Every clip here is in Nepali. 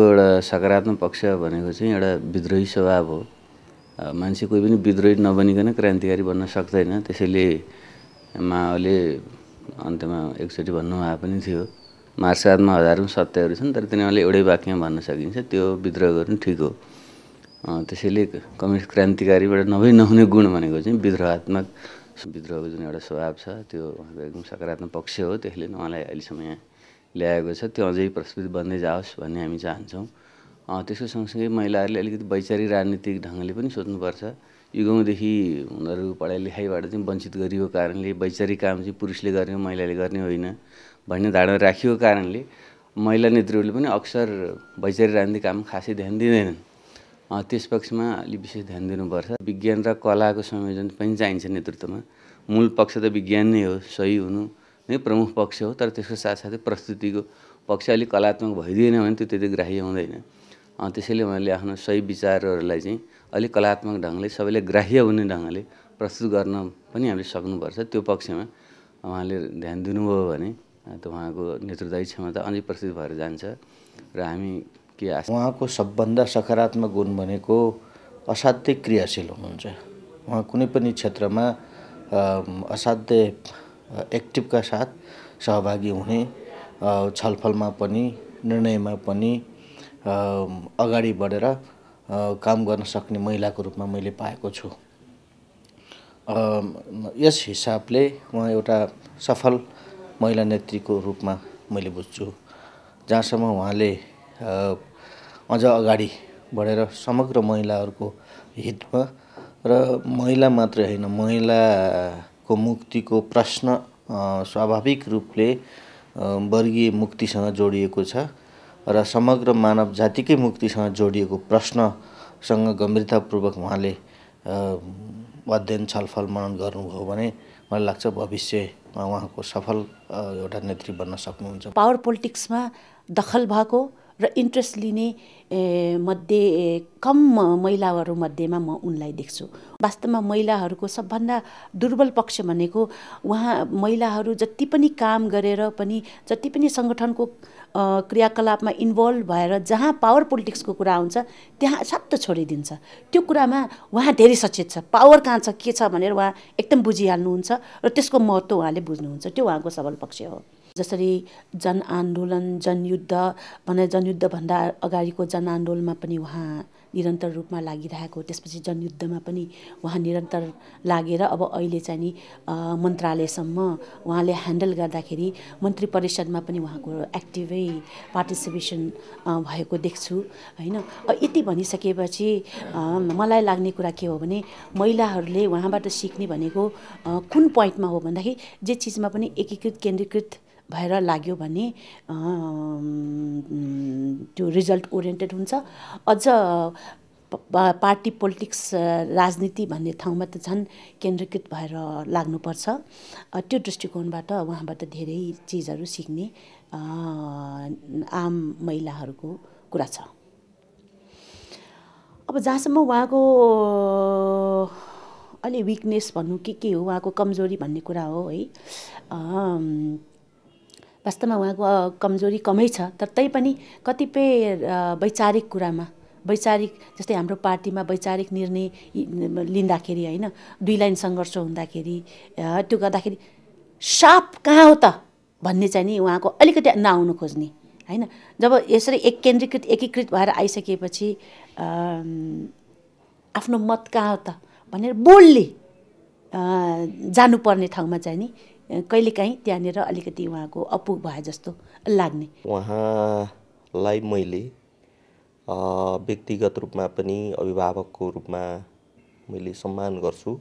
एउटा सकारात्मक पक्ष भनेको चाहिँ एउटा विद्रोही स्वभाव हो। मान्छे कोही पनि विद्रोही नबनिकन क्रान्तिकारी बन्न सक्दैन। त्यसैले माओले अन्त्यमा एकचोटि भन्नुभएको पनि थियो। मार्क्सवादमा हजारौँ सत्यहरू छन् तर तिनीहरूले एउटै वाक्यमा भन्न सकिन्छ त्यो विद्रोह गर्नु ठिक हो। त्यसैले कम्युनिस्ट क्रान्तिकारीबाट नभई नहुने गुण भनेको चाहिँ विद्रोहात्मक विद्रोहको जुन एउटा स्वभाव छ त्यो एकदम सकारात्मक पक्ष हो। त्यसले उहाँलाई अहिलेसम्म यहाँ ल्याएको छ त्यो अझै प्रस्तुति बन्दै जाओस् भन्ने हामी चाहन्छौँ। त्यसको सँगसँगै महिलाहरूले अलिकति वैचारिक राजनीतिक ढङ्गले पनि सोच्नुपर्छ युगौँदेखि उनीहरू पढाइ लेखाइबाट चाहिँ वञ्चित गरिएको कारणले वैचारिक काम चाहिँ पुरुषले गर्ने महिलाले गर्ने होइन भन्ने धारणा राखिएको कारणले महिला नेतृत्वले पनि अक्सर वैचारिक राजनीतिक काम खासै ध्यान दिँदैनन्। त्यस पक्षमा अलिक विशेष ध्यान दिनुपर्छ। विज्ञान र कलाको संयोजन पनि चाहिन्छ नेतृत्वमा। मूल पक्ष त विज्ञान नै हो सही हुनु। नै प्रमुख पक्ष हो तर त्यसको साथसाथै प्रस्तुतिको पक्ष अलिक कलात्मक भइदिएन भने त्यो त्यति ग्राह्य हुँदैन। त्यसैले उहाँले आफ्नो सही विचारहरूलाई चाहिँ अलिक कलात्मक ढङ्गले सबैले ग्राह्य हुने ढङ्गले प्रस्तुत गर्न पनि हामीले सक्नुपर्छ। त्यो पक्षमा उहाँले ध्यान दिनुभयो भने त्यो उहाँको नेतृत्वदायी क्षमता अझै प्रस्तुत भएर जान्छ र हामी के आशा उहाँको सबभन्दा सकारात्मक गुण भनेको असाध्यै क्रियाशील हुनुहुन्छ। उहाँ कुनै पनि क्षेत्रमा असाध्यै एक्टिभका साथ सहभागी हुने छलफलमा पनि निर्णयमा पनि अगाडि बढेर काम गर्न सक्ने महिलाको रूपमा मैले पाएको छु। यस हिसाबले उहाँ एउटा सफल महिला नेत्रीको रूपमा मैले बुझ्छु। जहाँसम्म उहाँले अझ अगाडि बढेर समग्र महिलाहरूको हितमा र महिला मात्रै होइन महिलाको मुक्तिको प्रश्न स्वाभाविक रूपले वर्गीय मुक्तिसँग जोडिएको छ र समग्र मानव जातिकै मुक्तिसँग जोडिएको प्रश्नसँग गम्भीरतापूर्वक उहाँले अध्ययन छलफल मनन गर्नुभयो भने मलाई लाग्छ भविष्यमा उहाँको सफल एउटा नेत्री बन्न सक्नुहुन्छ। पावर पोलिटिक्समा दखल भएको र इन्ट्रेस्ट लिने मध्ये कम महिलाहरूमध्येमा म उनलाई देख्छु। वास्तवमा महिलाहरूको सबभन्दा दुर्बल पक्ष भनेको उहाँ महिलाहरू जति पनि काम गरेर पनि जति पनि सङ्गठनको क्रियाकलापमा इन्भल्भ भएर जहाँ पावर पोलिटिक्सको कुरा आउँछ त्यहाँ सत्त छोडिदिन्छ। त्यो कुरामा उहाँ धेरै सचेत छ। पावर कहाँ छ के छ भनेर उहाँ एकदम बुझिहाल्नुहुन्छ र त्यसको महत्त्व उहाँले बुझ्नुहुन्छ। त्यो उहाँको सबल पक्ष हो। जसरी जनआन्दोलन जनयुद्ध भने जनयुद्धभन्दा अगाडिको जनआन्दोलनमा पनि उहाँ निरन्तर रूपमा लागिरहेको त्यसपछि जनयुद्धमा पनि उहाँ निरन्तर लागेर अब अहिले चाहिँ नि मन्त्रालयसम्म उहाँले ह्यान्डल गर्दाखेरि मन्त्री परिषदमा पनि उहाँको एक्टिभै पार्टिसिपेसन भएको देख्छु होइन। यति भनिसकेपछि मलाई लाग्ने कुरा के हो भने महिलाहरूले उहाँबाट सिक्ने भनेको कुन पोइन्टमा हो भन्दाखेरि जे चिजमा पनि एकीकृत केन्द्रीकृत भएर लाग्यो भने त्यो रिजल्ट ओरिएन्टेड हुन्छ। अझ पार्टी पोलिटिक्स राजनीति भन्ने ठाउँमा त झन् केन्द्रीकृत भएर लाग्नुपर्छ। त्यो दृष्टिकोणबाट उहाँबाट धेरै चिजहरू सिक्ने आम महिलाहरूको कुरा छ। अब जहाँसम्म उहाँको अलि विकनेस भन्नु के के हो उहाँको कमजोरी भन्ने कुरा हो है। वास्तवमा उहाँको कमजोरी कमै छ। तर तैपनि कतिपय वैचारिक कुरामा वैचारिक जस्तै हाम्रो पार्टीमा वैचारिक निर्णय लिँदाखेरि होइन दुई लाइन सङ्घर्ष हुँदाखेरि त्यो गर्दाखेरि साप कहाँ हो त भन्ने चाहिँ नि उहाँको अलिकति नआउनु खोज्ने होइन। जब यसरी एक केन्द्रीकृत एकीकृत भएर आइसकेपछि आफ्नो मत कहाँ हो त भनेर बोल्ने जानुपर्ने ठाउँमा चाहिँ नि कहिलेकाहीँ त्यहाँनिर अलिकति उहाँको अपुग भए जस्तो लाग्ने। उहाँलाई मैले व्यक्तिगत रूपमा पनि अभिभावकको रूपमा मैले सम्मान गर्छु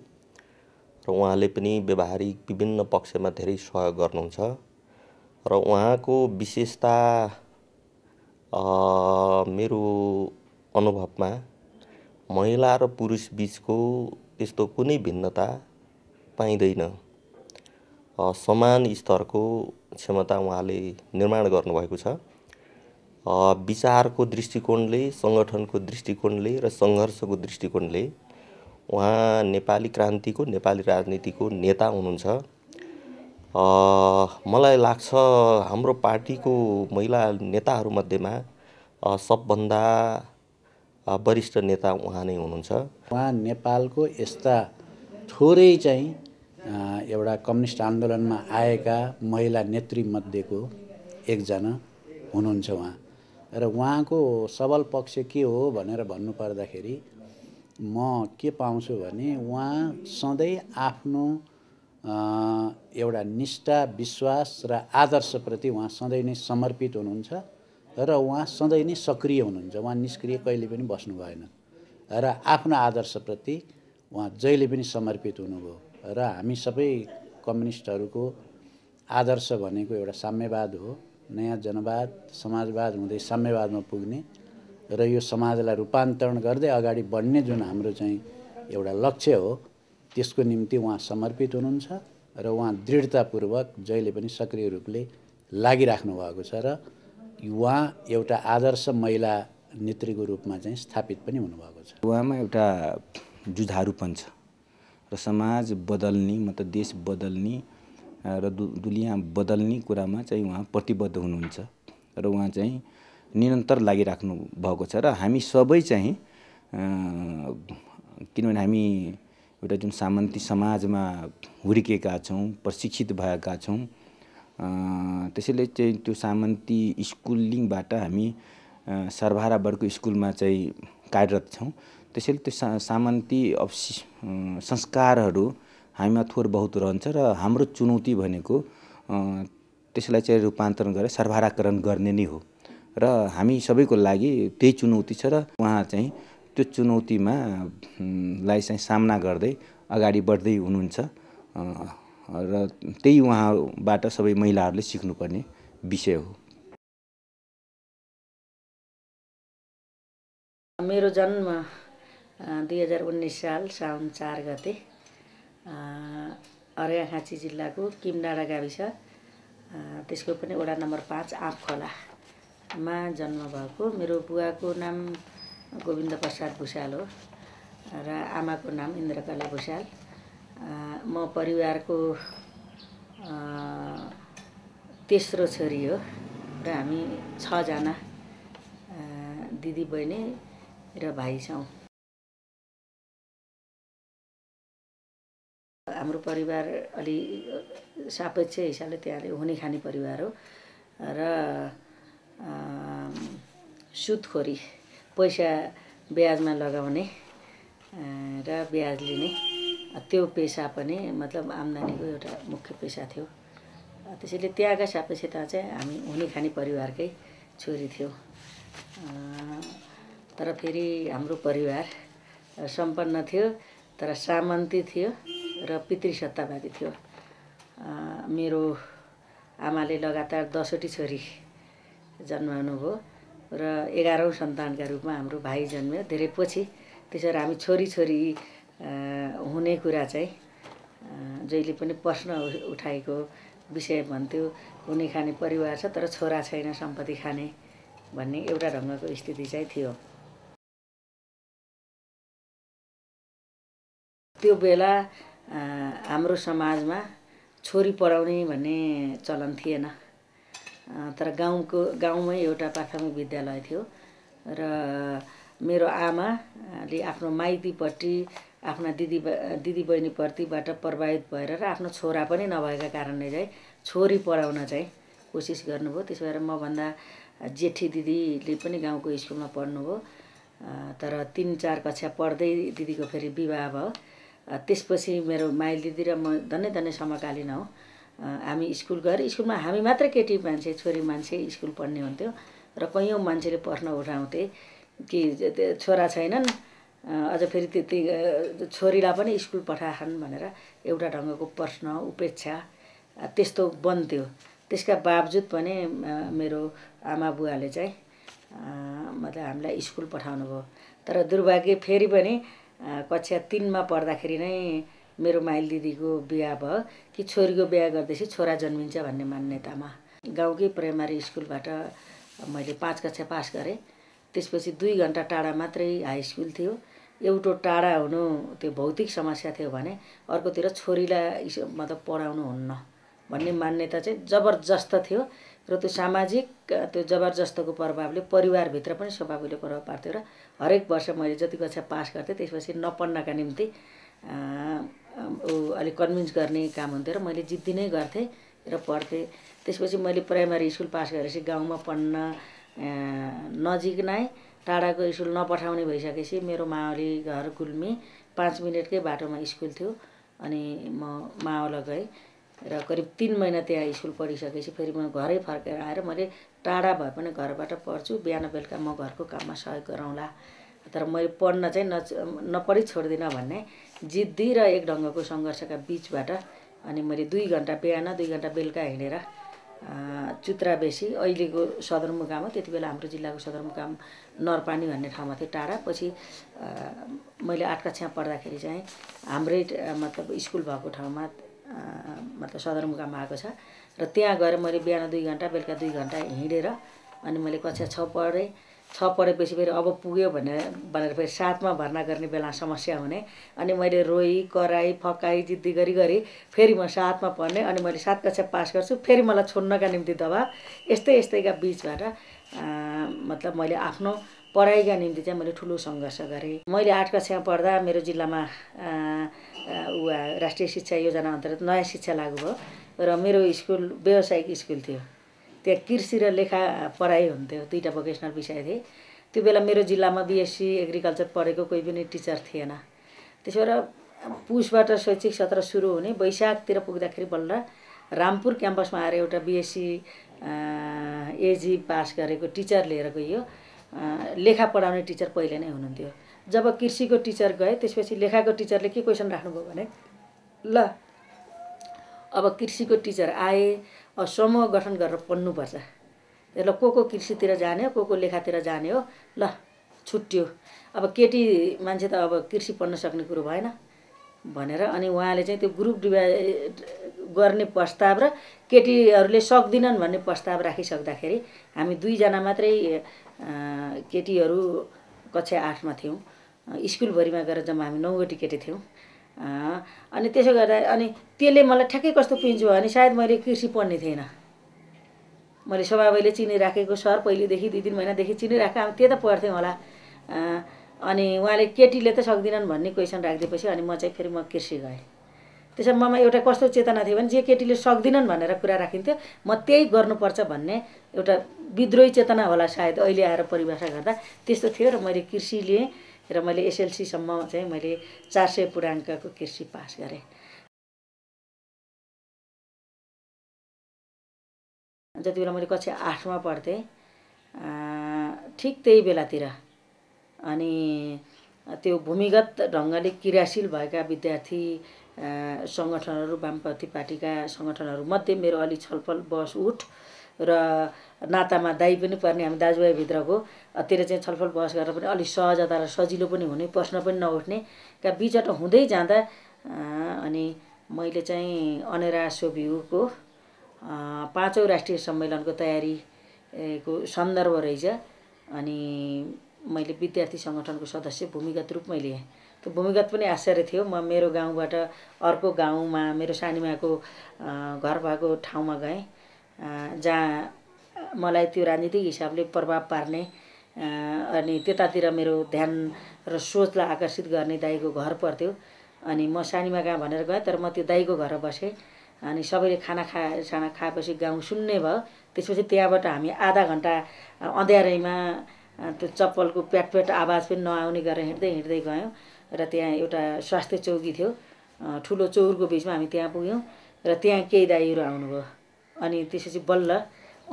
र उहाँले पनि व्यवहारिक विभिन्न पक्षमा धेरै सहयोग गर्नुहुन्छ र उहाँको विशेषता मेरो अनुभवमा महिला र पुरुष बिचको त्यस्तो कुनै भिन्नता पाइँदैन। समान स्तरको क्षमता उहाँले निर्माण गर्नुभएको छ। विचारको दृष्टिकोणले सङ्गठनको दृष्टिकोणले र सङ्घर्षको दृष्टिकोणले उहाँ नेपाली क्रान्तिको नेपाली राजनीतिको नेता हुनुहुन्छ। मलाई लाग्छ हाम्रो पार्टीको महिला नेताहरूमध्येमा सबभन्दा वरिष्ठ नेता उहाँ नै हुनुहुन्छ। उहाँ नेपालको यस्ता थोरै चाहिँ एउटा कम्युनिस्ट आन्दोलनमा आएका महिला नेतृमध्येको एकजना हुनुहुन्छ उहाँ। र उहाँको सबल पक्ष के हो भनेर भन्नुपर्दाखेरि म के पाउँछु भने उहाँ सधैँ आफ्नो एउटा निष्ठा विश्वास र आदर्शप्रति उहाँ सधैँ नै समर्पित हुनुहुन्छ र उहाँ सधैँ नै सक्रिय हुनुहुन्छ। उहाँ निष्क्रिय कहिले पनि बस्नु भएन र आफ्नो आदर्शप्रति उहाँ जहिले पनि समर्पित हुनुभयो। र हामी सबै कम्युनिस्टहरूको आदर्श भनेको एउटा साम्यवाद हो। नयाँ जनवाद समाजवाद हुँदै साम्यवादमा पुग्ने र यो समाजलाई रूपान्तरण गर्दै अगाडि बढ्ने जुन हाम्रो चाहिँ एउटा लक्ष्य हो त्यसको निम्ति उहाँ समर्पित हुनुहुन्छ र उहाँ दृढतापूर्वक जहिले पनि सक्रिय रूपले लागिराख्नु भएको छ र उहाँ एउटा आदर्श महिला नेत्रीको रूपमा चाहिँ स्थापित पनि हुनुभएको छ। उहाँमा एउटा जुझारुपन छ। र समाज बदल्ने मतलब देश बदल्ने र दु दुनियाँ बदल्ने कुरामा चाहिँ उहाँ प्रतिबद्ध हुनुहुन्छ र उहाँ चाहिँ निरन्तर लागिराख्नु भएको छ र हामी सबै चाहिँ किनभने हामी एउटा जुन सामन्ती समाजमा हुर्केका छौँ प्रशिक्षित भएका छौँ त्यसैले चाहिँ त्यो सामन्ती स्कुलिङबाट हामी सर्वहारा वर्गको स्कुलमा चाहिँ कार्यरत छौँ। त्यसैले त्यो सा सामन्ती अब संस्कारहरू हामीमा थोर बहुत रहन्छ र हाम्रो चुनौती भनेको त्यसलाई चाहिँ रूपान्तरण गरेर सर्वहाराकरण गर्ने नै हो। र हामी सबैको लागि त्यही चुनौती छ र उहाँ चाहिँ त्यो चुनौतीमा लाई चाहिँ सामना गर्दै अगाडि बढ्दै हुनुहुन्छ। र त्यही उहाँबाट सबै महिलाहरूले सिक्नुपर्ने विषय हो। मेरो जन्म दुई हजार साल साउन चार गते अर्घाखाँची जिल्लाको किमडाँडा गाविस त्यसको पनि वडा नम्बर पाँच आँप खोलामा जन्म भएको। मेरो बुवाको नाम गोविन्द प्रसाद भुषाल हो र आमाको नाम इन्द्रकला भुषाल। म परिवारको तेस्रो छोरी हो र हामी छजना दिदी बहिनी र भाइ छौँ। हाम्रो परिवार अलि सापेक्ष हिसाबले त्यहाँले हुने खाने परिवार हो। र सुतखोरी पैसा ब्याजमा लगाउने र ब्याज लिने त्यो पेसा पनि मतलब आम्दानीको एउटा मुख्य पेसा थियो। त्यसैले त्यहाँका सापेक्षता चाहिँ हामी हुने खाने परिवारकै छोरी थियौँ। तर फेरि हाम्रो परिवार सम्पन्न थियो तर सामन्ती थियो। र पितृसत्तावादी थियो। मेरो आमाले लगातार दसवटी छोरी जन्माउनु भयो र एघारौँ सन्तानका रूपमा हाम्रो भाइ जन्म्यो। धेरै पछि त्यसो भएर हामी छोरी छोरी हुने कुरा चाहिँ जहिले पनि प्रश्न उठाएको विषय भन्थ्यो हुने खाने परिवार छ तर छोरा छैन सम्पत्ति खाने भन्ने एउटा ढङ्गको स्थिति चाहिँ थियो। त्यो बेला हाम्रो समाजमा छोरी पढाउने भन्ने चलन थिएन। तर गाउँको गाउँमै एउटा प्राथमिक विद्यालय थियो र मेरो आमाले आफ्नो माइतीपट्टि आफ्ना दिदी दिदी बहिनीप्रतिबाट प्रभावित भएर र आफ्नो छोरा पनि नभएका कारणले चाहिँ छोरी पढाउन चाहिँ कोसिस गर्नुभयो। त्यसो भएर मभन्दा जेठी दिदीले पनि गाउँको स्कुलमा पढ्नुभयो। तर तिन चार कक्षा पढ्दै दिदीको फेरि विवाह भयो। त्यसपछि मेरो माइल दिदी र म धन्नै धन्नै समकालीन हौँ। हामी स्कुल गएर स्कुलमा हामी मात्रै केटी मान्छे छोरी मान्छे स्कुल पढ्ने हुन्थ्यो र कैयौँ मान्छेले प्रश्न उठाउँथे कि छोरा छैनन् अझ फेरि त्यति छोरीलाई पनि स्कुल पठाएछन् भनेर एउटा ढङ्गको प्रश्न उपेक्षा त्यस्तो बन्थ्यो। त्यसका बावजुद पनि मेरो आमा बुवाले चाहिँ मतलब हामीलाई स्कुल पठाउनु भयो तर दुर्भाग्य फेरि पनि कक्षा तिनमा पढ्दाखेरि नै मेरो माइल दिदीको बिहा भयो। कि छोरीको बिहा गर्दैछ छोरा जन्मिन्छ भन्ने मान्यतामा। गाउँकै प्राइमरी स्कुलबाट मैले पाँच कक्षा पास गरेँ। त्यसपछि दुई घन्टा टाढा मात्रै हाई स्कुल थियो। एउटो टाढा हुनु त्यो भौतिक समस्या थियो भने अर्कोतिर छोरीलाई मतलब पढाउनु हुन्न भन्ने मान्यता चाहिँ जबरजस्त थियो र त्यो सामाजिक त्यो जबरजस्तको प्रभावले परिवारभित्र पनि स्वाभाविकले प्रभाव पार्थ्यो र हरेक वर्ष मैले जति कक्षा पास गर्थेँ त्यसपछि नपढ्नका निम्ति ऊ अलिक कन्भिन्स गर्ने काम हुन्थ्यो र मैले जिद्दी नै गर्थेँ र पढ्थेँ। त्यसपछि मैले प्राइमरी स्कुल पास गरेपछि गाउँमा पढ्न नजिक नै टाढाको स्कुल नपठाउने भइसकेपछि मेरो मावली घर गुल्मी पाँच मिनटकै बाटोमा स्कुल थियो अनि म मावला गएँ र करिब तिन महिना त्यहाँ स्कुल पढिसकेपछि फेरि म घरै फर्केर आएर मैले टाढा भए पनि घरबाट पढ्छु बिहान बेलुका म घरको काममा सहयोग गराउँला तर मैले पढ्न चाहिँ न नपढी छोड्दिनँ भन्ने जिद्दी र एक ढङ्गको सङ्घर्षका बिचबाट अनि मैले दुई घन्टा बिहान दुई घन्टा बेलुका हिँडेर चुत्रा बेसी अहिलेको सदरमुकाम हो त्यति बेला हाम्रो जिल्लाको सदरमुकाम नरपानी भन्ने ठाउँमा थियो टाढा। पछि मैले आठ कक्षा पढ्दाखेरि चाहिँ हाम्रै मतलब स्कुल भएको ठाउँमा मतलब सदरमुकाममा आएको छ। र त्यहाँ गएर मैले बिहान दुई घन्टा बेलुका दुई घन्टा हिँडेर अनि मैले कक्षा छ पढेँ। छ पढेपछि फेरि अब पुग्यो भनेर भनेर फेरि सातमा भर्ना गर्ने बेला समस्या हुने। अनि मैले रोई कराई फकाई जिद्दी गरी गरी फेरि म सातमा पढ्ने अनि मैले सात कक्षा पास गर्छु। फेरि मलाई छोड्नका निम्ति दबाब। यस्तै यस्तैका बिचबाट मतलब मैले आफ्नो पढाइका निम्ति चाहिँ मैले ठुलो सङ्घर्ष गरेँ। मैले आठ कक्षामा पढ्दा मेरो जिल्लामा राष्ट्रिय शिक्षा योजना अन्तर्गत नयाँ शिक्षा लागु भयो। र मेरो स्कुल व्यावसायिक स्कुल थियो। त्यहाँ कृषि र लेखा पढाइ हुन्थ्यो दुईवटा भोकेसनल विषय थिए। त्यो बेला मेरो जिल्लामा बिएससी एग्रिकल्चर पढेको कोही पनि टिचर थिएन। त्यसो भएर पुसबाट शैक्षिक सत्र सुरु हुने वैशाखतिर पुग्दाखेरि बल्ल रामपुर क्याम्पसमा आएर एउटा बिएससी एजी पास गरेको टिचर लिएर गइयो। लेखा पढाउने टिचर पहिले नै हुनुहुन्थ्यो। जब कृषिको टिचर गए त्यसपछि लेखाको टिचरले के क्वेसन राख्नुभयो भने ल अब कृषिको टिचर आए समूह गठन गरेर पढ्नुपर्छ। ल को को कृषितिर जाने हो को को लेखातिर जाने हो ल छुट्यो अब केटी मान्छे त अब कृषि पढ्न सक्ने कुरो भएन भनेर अनि उहाँले चाहिँ त्यो ग्रुप डिभाइड गर्ने प्रस्ताव र केटीहरूले सक्दिनन् भन्ने प्रस्ताव राखिसक्दाखेरि हामी दुईजना मात्रै केटीहरू कक्षा आठमा थियौँ। स्कुलभरिमा गएर जम्मा हामी नौवटी केटी थियौँ। अनि त्यसो गर्दा अनि त्यसले मलाई ठ्याक्कै कस्तो पिन्छु भने सायद मैले कृषि पढ्ने थिएन। मैले स्वभावले चिनिराखेको सर पहिलेदेखि दुई तिन महिनादेखि चिनिराखेको अब त्यो त पढ्थेँ होला। अनि उहाँले केटीले त सक्दिनन् भन्ने क्वेसन राखिदिएपछि अनि म चाहिँ फेरि म कृषि गएँ। त्यसमा ममा एउटा कस्तो चेतना थियो भने जे केटीले सक्दिनन् भनेर कुरा राखिन्थ्यो म त्यही गर्नुपर्छ भन्ने एउटा विद्रोही चेतना होला सायद अहिले आएर परिभाषा गर्दा। त्यस्तो थियो र मैले कृषि लिएँ र मैले एसएलसीसम्म चाहिँ मैले चार सय पूर्णाङ्कको कृषि पास गरेँ। जति बेला मैले कक्षा आठमा पढ्थेँ। ठिक त्यही बेलातिर। अनि त्यो भूमिगत ढङ्गले क्रियाशील भएका विद्यार्थी सङ्गठनहरू वामपन्थी पार्टीका सङ्गठनहरूमध्ये मेरो अलि छलफल बस उठ र नातामा दाई पनि पर्ने हामी दाजुभाइभित्रको त्यसले चाहिँ छलफल बहस गरेर पनि अलिक सहजता र सजिलो पनि हुने प्रश्न पनि नउठ्ने का बिचबाट हुँदै जाँदा अनि मैले चाहिँ अनेरा सोभ्यूको पाँचौँ राष्ट्रिय सम्मेलनको तयारीको सन्दर्भ रहेछ अनि मैले विद्यार्थी सङ्गठनको सदस्य भूमिगत रूपमै लिएँ। त्यो भूमिगत पनि आश्चर्य थियो म मेरो गाउँबाट अर्को गाउँमा मेरो सानीमाको घर भएको ठाउँमा गएँ जहाँ मलाई त्यो राजनीतिक हिसाबले प्रभाव पार्ने अनि त्यतातिर मेरो ध्यान र सोचलाई आकर्षित गर्ने दाईको घर पर्थ्यो। अनि म सानीमा कहाँ भनेर गएँ तर म त्यो दाईको घर बसेँ। अनि सबैले खाना खाए साना खाएपछि गाउँ सुन्ने भयो। त्यसपछि त्यहाँबाट हामी आधा घन्टा अँध्यारैमा त्यो चप्पलको प्याट प्याट आवाज पनि नआउने गरेर हिँड्दै हिँड्दै गयौँ र त्यहाँ एउटा स्वास्थ्य चौकी थियो। ठुलो चौरको बिचमा हामी त्यहाँ पुग्यौँ र त्यहाँ केही दाईहरू आउनुभयो। अनि त्यसपछि बल्ल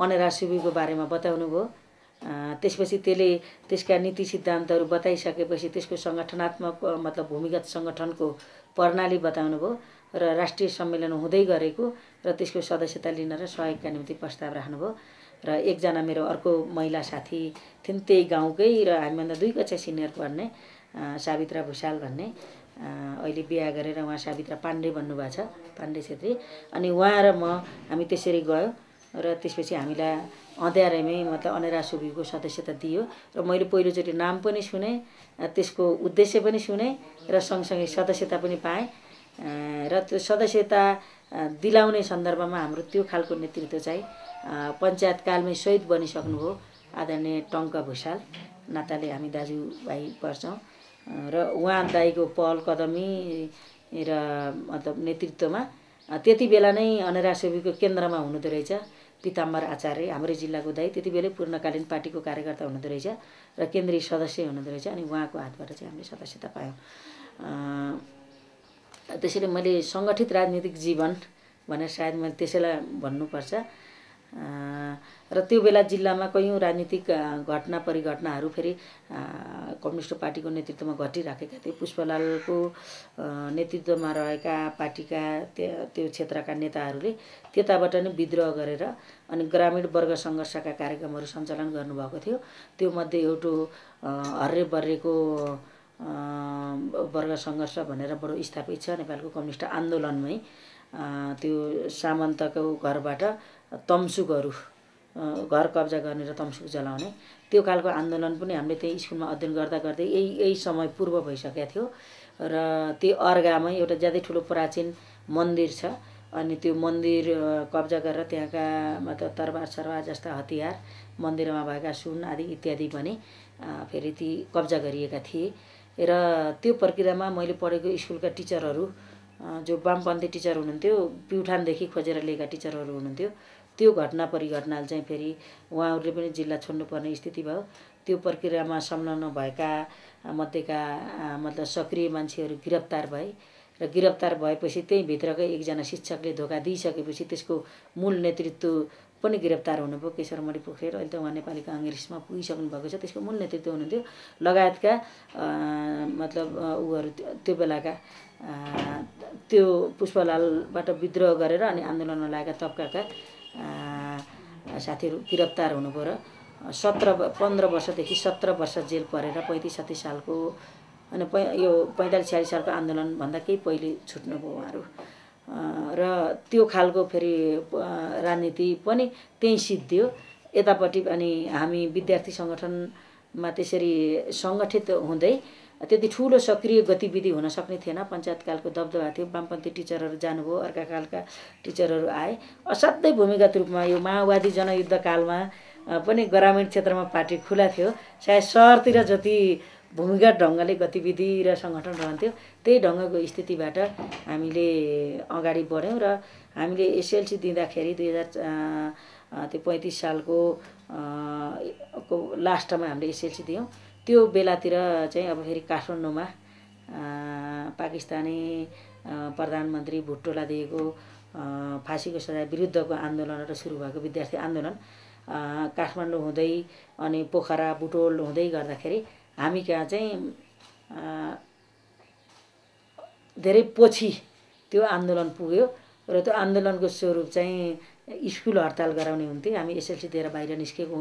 अनेरा बारेमा बताउनु भयो। त्यसपछि त्यसले त्यसका नीति सिद्धान्तहरू बताइसकेपछि त्यसको सङ्गठनात्मक मतलब भूमिगत सङ्गठनको प्रणाली बताउनु भयो र राष्ट्रिय सम्मेलन हुँदै गरेको र त्यसको सदस्यता लिन र सहयोगका निम्ति प्रस्ताव राख्नुभयो र एकजना मेरो अर्को महिला साथी थिइन् त्यही गाउँकै र हामीभन्दा दुई कक्षा सिनियर पढ्ने सावित्रा भुषाल भन्ने। अहिले बिहा गरेर उहाँ सावित्रा पाण्डे भन्नुभएको छ पाण्डे छेत्री। अनि उहाँ र म हामी त्यसरी गयो। र त्यसपछि हामीलाई अँध्यारैमै मतलब अनेरा सुबीको सदस्यता दियो। र मैले पहिलोचोटि नाम पनि सुने त्यसको उद्देश्य पनि सुने र सँगसँगै सदस्यता पनि पाएँ। र त्यो सदस्यता दिलाउने सन्दर्भमा हाम्रो त्यो खालको नेतृत्व चाहिँ पञ्चायतकालमै शहीद बनिसक्नुभयो आदरणीय टङ्क भुषाल नाताले हामी दाजुभाइ पर्छौँ र उहाँ दाईको पहल कदमी र मतलब नेतृत्वमा त्यति बेला नै अनेरा सेवीको केन्द्रमा हुनुहुँदो रहेछ। पिताम्बर आचार्य हाम्रै जिल्लाको दाई त्यति बेलै पूर्णकालीन पार्टीको कार्यकर्ता हुनुहुँदो रहेछ र केन्द्रीय सदस्य हुनुहुँदो रहेछ अनि उहाँको हातबाट चाहिँ हामीले सदस्यता पायौँ। त्यसैले मैले सङ्गठित राजनीतिक जीवन भनेर सायद मैले त्यसैलाई भन्नुपर्छ। र त्यो बेला जिल्लामा कैयौँ राजनीतिक घटना परिघटनाहरू फेरि कम्युनिस्ट पार्टीको नेतृत्वमा घटिराखेका थिए। पुष्पलालको नेतृत्वमा रहेका पार्टीका त्यो क्षेत्रका नेताहरूले त्यताबाट नै विद्रोह गरेर अनि ग्रामीण वर्ग सङ्घर्षका कार्यक्रमहरू सञ्चालन गर्नुभएको थियो। त्यो मध्ये एउटा हर्रे बर्रेको वर्ग सङ्घर्ष भनेर बडो स्थापित छ नेपालको कम्युनिस्ट आन्दोलनमै। त्यो सामन्तको घरबाट तम्सुकहरू घर कब्जा गर्ने र तम्सुक जलाउने। त्यो खालको आन्दोलन पनि हामीले त्यही स्कुलमा अध्ययन गर्दा गर्दै यही यही समय पूर्व भइसकेको थियो। र त्यो अर्गामै एउटा ज्यादै ठुलो प्राचीन मन्दिर छ अनि त्यो मन्दिर कब्जा गरेर त्यहाँका मतलब तरबार सरबार जस्ता हतियार मन्दिरमा भएका सुन आदि इत्यादि पनि फेरि ती कब्जा गरिएका थिए। र त्यो प्रक्रियामा मैले पढेको स्कुलका टिचरहरू जो वामपन्थी टिचर हुनुहुन्थ्यो प्युठानदेखि खोजेर लिएका टिचरहरू हुनुहुन्थ्यो। त्यो घटना परिघटनाले चाहिँ फेरि उहाँहरूले पनि जिल्ला छोड्नुपर्ने स्थिति भयो। त्यो प्रक्रियामा संलग्न भएका मध्येका मतलब सक्रिय मान्छेहरू गिरफ्तार भए र गिरफ्तार भएपछि त्यही भित्रकै एकजना शिक्षकले धोका दिइसकेपछि त्यसको मूल नेतृत्व पनि गिरफ्तार हुनुभयो। केशरमणि पोखरेल अहिले त उहाँ नेपाली काङ्ग्रेसमा पुगिसक्नु भएको छ। त्यसको मूल नेतृत्व हुनुहुन्थ्यो। लगायतका मतलब उहरू त्यो बेलाका त्यो पुष्पलालबाट विद्रोह गरेर अनि आन्दोलनमा लागेका तब्काका साथीहरू गिरफ्तार हुनुभयो र सत्र पन्ध्र वर्षदेखि सत्र वर्ष जेल परेर पैँतिस छत्तिस सालको अनि पै यो पैँतालिस छ्यालिस सालको आन्दोलनभन्दा केही पहिले छुट्नुभयो उहाँहरू। र त्यो खालको फेरि राजनीति पनि त्यहीँ सिद्धियो। यतापट्टि अनि हामी विद्यार्थी सङ्गठनमा त्यसरी सङ्गठित हुँदै त्यति ठुलो सक्रिय गतिविधि हुन सक्ने थिएन। पञ्चायतकालको दबदबा थियो। वामपन्थी टिचरहरू जानुभयो। अर्का कालका टिचरहरू आए। असाध्यै भूमिगत रूपमा यो माओवादी जनयुद्धकालमा पनि ग्रामीण क्षेत्रमा पार्टी खुला थियो। सायद सहरतिर जति भूमिगत ढङ्गले गतिविधि र सङ्गठन रहन्थ्यो त्यही ढङ्गको स्थितिबाट हामीले अगाडि बढ्यौँ र हामीले एसएलसी दिँदाखेरि दुई हजार त्यो पैँतिस सालको को लास्टमा हामीले एसएलसी दियौँ। त्यो बेलातिर चाहिँ अब फेरि काठमाडौँमा पाकिस्तानी प्रधानमन्त्री भुट्टोलाई दिएको फाँसीको सजाय विरुद्धको आन्दोलनबाट सुरु भएको विद्यार्थी आन्दोलन काठमाडौँ हुँदै अनि पोखरा बुटोल हुँदै गर्दाखेरि हामी कहाँ चाहिँ धेरै पछि त्यो आन्दोलन पुग्यो र त्यो आन्दोलनको स्वरूप चाहिँ स्कुल हडताल गराउने हुन्थ्यो। हामी एसएलसी दिएर बाहिर निस्केको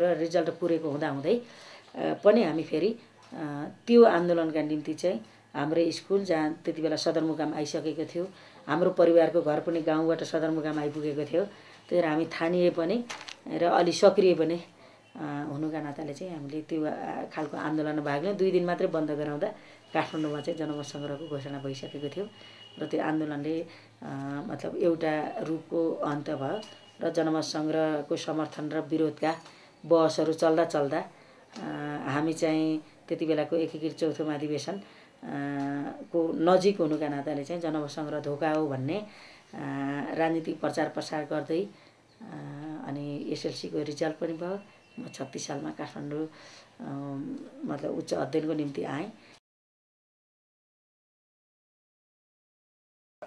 र रिजल्ट पुरेको हुँदाहुँदै पनि हामी फेरि त्यो आन्दोलनका निम्ति चाहिँ हाम्रो स्कुल जहाँ त्यति बेला सदरमुकाम आइसकेको थियो हाम्रो परिवारको घर पनि गाउँबाट सदरमुकाम आइपुगेको थियो त्यही भएर हामी थानिए पनि र अलि सक्रिय पनि हुनुका नाताले चाहिँ हामीले त्यो खालको आन्दोलनमा भाग लियौँ दुई दिन मात्रै बन्द गराउँदा काठमाडौँमा चाहिँ जनमत सङ्ग्रहको घोषणा भइसकेको थियो। र त्यो आन्दोलनले मतलब एउटा रूपको अन्त भयो र जनमत सङ्ग्रहको समर्थन र विरोधका बहसहरू चल्दा चल्दा हामी चाहिँ त्यति बेलाको एकीकृत चौथो महाधिवेशन को नजिक हुनुका नाताले चाहिँ जनमत सङ्ग्रह धोका हो भन्ने राजनीतिक प्रचार प्रसार गर्दै अनि एसएलसीको रिजल्ट पनि भयो। म छत्तिस सालमा काठमाडौँ मतलब उच्च अध्ययनको निम्ति आएँ।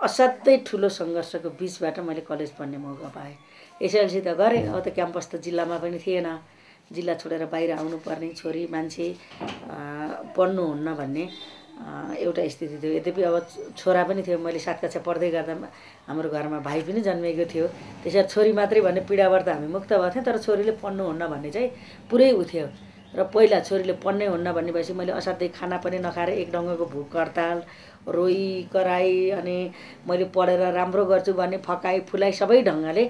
असाध्यै ठुलो सङ्घर्षको बिचबाट मैले कलेज पढ्ने मौका पाएँ। एसएलसी त गरेँ अब त क्याम्पस त जिल्लामा पनि थिएन। जिल्ला छोडेर बाहिर आउनुपर्ने छोरी मान्छे पढ्नुहुन्न भन्ने एउटा स्थिति थियो। यद्यपि अब छोरा पनि थियो मैले सात कक्षा पढ्दै गर्दा हाम्रो घरमा भाइ पनि जन्मिएको थियो। त्यसरी छोरी मात्रै भन्ने पीडाबाट त हामी मुक्त भएको थियौँ तर छोरीले पढ्नुहुन्न भन्ने चाहिँ पुरै उ थियो। र पहिला छोरीले पढ्नै हुन्न भन्ने भएपछि मैले असाध्यै खाना पनि नखाएर एक ढङ्गको भुक हडताल रोइ कराई अनि मैले पढेर राम्रो गर्छु भन्ने फकाइ फुलाइ सबै ढङ्गले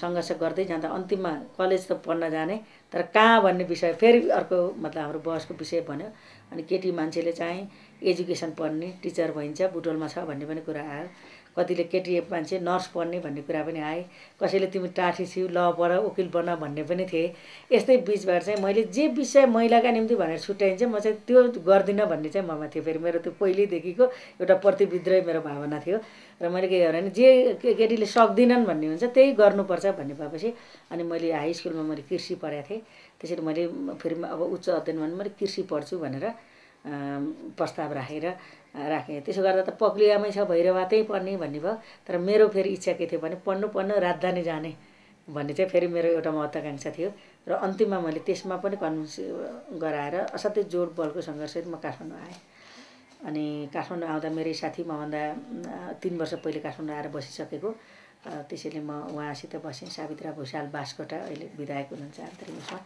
सङ्घर्ष गर्दै जाँदा अन्तिममा कलेज त पढ्न जाने तर कहाँ भन्ने विषय फेरि अर्को मतलब हाम्रो बहसको विषय भन्यो। अनि केटी मान्छेले चाहिँ एजुकेसन पढ्ने टिचर भइन्छ बुटोलमा छ भन्ने पनि कुरा आयो। कतिले केटी मान्छे नर्स पढ्ने भन्ने कुरा पनि आए। कसैले तिमी टाठी छिउ ल पढ वकिल बन भन्ने पनि थिए। यस्तै बिचबाट चाहिँ मैले जे विषय महिलाका निम्ति भनेर छुट्याइन्छ म चाहिँ त्यो गर्दिनँ भन्ने चाहिँ ममा थियो। फेरि मेरो त्यो पहिल्यैदेखिको एउटा प्रतिविद्रोही मेरो भावना थियो। र मैले के गरेँ भने जे केटीले सक्दिनन् भन्ने हुन्छ त्यही गर्नुपर्छ भन्ने भएपछि अनि मैले हाई स्कुलमा मैले कृषि पढाएको थिएँ। त्यसरी मैले फेरि अब उच्च अध्ययन भने मैले कृषि पढ्छु भनेर प्रस्ताव राखेर राखेँ। त्यसो गर्दा त पक्रियामै छ भैरवा त्यहीँ पढ्ने भन्ने भयो। तर मेरो फेरि इच्छा के थियो भने पढ्नु पढ्नु राजधानी जाने भन्ने चाहिँ फेरि मेरो एउटा महत्त्वाकाङ्क्षा थियो। र अन्तिममा मैले त्यसमा पनि कन्भिन्स गराएर असाध्यै जोड बलको सङ्घर्षसहित म काठमाडौँ आएँ। अनि काठमाडौँ आउँदा मेरै साथी मभन्दा तिन वर्ष पहिले काठमाडौँ आएर बसिसकेको। त्यसैले म उहाँसित बसेँ सावित्रा भूषाल बासकोटा अहिले विधायक हुनुहुन्छ आन्तरिक उसमा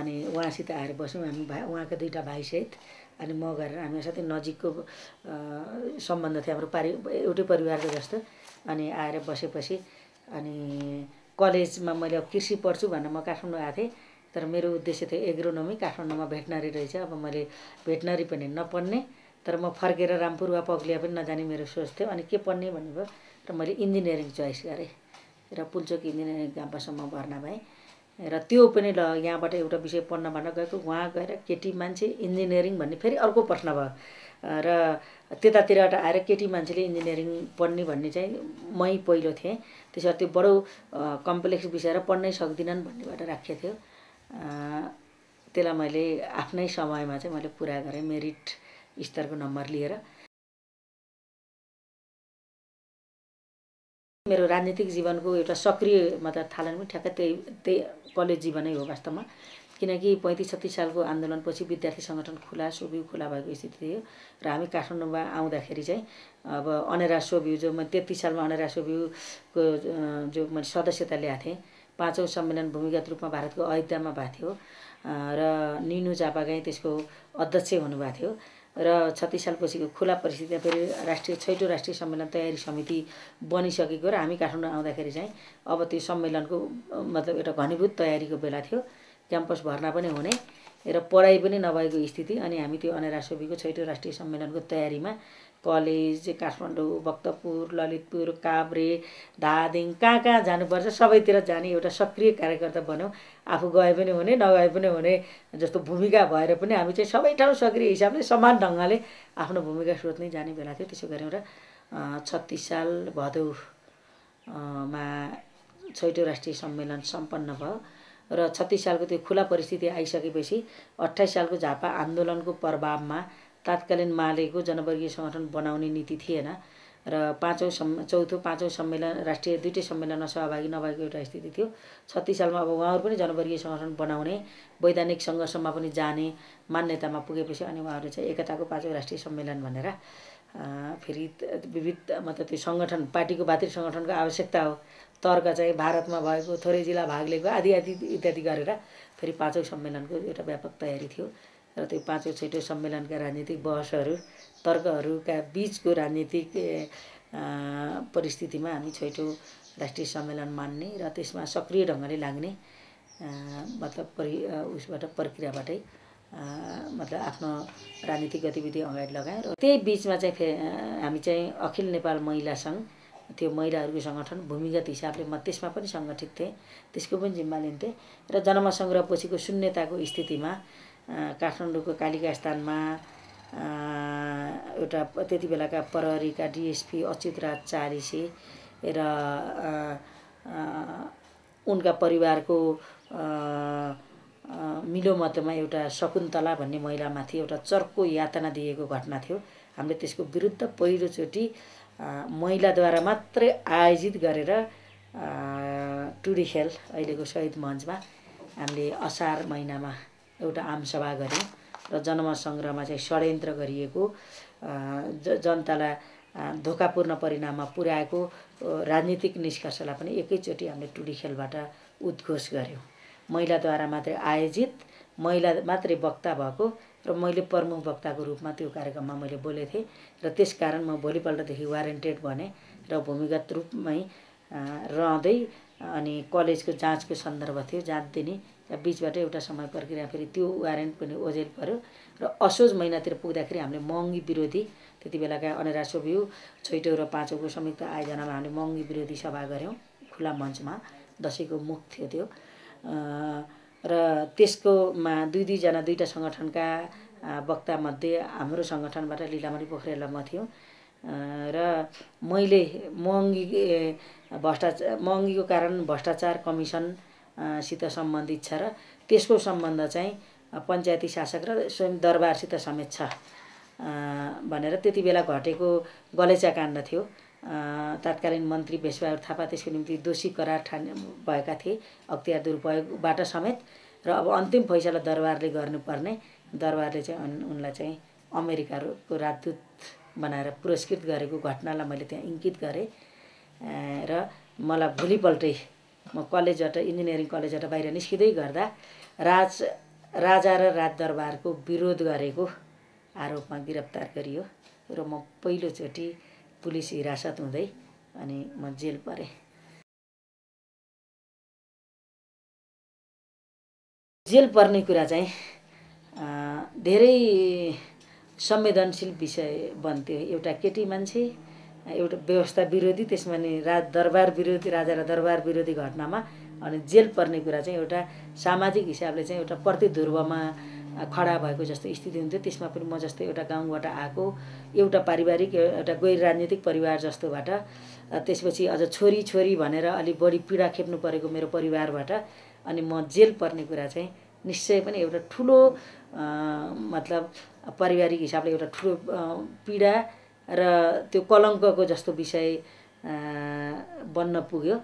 अनि उहाँसित आएर बस्यौँ हामी भाइ उहाँका दुईवटा भाइसहित। अनि म गरेर हामी साथै नजिकको सम्बन्ध थियो हाम्रो पारि एउटै परिवारको जस्तो। अनि आएर बसेपछि अनि कलेजमा मैले अब कृषि पढ्छु भनेर म काठमाडौँ आएको थिएँ। तर मेरो उद्देश्य थियो एग्रोनोमी। काठमाडौँमा भेटनरी रहेछ। अब मैले भेटनरी पनि नपढ्ने। तर म फर्केर रामपुर वा पग्लिया पनि नजाने मेरो सोच थियो। अनि के पढ्ने भन्ने भयो र मैले इन्जिनियरिङ चोइस गरेँ। र पुल्चोक इन्जिनियरिङ क्याम्पसमा भर्ना भएँ। र त्यो पनि ल यहाँबाट एउटा विषय पढ्न भन्न गएको। उहाँ गएर केटी मान्छे इन्जिनियरिङ भन्ने फेरि अर्को प्रश्न भयो। र त्यतातिरबाट आएर केटी मान्छेले इन्जिनियरिङ पढ्ने भन्ने चाहिँ मै पहिलो थिएँ। त्यसो त्यो बडो कम्प्लेक्स विषय र पढ्नै सक्दिनन् भन्नेबाट राखिएको थियो। त्यसलाई मैले आफ्नै समयमा चाहिँ मैले पुरा गरेँ मेरिट स्तरको नम्बर लिएर। मेरो राजनीतिक जीवनको एउटा सक्रिय मतलब थालन पनि ठ्याक्कै त्यही त्यही कलेज जीवनै हो वास्तवमा। किनकि पैँतिस छत्तिस सालको आन्दोलनपछि विद्यार्थी सङ्गठन खुला सोभिउ खुला भएको स्थिति थियो र हामी काठमाडौँमा आउँदाखेरि चाहिँ अब अनेरा सोभिउ जो मैले तेत्तिस सालमा अनेरा सोभिउको जो मैले सदस्यता ल्याएको थिएँ पाँचौँ सम्मेलन भूमिगत रूपमा भारतको अयोध्यामा भएको थियो र निनु चापागाई त्यसको अध्यक्ष हुनुभएको थियो। र छत्तिस सालपछिको खुला परिस्थितिमा फेरि राष्ट्रिय छैटौँ राष्ट्रिय सम्मेलन तयारी समिति बनिसकेको र हामी काठमाडौँ आउँदाखेरि चाहिँ अब त्यो सम्मेलनको मतलब एउटा घनीभूत तयारीको बेला थियो। क्याम्पस भर्ना पनि हुने र पढाइ पनि नभएको स्थिति अनि हामी त्यो अनेरा सोबीको छैटौँ राष्ट्रिय सम्मेलनको तयारीमा कलेज काठमाडौँ भक्तपुर ललितपुर काभ्रे धादिङ कहाँ कहाँ जानुपर्छ सबैतिर जाने एउटा सक्रिय कार्यकर्ता बन्यौँ। आफू गए पनि हुने नगए पनि हुने जस्तो भूमिका भएर पनि हामी चाहिँ सबै ठाउँ सक्रिय हिसाबले समान ढङ्गले आफ्नो भूमिका सोध्नै जाने बेला थियो। त्यसो गऱ्यौँ र छत्तिस साल भदौमा छैटौँ राष्ट्रिय सम्मेलन सम्पन्न भयो र छत्तिस सालको त्यो खुला परिस्थिति आइसकेपछि अट्ठाइस सालको झापा आन्दोलनको प्रभावमा तात्कालीन मालेको जनवर्गीय सङ्गठन बनाउने नीति थिएन। र पाँचौँ सम् चौथो पाँचौँ सम्मेलन राष्ट्रिय दुइटै सम्मेलनमा सहभागी नभएको एउटा स्थिति थियो। छत्तिस सालमा अब उहाँहरू पनि जनवर्गीय सङ्गठन बनाउने वैधानिक सङ्घर्षमा पनि जाने मान्यतामा पुगेपछि अनि उहाँहरू चाहिँ एकताको पाँचौँ राष्ट्रिय सम्मेलन भनेर फेरि विविध मतलब त्यो सङ्गठन पार्टीको भातृ सङ्गठनको आवश्यकता हो। तर्क चाहिँ भारतमा भएको थोरै जिल्ला भाग लिएको आदि आदि इत्यादि गरेर फेरि पाँचौँ सम्मेलनको एउटा व्यापक तयारी थियो। र त्यो पाँचौँ छैटौँ सम्मेलनका राजनीतिक बहसहरू तर्कहरूका बिचको राजनीतिक परिस्थितिमा हामी छैटौँ राष्ट्रिय सम्मेलन मान्ने र त्यसमा सक्रिय ढङ्गले लाग्ने मतलब परि उसबाट प्रक्रियाबाटै मतलब आफ्नो राजनीतिक गतिविधि अगाडि लगाएँ र त्यही बिचमा चाहिँ फे हामी चाहिँ अखिल नेपाल महिला सङ्घ त्यो महिलाहरूको सङ्गठन भूमिगत हिसाबले म त्यसमा पनि सङ्गठित थिएँ त्यसको पनि जिम्मा लिन्थेँ र जनमसङ्ग्रहपछिको शून्यताको स्थितिमा काठमाडौँको कालिका स्थानमा एउटा त्यति बेलाका प्रहरीका डिएसपी अच्युतराज चालिसे र उनका परिवारको मिलोमतमा एउटा शकुन्तला भन्ने महिलामाथि एउटा चर्को यातना दिएको घटना थियो। हामीले त्यसको विरुद्ध पहिलोचोटि महिलाद्वारा मात्रै आयोजित गरेर टुडी खेल अहिलेको शहीद मञ्चमा हामीले असार महिनामा एउटा आमसभा गऱ्यौँ। र जनमत चाहिँ षड्यन्त्र गरिएको ज जनतालाई धोकापूर्ण परिणाममा पुर्याएको राजनीतिक निष्कर्षलाई पनि एकैचोटि हामीले टुडी खेलबाट उद्घोष गऱ्यौँ महिलाद्वारा मात्रै आयोजित महिला मात्रै वक्ता भएको र मैले प्रमुख वक्ताको रूपमा त्यो कार्यक्रममा मैले बोलेको थिएँ र त्यस कारण म भोलिपल्टदेखि वारेन्टेड भनेँ र भूमिगत रूपमै रहँदै अनि कलेजको जाँचको सन्दर्भ थियो जाँच दिने बिचबाट एउटा समय प्रक्रिया फेरि त्यो वारेन्ट पनि ओझेल पऱ्यो र असोज महिनातिर पुग्दाखेरि हामीले महँगी विरोधी त्यति बेलाका अनेरा सोभियु छैटौँ र पाँचौँको संयुक्त आयोजनामा हामीले महँगी विरोधी सभा गऱ्यौँ खुला मञ्चमा दसैँको मुख थियो त्यो। र त्यसकोमा दुई दुईजना दुईवटा सङ्गठनका वक्तामध्ये हाम्रो सङ्गठनबाट लिलामणि पोखरेल म थियौँ र मैले महँगी भ्रष्टाचार महँगीको कारण भ्रष्टाचार कमिसन सित सम्बन्धित छ र त्यसको सम्बन्ध चाहिँ पञ्चायती शासक र स्वयं दरबारसित समेत छ। भनेर त्यति बेला घटेको गलेचा काण्ड थियो। तत्कालीन मन्त्री भेषबहादुर थापा त्यसको निम्ति दोषी करार ठान भएका थिए अख्तियार दुरुपयोगबाट समेत र अब अन्तिम फैसला दरबारले गर्नुपर्ने। दरबारले चाहिँ उनलाई चाहिँ अमेरिकाको राजदूत बनाएर पुरस्कृत गरेको घटनालाई मैले त्यहाँ इङ्कित गरेँ। र मलाई भोलिपल्टै म कलेजबाट इन्जिनियरिङ कलेजबाट बाहिर निस्किँदै गर्दा राज राजा र राजदरबारको विरोध गरेको आरोपमा गिरफ्तार गरियो र म पहिलोचोटि पुलिस हिरासत हुँदै अनि म जेल परेँ। जेल पर्ने कुरा चाहिँ धेरै संवेदनशील विषय बन्थ्यो। एउटा केटी मान्छे एउटा व्यवस्था विरोधी त्यसमा नि राज दरबार विरोधी राजा र दरबार विरोधी घटनामा अनि जेल पर्ने कुरा चाहिँ एउटा सामाजिक हिसाबले चाहिँ एउटा प्रतिध्रुवमा खडा भएको जस्तो स्थिति हुन्थ्यो। त्यसमा पनि म जस्तै एउटा गाउँबाट आएको एउटा पारिवारिक एउटा गैर राजनीतिक परिवार जस्तोबाट त्यसपछि अझ छोरी छोरी भनेर अलिक बढी पीडा खेप्नु परेको मेरो परिवारबाट अनि म जेल पर्ने कुरा चाहिँ निश्चय पनि एउटा ठुलो मतलब पारिवारिक हिसाबले एउटा ठुलो पीडा र त्यो कलङ्कको जस्तो विषय बन्न पुग्यो।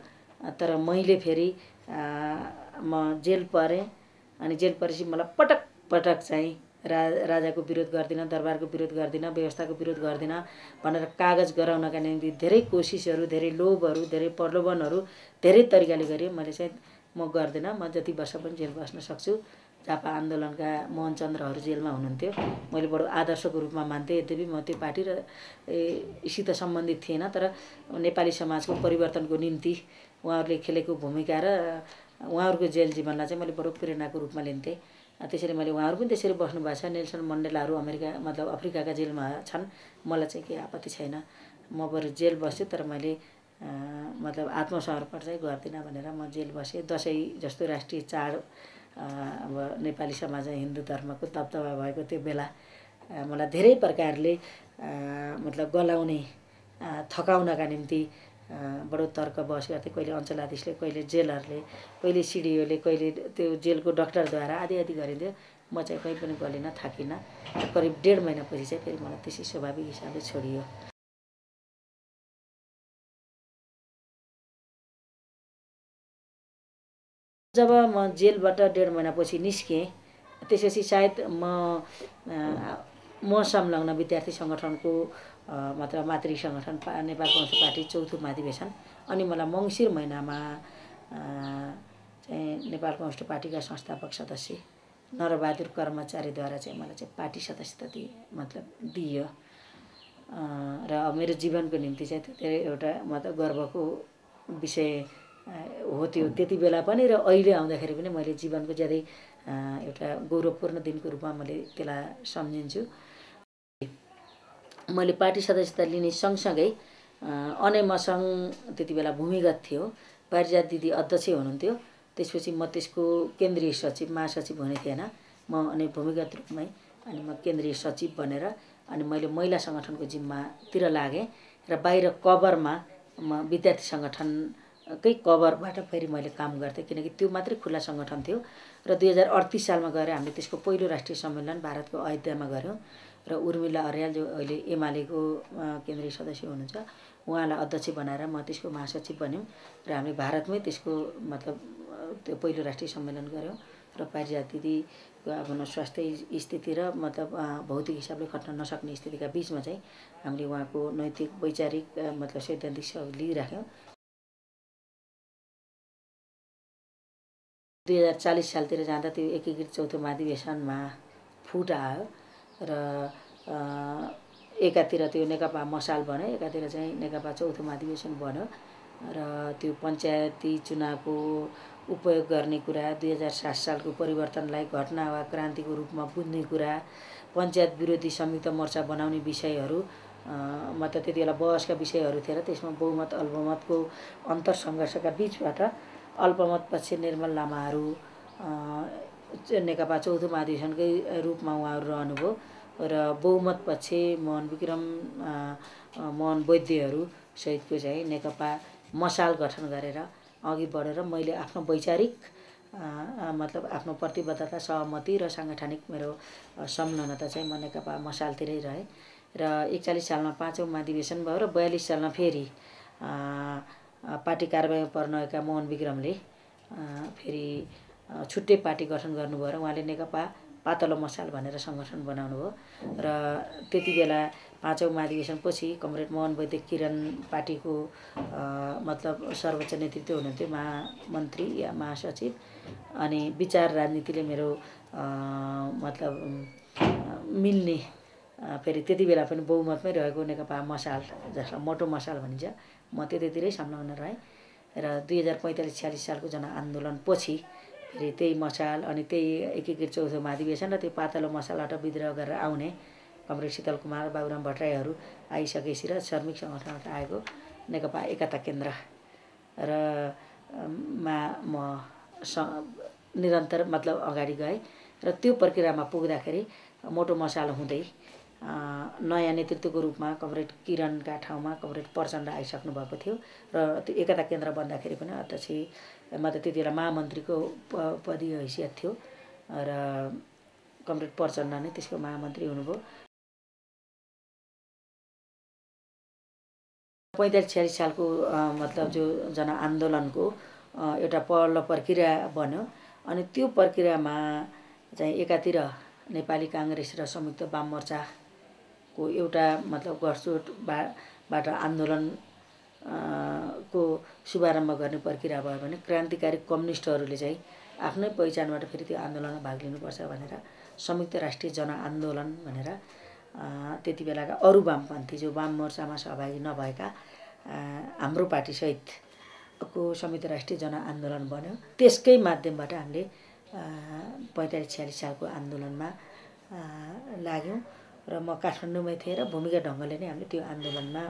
तर मैले फेरि म जेल परेँ अनि जेल परेपछि मलाई पटक पटक चाहिँ रा राजाको विरोध गर्दिनँ दरबारको विरोध गर्दिनँ व्यवस्थाको विरोध गर्दिनँ भनेर कागज गराउनका निम्ति धेरै कोसिसहरू धेरै लोभहरू धेरै प्रलोभनहरू धेरै तरिकाले गरेँ मैले चाहिँ म गर्दिनँ म जति वर्ष पनि जेल बस्न सक्छु। झापा आन्दोलनका मोहनचन्द्रहरू जेलमा हुनुहुन्थ्यो। मैले बडो आदर्शको रूपमा मान्थेँ यद्यपि म त्यो पार्टी र सित सम्बन्धित थिएन तर नेपाली समाजको परिवर्तनको निम्ति उहाँहरूले खेलेको भूमिका र उहाँहरूको जेल जीवनलाई चाहिँ मैले बडो प्रेरणाको रूपमा लिन्थेँ। त्यसरी मैले उहाँहरू पनि त्यसरी बस्नु भएको छ। नेल्सन मण्डेलाहरू अमेरिका मतलब अफ्रिकाका जेलमा छन्। मलाई चाहिँ केही आपत्ति छैन। म बरु जेल बस्छु तर मैले मतलब आत्मसमर्पण चाहिँ गर्दिनँ भनेर म जेल बसेँ। दसैँ जस्तो राष्ट्रिय चाड अब नेपाली समाज हिन्दू धर्मको दबदबा भएको त्यो बेला मलाई धेरै प्रकारले मतलब गलाउने थकाउनका निम्ति बडो तर्क बहस गर्थेँ। कहिले अञ्चलाधीशले कहिले जेलरले कहिले सिडिओले कहिले त्यो जेलको डक्टरद्वारा आदि आदि गरिन्थ्यो। म चाहिँ कहीँ पनि गलिनँ थाकिनँ। करिब डेढ महिनापछि चाहिँ फेरि मलाई त्यसै स्वाभाविक हिसाबले छोडियो। जब म जेलबाट डेढ महिनापछि निस्केँ त्यसपछि सायद म म संलग्न विद्यार्थी सङ्गठनको मतलब मातृ सङ्गठन नेपाल कम्युनिस्ट पार्टी चौथो महाधिवेशन अनि मलाई मङ्सिर महिनामा चाहिँ नेपाल कम्युनिस्ट पार्टीका संस्थापक सदस्य नरबहादुर कर्मचारीद्वारा चाहिँ मलाई चाहिँ पार्टी सदस्यता दिए मतलब दियो र मेरो जीवनको निम्ति चाहिँ धेरै एउटा मतलब गर्वको विषय हो त्यो त्यति बेला पनि र अहिले आउँदाखेरि पनि मैले जीवनको ज्यादै एउटा गौरवपूर्ण दिनको रूपमा मैले त्यसलाई सम्झिन्छु। मैले पार्टी सदस्यता लिने सँगसँगै अने मसँग त्यति बेला भूमिगत थियो पारिजात दिदी अध्यक्ष हुनुहुन्थ्यो। त्यसपछि म त्यसको केन्द्रीय सचिव महासचिव हुने थिएन। म अनि भूमिगत रूपमै अनि म केन्द्रीय सचिव बनेर अनि मैले महिला सङ्गठनको जिम्मातिर लागेँ र बाहिर कभरमा म विद्यार्थी सङ्गठन कै कभरबाट फेरि मैले काम गर्थेँ किनकि त्यो मात्रै खुल्ला सङ्गठन थियो र दुई हजार अडतिस सालमा गएर हामीले त्यसको पहिलो राष्ट्रिय सम्मेलन भारतको अयोध्यामा गऱ्यौँ र उर्मिला अर्याल जो अहिले एमालेको केन्द्रीय सदस्य हुनुहुन्छ उहाँलाई अध्यक्ष बनाएर म त्यसको महासचिव बन्यौँ र हामीले भारतमै त्यसको मतलब त्यो पहिलो राष्ट्रिय सम्मेलन गऱ्यौँ र पारिजात दिदीको आफ्नो स्वास्थ्य स्थिति र मतलब भौतिक हिसाबले खट्न नसक्ने स्थितिका बिचमा चाहिँ हामीले उहाँको नैतिक वैचारिक मतलब सैद्धान्तिक सहयोग लिइराख्यौँ दुई हजार चालिस सालतिर जाँदा त्यो एकीकृत चौथो महाधिवेशनमा फुट आयो र एकातिर त्यो नेकपा मसाल बन्यो एकातिर चाहिँ नेकपा चौथो महाधिवेशन बन्यो र त्यो पञ्चायती चुनावको उपयोग गर्ने कुरा दुई हजार सात सालको परिवर्तनलाई घटना वा क्रान्तिको रूपमा बुझ्ने कुरा पञ्चायत विरोधी संयुक्त मोर्चा बनाउने विषयहरू म त त्यति बेला बहसका विषयहरू थिएर त्यसमा बहुमत अल्पमतको अन्तर सङ्घर्षका बिचबाट अल्पमत पक्ष निर्मल लामाहरू नेकपा चौथो महाधिवेशनकै रूपमा उहाँहरू रहनुभयो र बहुमत पक्ष मोहन विक्रम मोहन वैद्यहरू सहितको चाहिँ नेकपा मसाल गठन गरेर अघि बढेर मैले आफ्नो वैचारिक मतलब आफ्नो प्रतिबद्धता सहमति र साङ्गठनिक मेरो संलग्नता चाहिँ म नेकपा मसालतिरै रहेँ। र एकचालिस सालमा पाँचौँ महाधिवेशन भयो र बयालिस सालमा फेरि पार्टी कारबाहीमा पर्नुभएका मोहन विक्रमले फेरि छुट्टै पार्टी गठन गर्नुभयो र उहाँले नेकपा पातलो मसाल भनेर सङ्गठन बनाउनु भयो र त्यति बेला पाँचौँ महाधिवेशनपछि कमरेड मोहन वैद्य किरण पार्टीको मतलब सर्वोच्च नेतृत्व हुनुहुन्थ्यो महामन्त्री या महासचिव। अनि विचार राजनीतिले मेरो मतलब मिल्ने फेरि त्यति बेला पनि बहुमतमै रहेको नेकपा मसाल जसलाई मोटो मसाल भनिन्छ। म त्यतैतिरै संलग्न रहेँ। र दुई हजार पैँतालिस छ्यालिस सालको जनआन्दोलनपछि फेरि त्यही मसाल अनि त्यही एकीकृत चौथो महाधिवेशन र त्यो पातलो मसालबाट विद्रोह गरेर आउने कमरेड शीतल कुमार बाबुराम भट्टराईहरू आइसकेपछि र श्रमिक सङ्गठनबाट आएको नेकपा एकता केन्द्र। र मा म निरन्तर मतलब अगाडि गएँ। र त्यो प्रक्रियामा पुग्दाखेरि मोटो मसाला हुँदै नयाँ नेतृत्वको रूपमा कमरेड किरणका ठाउँमा कमरेड प्रचण्ड आइसक्नु भएको थियो र त्यो एकता केन्द्र बन्दाखेरि पनि अध्यक्ष म त त्यति बेला महामन्त्रीको पदीय हैसियत थियो र कमरेड प्रचण्ड नै त्यसको महामन्त्री हुनुभयो। पैँतालिस छ्यालिस सालको मतलब जो जनआन्दोलनको एउटा पल्लो प्रक्रिया बन्यो अनि त्यो प्रक्रियामा चाहिँ एकातिर नेपाली काङ्ग्रेस र संयुक्त वाम मोर्चाको एउटा मतलब गठजोड बा बाट आन्दोलन को शुभारम्भ गर्ने प्रक्रिया भयो भने क्रान्तिकारी कम्युनिस्टहरूले चाहिँ आफ्नै पहिचानबाट फेरि त्यो आन्दोलनमा भाग लिनुपर्छ भनेर संयुक्त राष्ट्रिय जनआन्दोलन भनेर त्यति बेलाका अरू वामपन्थी जो वाम मोर्चामा सहभागी नभएका हाम्रो पार्टीसहितको संयुक्त राष्ट्रिय जनआन्दोलन बन्यो। त्यसकै माध्यमबाट हामीले पैँतालिस छ्यालिस सालको आन्दोलनमा लाग्यौँ। र म काठमाडौँमै थिएँ र भूमिका ढङ्गले नै हामीले त्यो आन्दोलनमा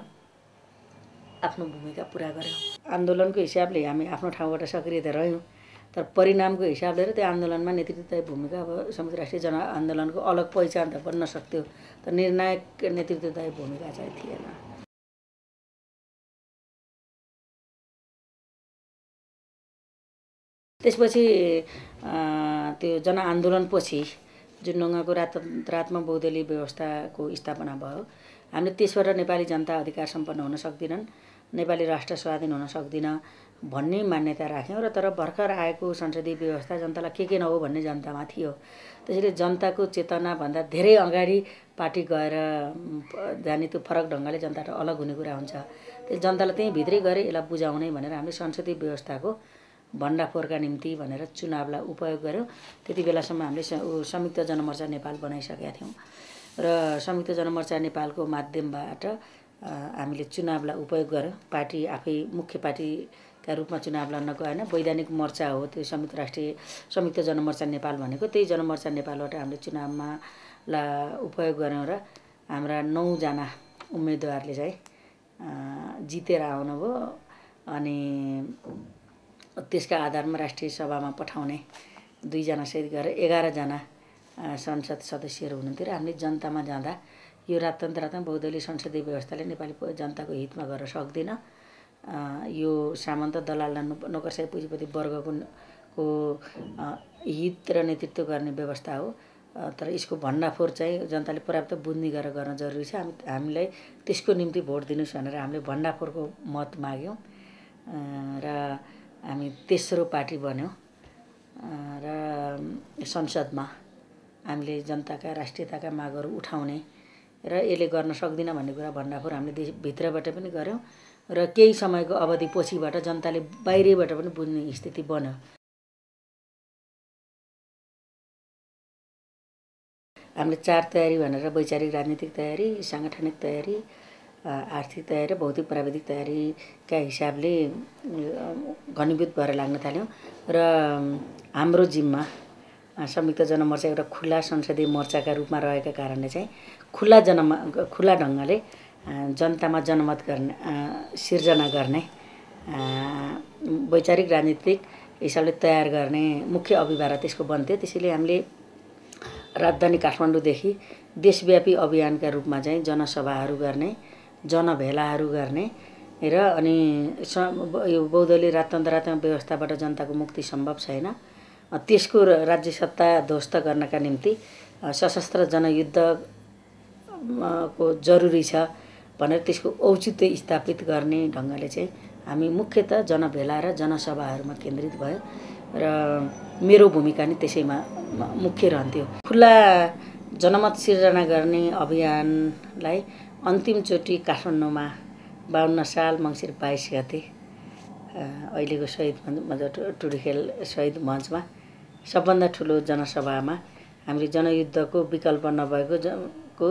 आफ्नो भूमिका पुरा गऱ्यौँ। आन्दोलनको हिसाबले हामी आफ्नो ठाउँबाट सक्रिय त रह्यौँ तर परिणामको हिसाबले र त्यो आन्दोलनमा नेतृत्वदायी भूमिका अब संयुक्त राष्ट्रिय जनआन्दोलनको अलग पहिचान त बन्न सक्थ्यो तर निर्णायक नेतृत्वदायी भूमिका चाहिँ थिएन। त्यसपछि त्यो जनआन्दोलनपछि जुन ढङ्गको रातरातमा बहुदलीय व्यवस्थाको स्थापना भयो हामीले त्यसबाट नेपाली जनता अधिकार सम्पन्न हुन सक्दैनन् नेपाली राष्ट्र स्वाधीन हुन सक्दिनँ भन्ने मान्यता राख्यौँ र तर भर्खर आएको संसदीय व्यवस्था जनतालाई के के नहो भन्ने जनतामा थियो। त्यसैले जनताको चेतनाभन्दा धेरै अगाडि पार्टी गएर जाने त्यो फरक ढङ्गले जनताबाट अलग हुने कुरा हुन्छ। त्यो जनतालाई त्यहीँ भित्रै गएर यसलाई बुझाउने भनेर हामीले संसदीय व्यवस्थाको भण्डाफोरका निम्ति भनेर चुनावलाई उपयोग गऱ्यौँ त्यति बेलासम्म हामीले संयुक्त जनमोर्चा नेपाल बनाइसकेका थियौँ। र संयुक्त जनमोर्चा नेपालको माध्यमबाट हामीले चुनावलाई उपयोग गऱ्यौँ पार्टी आफै मुख्य पार्टीका रूपमा चुनाव लड्न गएन। वैधानिक मोर्चा हो त्यो संयुक्त राष्ट्रिय संयुक्त जनमोर्चा नेपाल भनेको। त्यही जनमोर्चा नेपालबाट हामीले चुनावमा ला उपयोग गऱ्यौँ र हाम्रा नौजना उम्मेदवारले चाहिँ जितेर आउनुभयो। अनि त्यसका आधारमा राष्ट्रिय सभामा पठाउने दुईजना सहित गरेर एघारजना संसद सदस्यहरू हुनुहुन्थ्यो र हामीले जनतामा जाँदा यो राजतन्त्र बहुदलीय संसदीय व्यवस्थाले नेपाली जनताको हितमा गर्न सक्दैन। यो सामन्त दलाल नोकरसाही पुँजीपति वर्गको को हित र नेतृत्व गर्ने व्यवस्था हो। तर यसको भण्डाफोर चाहिँ जनताले पर्याप्त बुझ्ने गरेर गर्न जरुरी छ। हामी हामीलाई त्यसको निम्ति भोट दिनुहोस् भनेर हामीले भण्डाफोरको मत माग्यौँ। र हामी तेस्रो पार्टी बन्यौँ र संसदमा हामीले जनताका राष्ट्रियताका मागहरू उठाउने र यसले गर्न सक्दिनँ भन्ने कुरा भण्डाफोर हामीले देश भित्रबाट पनि गऱ्यौँ र केही समयको अवधि पछिबाट जनताले बाहिरैबाट पनि बुझ्ने स्थिति बन्यो। हामीले चार तयारी भनेर वैचारिक राजनीतिक तयारी साङ्गठनिक तयारी आर्थिक तयारी र भौतिक प्राविधिक तयारीका हिसाबले घनीभूत भएर लाग्न थाल्यौँ। र हाम्रो जिम्मा संयुक्त जनमोर्चा एउटा खुल्ला संसदीय मोर्चाका रूपमा रहेका कारणले चाहिँ खुल्ला जनमा खुल्ला ढङ्गले जनतामा जनमत गर्ने सिर्जना गर्ने वैचारिक राजनीतिक हिसाबले तयार गर्ने मुख्य अभिभावक त्यसको बन्थ्यो। त्यसैले हामीले राजधानी काठमाडौँदेखि देशव्यापी अभियानका रूपमा चाहिँ जनसभाहरू गर्ने जनभेलाहरू गर्ने र अनि यो बहुदलीय राजतन्त्रात्मक व्यवस्थाबाट जनताको मुक्ति सम्भव छैन। त्यसको राज्य सत्ता ध्वस्त गर्नका निम्ति सशस्त्र जनयुद्ध को जरुरी छ भनेर त्यसको औचित्य स्थापित गर्ने ढङ्गले चाहिँ हामी मुख्यत जनभेला र जनसभाहरूमा केन्द्रित भयो र मेरो भूमिका नि त्यसैमा मुख्य रहन्थ्यो। खुल्ला जनमत सिर्जना गर्ने अभियानलाई अन्तिमचोटि काठमाडौँमा बाहन्न साल मङ्सिर बाइस गते अहिलेको शहीद टुडीखेल शहीद मञ्चमा सबभन्दा ठुलो जनसभामा हामीले जनयुद्धको विकल्प नभएको को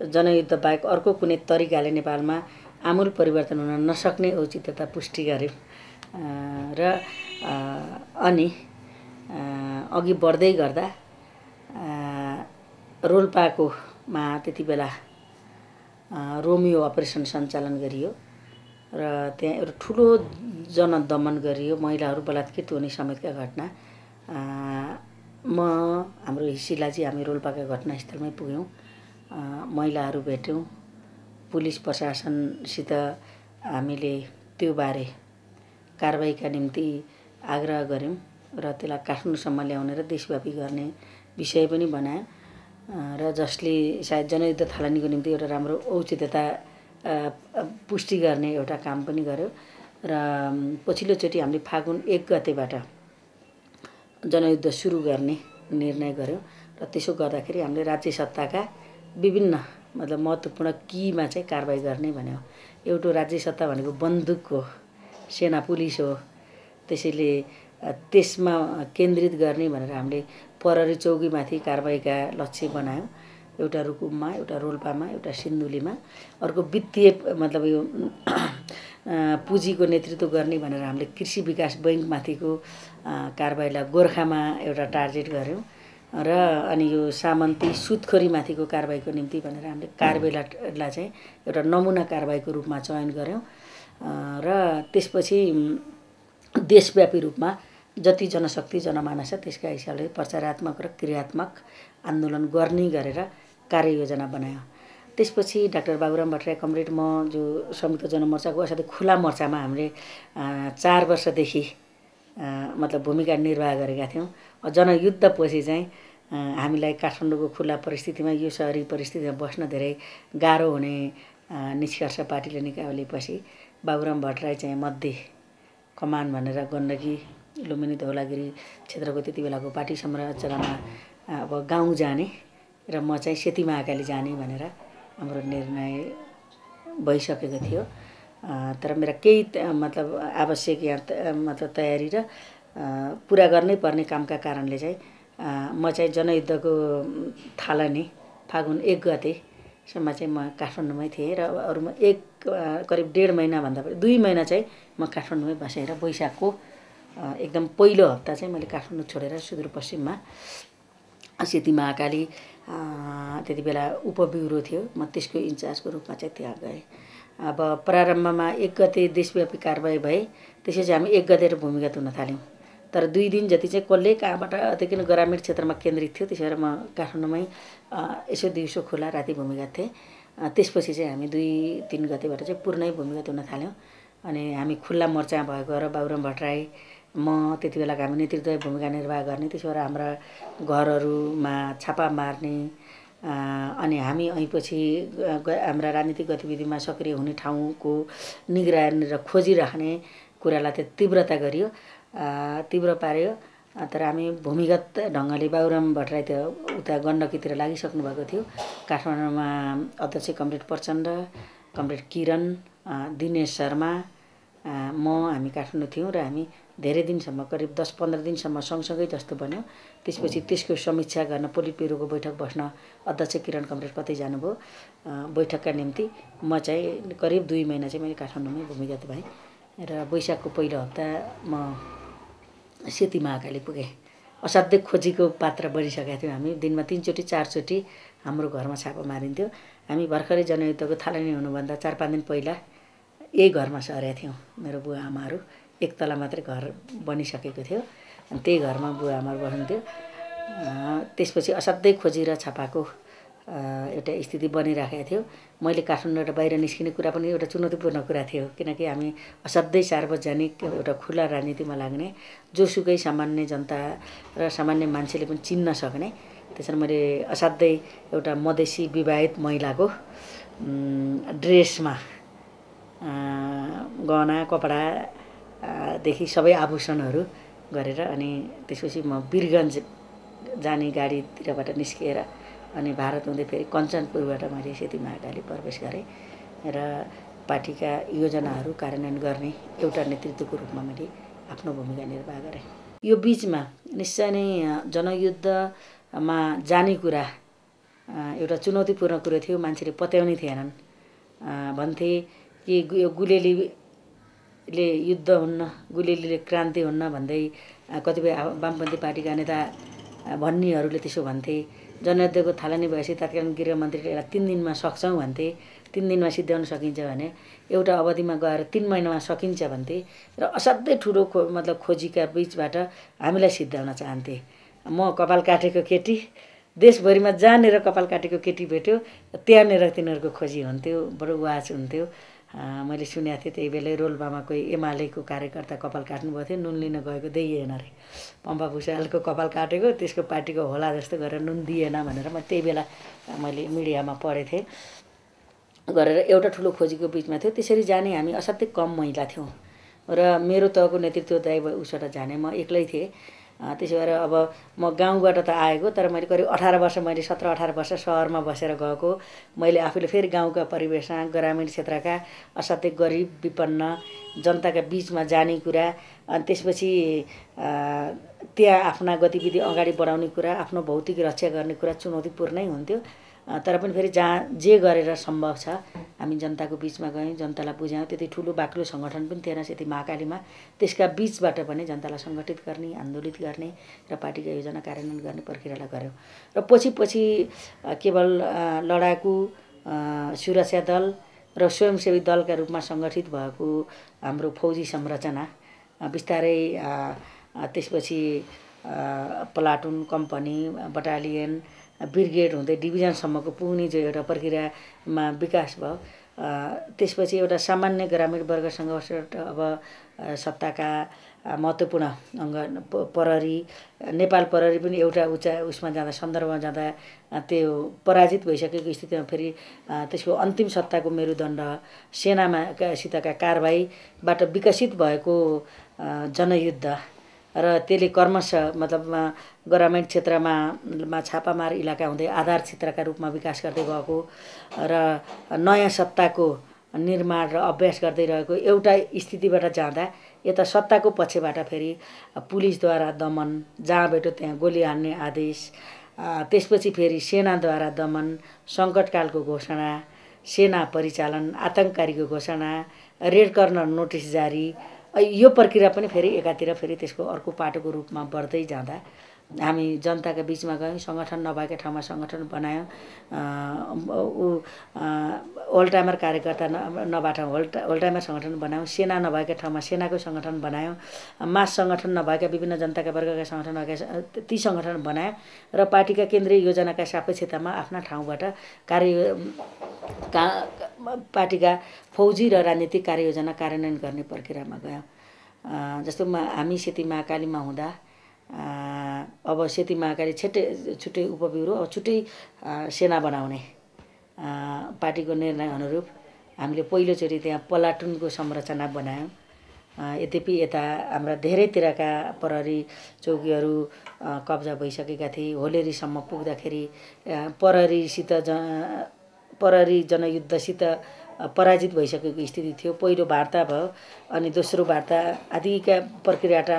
जनयुद्ध बाहेक अर्को कुनै तरिकाले नेपालमा आमूल परिवर्तन हुन नसक्ने औचित्यता पुष्टि गऱ्यौँ र अनि अघि बढ्दै गर्दा रोल्पाकोमा त्यति बेला रोमियो अपरेसन सञ्चालन गरियो र त्यहाँ एउटा ठुलो जनदमन गरियो महिलाहरू बलात्कृत हुने समेतका घटना। म हाम्रो हिसिलाजी हामी रोल्पाका घटनास्थलमै पुग्यौँ। महिलाहरू भेट्यौँ। पुलिस प्रशासनसित हामीले त्यो बारे कारवाहीका निम्ति आग्रह गऱ्यौँ र त्यसलाई काठमाडौँसम्म ल्याउने र देशव्यापी गर्ने विषय पनि बनायो। र जसले सायद जनयुद्ध थालनीको निम्ति एउटा राम्रो औचित्यता पुष्टि गर्ने एउटा काम पनि गर्यो। र पछिल्लोचोटि हामीले फागुन एक गतेबाट जनयुद्ध सुरु गर्ने निर्णय गऱ्यौँ र त्यसो गर्दाखेरि हामीले राज्य सत्ताका विभिन्न मतलब महत्त्वपूर्ण किमा चाहिँ कारवाही गर्ने भन्यो। एउटा राज्य सत्ता भनेको बन्दुक हो सेना पुलिस हो त्यसैले त्यसमा केन्द्रित गर्ने भनेर हामीले प्रहरी चौकीमाथि कारवाहीका लक्ष्य बनायौँ। एउटा रुकुममा एउटा रोल्पामा एउटा सिन्धुलीमा। अर्को वित्तीय मतलब यो पुँजीको नेतृत्व गर्ने भनेर हामीले कृषि विकास बैङ्कमाथिको कारवाहीलाई गोर्खामा एउटा टार्गेट गऱ्यौँ। र अनि यो सामन्ती सुत्खोरीमाथिको कारवाहीको निम्ति भनेर हामीले कारवाहीलाई चाहिँ एउटा नमुना कारवाहीको रूपमा चयन गऱ्यौँ। र त्यसपछि देशव्यापी रूपमा जति जनशक्ति जनमानस छ त्यसका हिसाबले प्रचारात्मक र क्रियात्मक आन्दोलन गर्ने गरेर कार्ययोजना बनायो। त्यसपछि डाक्टर बाबुराम भट्टराई कमरेड म जो संयुक्त जनमोर्चाको असाध्यै खुला मोर्चामा हामीले चार वर्षदेखि मतलब भूमिका निर्वाह गरेका थियौँ। जनयुद्धपछि चाहिँ हामीलाई काठमाडौँको खुल्ला परिस्थितिमा यो सहरी परिस्थितिमा बस्न धेरै गाह्रो हुने निष्कर्ष पार्टीले निकालेपछि बाबुराम भट्टराई चाहिँ मध्य कमान भनेर गण्डकी लुम्बिनी धौलागिरी क्षेत्रको त्यति बेलाको पार्टी संरचनामा अब गाउँ जाने र म चाहिँ सेती महाकाली जाने भनेर हाम्रो निर्णय भइसकेको थियो। तर मेरा केही मतलब आवश्यक यहाँ मतलब तयारी र पुरा गर्नै पर्ने कामका कारणले चाहिँ म चाहिँ जनयुद्धको थालनी फागुन एक गतेसम्म चाहिँ म काठमाडौँमै थिएँ र अरूमा एक करिब डेढ महिनाभन्दा दुई महिना चाहिँ म काठमाडौँमै बसेर वैशाखको एकदम पहिलो हप्ता चाहिँ मैले काठमाडौँ छोडेर सुदूरपश्चिममा सेती महाकाली त्यति बेला उपब्युरो थियो। म त्यसको इन्चार्जको रूपमा चाहिँ त्यहाँ गएँ। अब प्रारम्भमा एक गते देशव्यापी कारवाही भए त्यसपछि हामी एक गते भूमिगत हुन थाल्यौँ। तर दुई दिन जति चाहिँ कसले कहाँबाट त्यो ग्रामीण क्षेत्रमा केन्द्रित थियो त्यसो भएर म काठमाडौँमै यसो दिउँसो खुला राति भूमिगत थिएँ। त्यसपछि चाहिँ हामी दुई तिन गतेबाट चाहिँ पूर्णै भूमिगत हुन थाल्यौँ। अनि हामी खुल्ला मोर्चा भएको र बाबुराम भट्टराई म त्यति बेलाको हामी नेतृत्व भूमिका निर्वाह गर्ने त्यसो भएर हाम्रा घरहरूमा छापा मार्ने अनि हामी ऐपछि हाम्रा राजनीतिक गतिविधिमा सक्रिय हुने ठाउँको निगरानी र खोजिराख्ने कुरालाई त्यो तीव्रता गरियो। तीव्र पार्यो। तर हामी भूमिगत ढङ्गले बाबुराम भट्टराई त उता गण्डकीतिर लागिसक्नु भएको थियो। काठमाडौँमा अध्यक्ष कमरेड प्रचण्ड कमरेड किरण दिनेश शर्मा म हामी काठमाडौँ थियौँ र हामी धेरै दिनसम्म करिब दस पन्ध्र दिनसम्म सँगसँगै जस्तो बन्यो। त्यसपछि त्यसको समीक्षा गर्न पोलिट ब्युरोको बैठक बस्न अध्यक्ष किरण कमरेड कतै जानुभयो। बैठकका निम्ति म चाहिँ करिब दुई महिना चाहिँ मैले काठमाडौँमै भूमिगत भएँ र वैशाखको पहिलो हप्ता म सेती महाकाली पुगेँ। असाध्यै खोजीको पात्र बनिसकेका थियौँ हामी। दिनमा तिनचोटि चारचोटि हाम्रो घरमा छापा मारिन्थ्यो। हामी भर्खरै जनयुद्धको थालनी हुनुभन्दा चार पाँच दिन पहिला यही घरमा सरेका थियौँ मेरो बुवा आमाहरू। एक तला मात्रै घर बनिसकेको थियो। अनि त्यही घरमा बुवा आमाहरू बस्नुहुन्थ्यो। त्यसपछि असाध्यै खोजी र छापाको एउटा स्थिति बनिराखेको थियो। मैले काठमाडौँबाट बाहिर निस्किने कुरा पनि एउटा चुनौतीपूर्ण कुरा थियो किनकि हामी असाध्यै सार्वजनिक एउटा खुला राजनीतिमा लाग्ने जोसुकै सामान्य जनता र सामान्य मान्छेले पनि चिन्न सक्ने। त्यसरी मैले असाध्यै एउटा मधेसी विवाहित महिलाको ड्रेसमा गहना कपडादेखि सबै आभूषणहरू गरेर अनि त्यसपछि म वीरगन्ज जाने गाडीतिरबाट निस्किएर अनि भारत हुँदै फेरि कञ्चनपुरबाट मैले सेती महाकाली प्रवेश गरेँ र पार्टीका योजनाहरू कार्यान्वयन गर्ने एउटा नेतृत्वको रूपमा मैले आफ्नो भूमिका निर्वाह गरेँ। यो बिचमा निश्चय नै जनयुद्धमा जाने कुरा एउटा चुनौतीपूर्ण कुरो थियो मान्छेले पत्याउने थिएनन्। भन्थे कि यो गुलेलीले युद्ध हुन्न गुलेलीले क्रान्ति हुन्न भन्दै कतिपय वामपन्थी पार्टीका नेता भन्नेहरूले त्यसो भन्थे। जनयुद्धको थालनी भएपछि तत्कालीन गृहमन्त्रीले यसलाई तिन दिनमा सक्छौँ भन्थे। तिन दिनमा सिद्ध्याउन सकिन्छ भने एउटा अवधिमा गएर तिन महिनामा सकिन्छ भन्थे र असाध्यै ठुलो खो मतलब खोजीका बिचबाट हामीलाई सिद्ध्याउन चाहन्थे। म कपाल काटेको केटी देशभरिमा जहाँनिर कपाल काटेको केटी भेट्यो त्यहाँनिर तिनीहरूको खोजी हुन्थ्यो बडो वाच हुन्थ्यो। मैले सुनेको थिएँ त्यही बेलै रोल्पामा कोही एमालेको कार्यकर्ता कपाल काट्नुभएको थियो नुन लिन गएको देखिएन अरे। पम्पा भुषालको कपाल काटेको त्यसको पार्टीको होला जस्तो गरेर नुन दिएन भनेर म त्यही बेला मैले मिडियामा पढेको थिएँ। गरेर एउटा ठुलो खोजीको बिचमा थियो। त्यसरी जाने हामी असाध्यै कम महिला थियौँ। र मेरो तहको नेतृत्व दाइ उसबाट जाने। म एक्लै थिएँ। त्यसो भएर अब म गाउँबाट त आएको तर मैले करिब अठार वर्ष मैले सत्र अठार वर्ष सहरमा बसेर गएको। मैले आफूले फेरि गाउँका परिवेशमा ग्रामीण क्षेत्रका असाध्यै गरिब विपन्न जनताका बिचमा जाने कुरा अनि त्यसपछि त्यहाँ आफ्ना गतिविधि अगाडि बढाउने कुरा आफ्नो भौतिक रक्षा गर्ने कुरा चुनौतीपूर्णै हुन्थ्यो। तर पनि फेरि जहाँ जे गरेर सम्भव छ हामी जनताको बिचमा गयौँ जनतालाई बुझायौँ। त्यति ठुलो बाक्लो सङ्गठन पनि थिएन त्यति महाकालीमा। त्यसका बिचबाट पनि जनतालाई सङ्गठित गर्ने आन्दोलित गर्ने र पार्टीका योजना कार्यान्वयन गर्ने प्रक्रियालाई गऱ्यौँ र पछि पछि केवल लडाकु सुरक्षा दल र स्वयंसेवी दलका रूपमा सङ्गठित भएको हाम्रो फौजी संरचना बिस्तारै त्यसपछि प्लाटुन कम्पनी बटालियन ब्रिगेड हुँदै डिभिजनसम्मको पुग्ने जो एउटा प्रक्रियामा विकास भयो त्यसपछि एउटा सामान्य ग्रामीण वर्ग सङ्घर्षबाट अब सत्ताका महत्त्वपूर्ण अङ्ग प्रहरी नेपाल प्रहरी पनि एउटा उचा उसमा जाँदा सन्दर्भमा जाँदा त्यो पराजित भइसकेको स्थितिमा फेरि त्यसको अन्तिम सत्ताको मेरुदण्ड सेनामा सितका कारबाहीबाट विकसित भएको जनयुद्ध र त्यसले कर्मश मतलब ग्रामीण क्षेत्रमा छापामार इलाका हुँदै आधार क्षेत्रका रूपमा विकास गर्दै गएको र नयाँ सत्ताको निर्माण र अभ्यास गर्दै रहेको एउटा स्थितिबाट जाँदा यता सत्ताको पक्षबाट फेरि पुलिसद्वारा दमन जहाँ भेट्यो त्यहाँ गोली हान्ने आदेश त्यसपछि फेरि सेनाद्वारा दमन सङ्कटकालको घोषणा सेना परिचालन आतङ्ककारीको घोषणा रेड कर्नर नोटिस जारी यो प्रक्रिया पनि फेरि एकातिर फेरि त्यसको अर्को पाटोको रूपमा बढ्दै जाँदा हामी जनताका बिचमा गयौँ सङ्गठन नभएका ठाउँमा सङ्गठन बनायौँ। ऊ होल्टाइमर कार्यकर्ता नभएका होल्टा होल्टाइमर सङ्गठन बनायौँ सेना नभएका ठाउँमा सेनाको सङ्गठन बनायौँ मास सङ्गठन नभएका विभिन्न जनताका वर्गका सङ्गठन ती सङ्गठन बनायौँ र पार्टीका केन्द्रीय योजनाका सापेक्षतामा आफ्ना ठाउँबाट कार्य पार्टीका फौजी र राजनीतिक कार्ययोजना कार्यान्वयन गर्ने प्रक्रियामा गयौँ। जस्तो हामी सेती महाकालीमा हुँदा अब सेती महाकाली छुट्टै छुट्टै उपब्युरो अब छुट्टै सेना बनाउने पार्टीको निर्णय अनुरूप हामीले पहिलोचोटि त्यहाँ प्लाटुनको संरचना बनायौँ। यद्यपि यता हाम्रा धेरैतिरका प्रहरी चौकीहरू कब्जा भइसकेका थिए होलेरीसम्म पुग्दाखेरि प्रहरीसित ज प्रहरी जनयुद्धसित पराजित भइसकेको स्थिति थियो। पहिलो वार्ता भयो अनि दोस्रो वार्ता आदिका प्रक्रियाबाट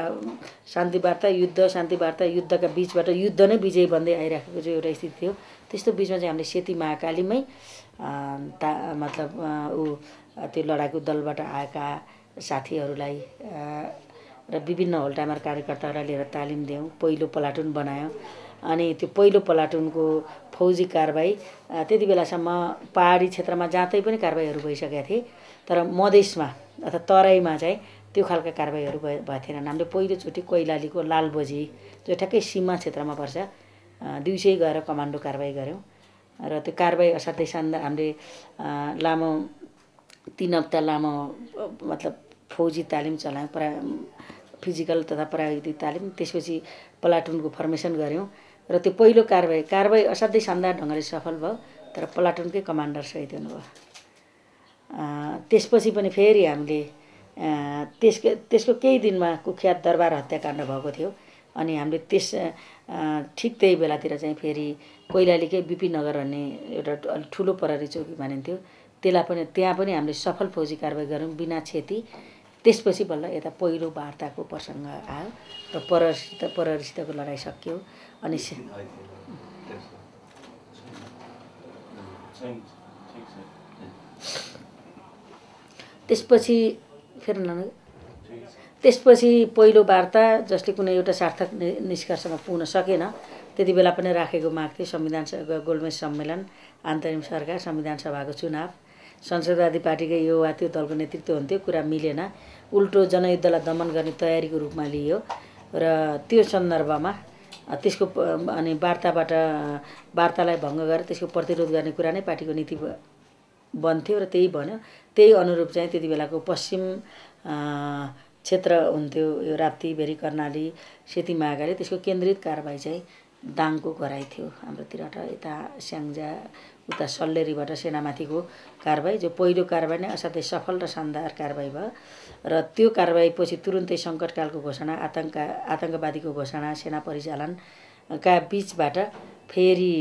शान्ति वार्ता युद्ध शान्ति वार्ता युद्धका बिचबाट युद्ध नै विजय बन्दै आइराखेको चाहिँ एउटा स्थिति थियो। त्यस्तो बिचमा चाहिँ हामीले सेती महाकालीमै ता मतलब ऊ त्यो लडाकु दलबाट आएका साथीहरूलाई र विभिन्न होल्टाइमर कार्यकर्ताहरूलाई लिएर तालिम दियौँ। पहिलो प्लाटुन बनायौँ। अनि त्यो पहिलो प्लाटुनको फौजी कारबाही त्यति बेलासम्म पहाडी क्षेत्रमा जहाँ पनि कारबाहीहरू भइसकेका थिए। तर मधेसमा अथवा तराईमा चाहिँ त्यो खालका कारबाहीहरू भए भएको थिएनन् हामीले पहिलोचोटि कैलालीको लालबजी जो ठ्याक्कै सीमा क्षेत्रमा पर्छ दिउँसै गएर कमान्डो कारबाही गऱ्यौँ र त्यो कारबाही असाध्यै शानदार हामीले लामो तिन हप्ता लामो मतलब फौजी तालिम चलायौँ प्रा फिजिकल तथा प्राविधिक तालिम। त्यसपछि प्लाटुनको फर्मेसन गऱ्यौँ र त्यो पहिलो कारबाही कारबाही असाध्यै शानदार ढङ्गले सफल भयो तर प्लाटुनकै कमान्डर सहित हुनुभयो। त्यसपछि पनि फेरि हामीले त्यसको त्यसको केही दिनमा कुख्यात दरबार हत्याकाण्ड भएको थियो अनि हामीले त्यस ठिक त्यही बेलातिर चाहिँ फेरि कैलालीकै बिपी नगर भन्ने एउटा अलिक ठुलो प्रहरी चौकी मानिन्थ्यो त्यसलाई पनि त्यहाँ पनि हामीले सफल फौजी कारवाही गऱ्यौँ बिना क्षति। त्यसपछि बल्ल यता पहिलो वार्ताको प्रसङ्ग आयो र प्रहरीसित प्रहरीसितको लडाइँ सकियो। अनि त्यसपछि फेरि त्यसपछि पहिलो वार्ता जसले कुनै एउटा सार्थक निष्कर्षमा पुग्न सकेन त्यति बेला पनि राखेको माग थियो संविधान गोलमेज सम्मेलन आन्तरिम सरकार संविधान सभाको चुनाव। संसदवादी पार्टीकै यो वा त्यो दलको नेतृत्व हुन्थ्यो कुरा मिलेन। उल्टो जनयुद्धलाई दमन गर्ने तयारीको रूपमा लियो र त्यो सन्दर्भमा त्यसको अनि वार्ताबाट वार्तालाई भङ्ग गरेर त्यसको प्रतिरोध गर्ने कुरा नै पार्टीको नीति बन्थ्यो र त्यही भन्यो। त्यही अनुरूप चाहिँ त्यति बेलाको पश्चिम क्षेत्र हुन्थ्यो यो राप्ती भेरी कर्णाली सेती महाकाली त्यसको केन्द्रित कारबाही चाहिँ दाङको गराइ थियो हाम्रोतिरबाट यता स्याङ्जा उता सल्लेरीबाट सेनामाथिको कारबाही जो पहिलो कारबाही नै असाध्यै सफल र शानदार कारबाही भयो। र त्यो कारबाहीपछि तुरुन्तै सङ्कटकालको घोषणा आतङ्क आतङ्कवादीको घोषणा सेना परिचालनका बिचबाट फेरि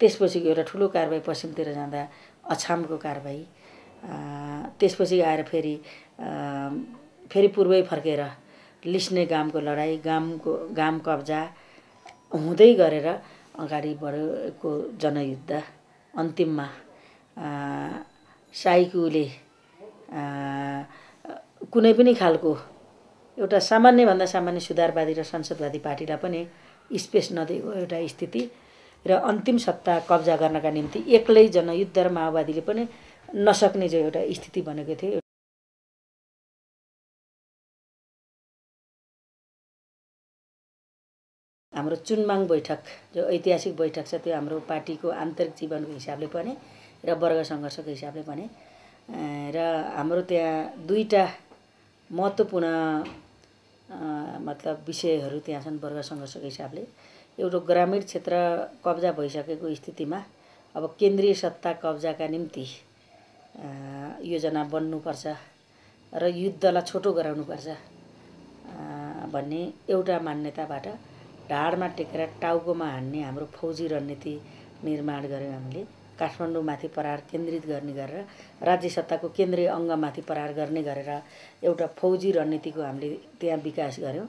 त्यसपछिको एउटा ठुलो कारबाही पश्चिमतिर जाँदा अछामको कारबाही अ, त्यसपछि आएर फेरि फेरि पूर्वै फर्केर लिस्ने गामको लडाइँ गामको गाम कब्जा हुँदै गरेर अगाडि बढेको जनयुद्ध अन्तिममा साइकुले कुनै पनि खालको एउटा सामान्यभन्दा सामान्य सुधारवादी र संसदवादी पार्टीलाई पनि स्पेस नदिएको एउटा स्थिति र अन्तिम सत्ता कब्जा गर्नका निम्ति एक्लै जनयुद्ध र माओवादीले पनि नसक्ने जो एउटा स्थिति बनेको थियो हाम्रो चुनमाङ बैठक जो ऐतिहासिक बैठक छ त्यो हाम्रो पार्टीको आन्तरिक जीवनको हिसाबले पनि र वर्ग सङ्घर्षको हिसाबले पनि र हाम्रो त्यहाँ दुईवटा महत्त्वपूर्ण मतलब विषयहरू त्यहाँ छन् वर्ग सङ्घर्षको हिसाबले। एउटा ग्रामीण क्षेत्र कब्जा भइसकेको स्थितिमा अब केन्द्रीय सत्ता कब्जाका निम्ति योजना बन्नुपर्छ र युद्धलाई छोटो गराउनुपर्छ भन्ने एउटा मान्यताबाट ढाडमा टेकेर टाउकोमा हान्ने हाम्रो फौजी रणनीति निर्माण गऱ्यौँ हामीले। काठमाडौँमाथि प्रहार केन्द्रित गर्ने गरेर राज्य सत्ताको केन्द्रीय अङ्गमाथि प्रहार गर्ने गरेर एउटा फौजी रणनीतिको हामीले त्यहाँ विकास गऱ्यौँ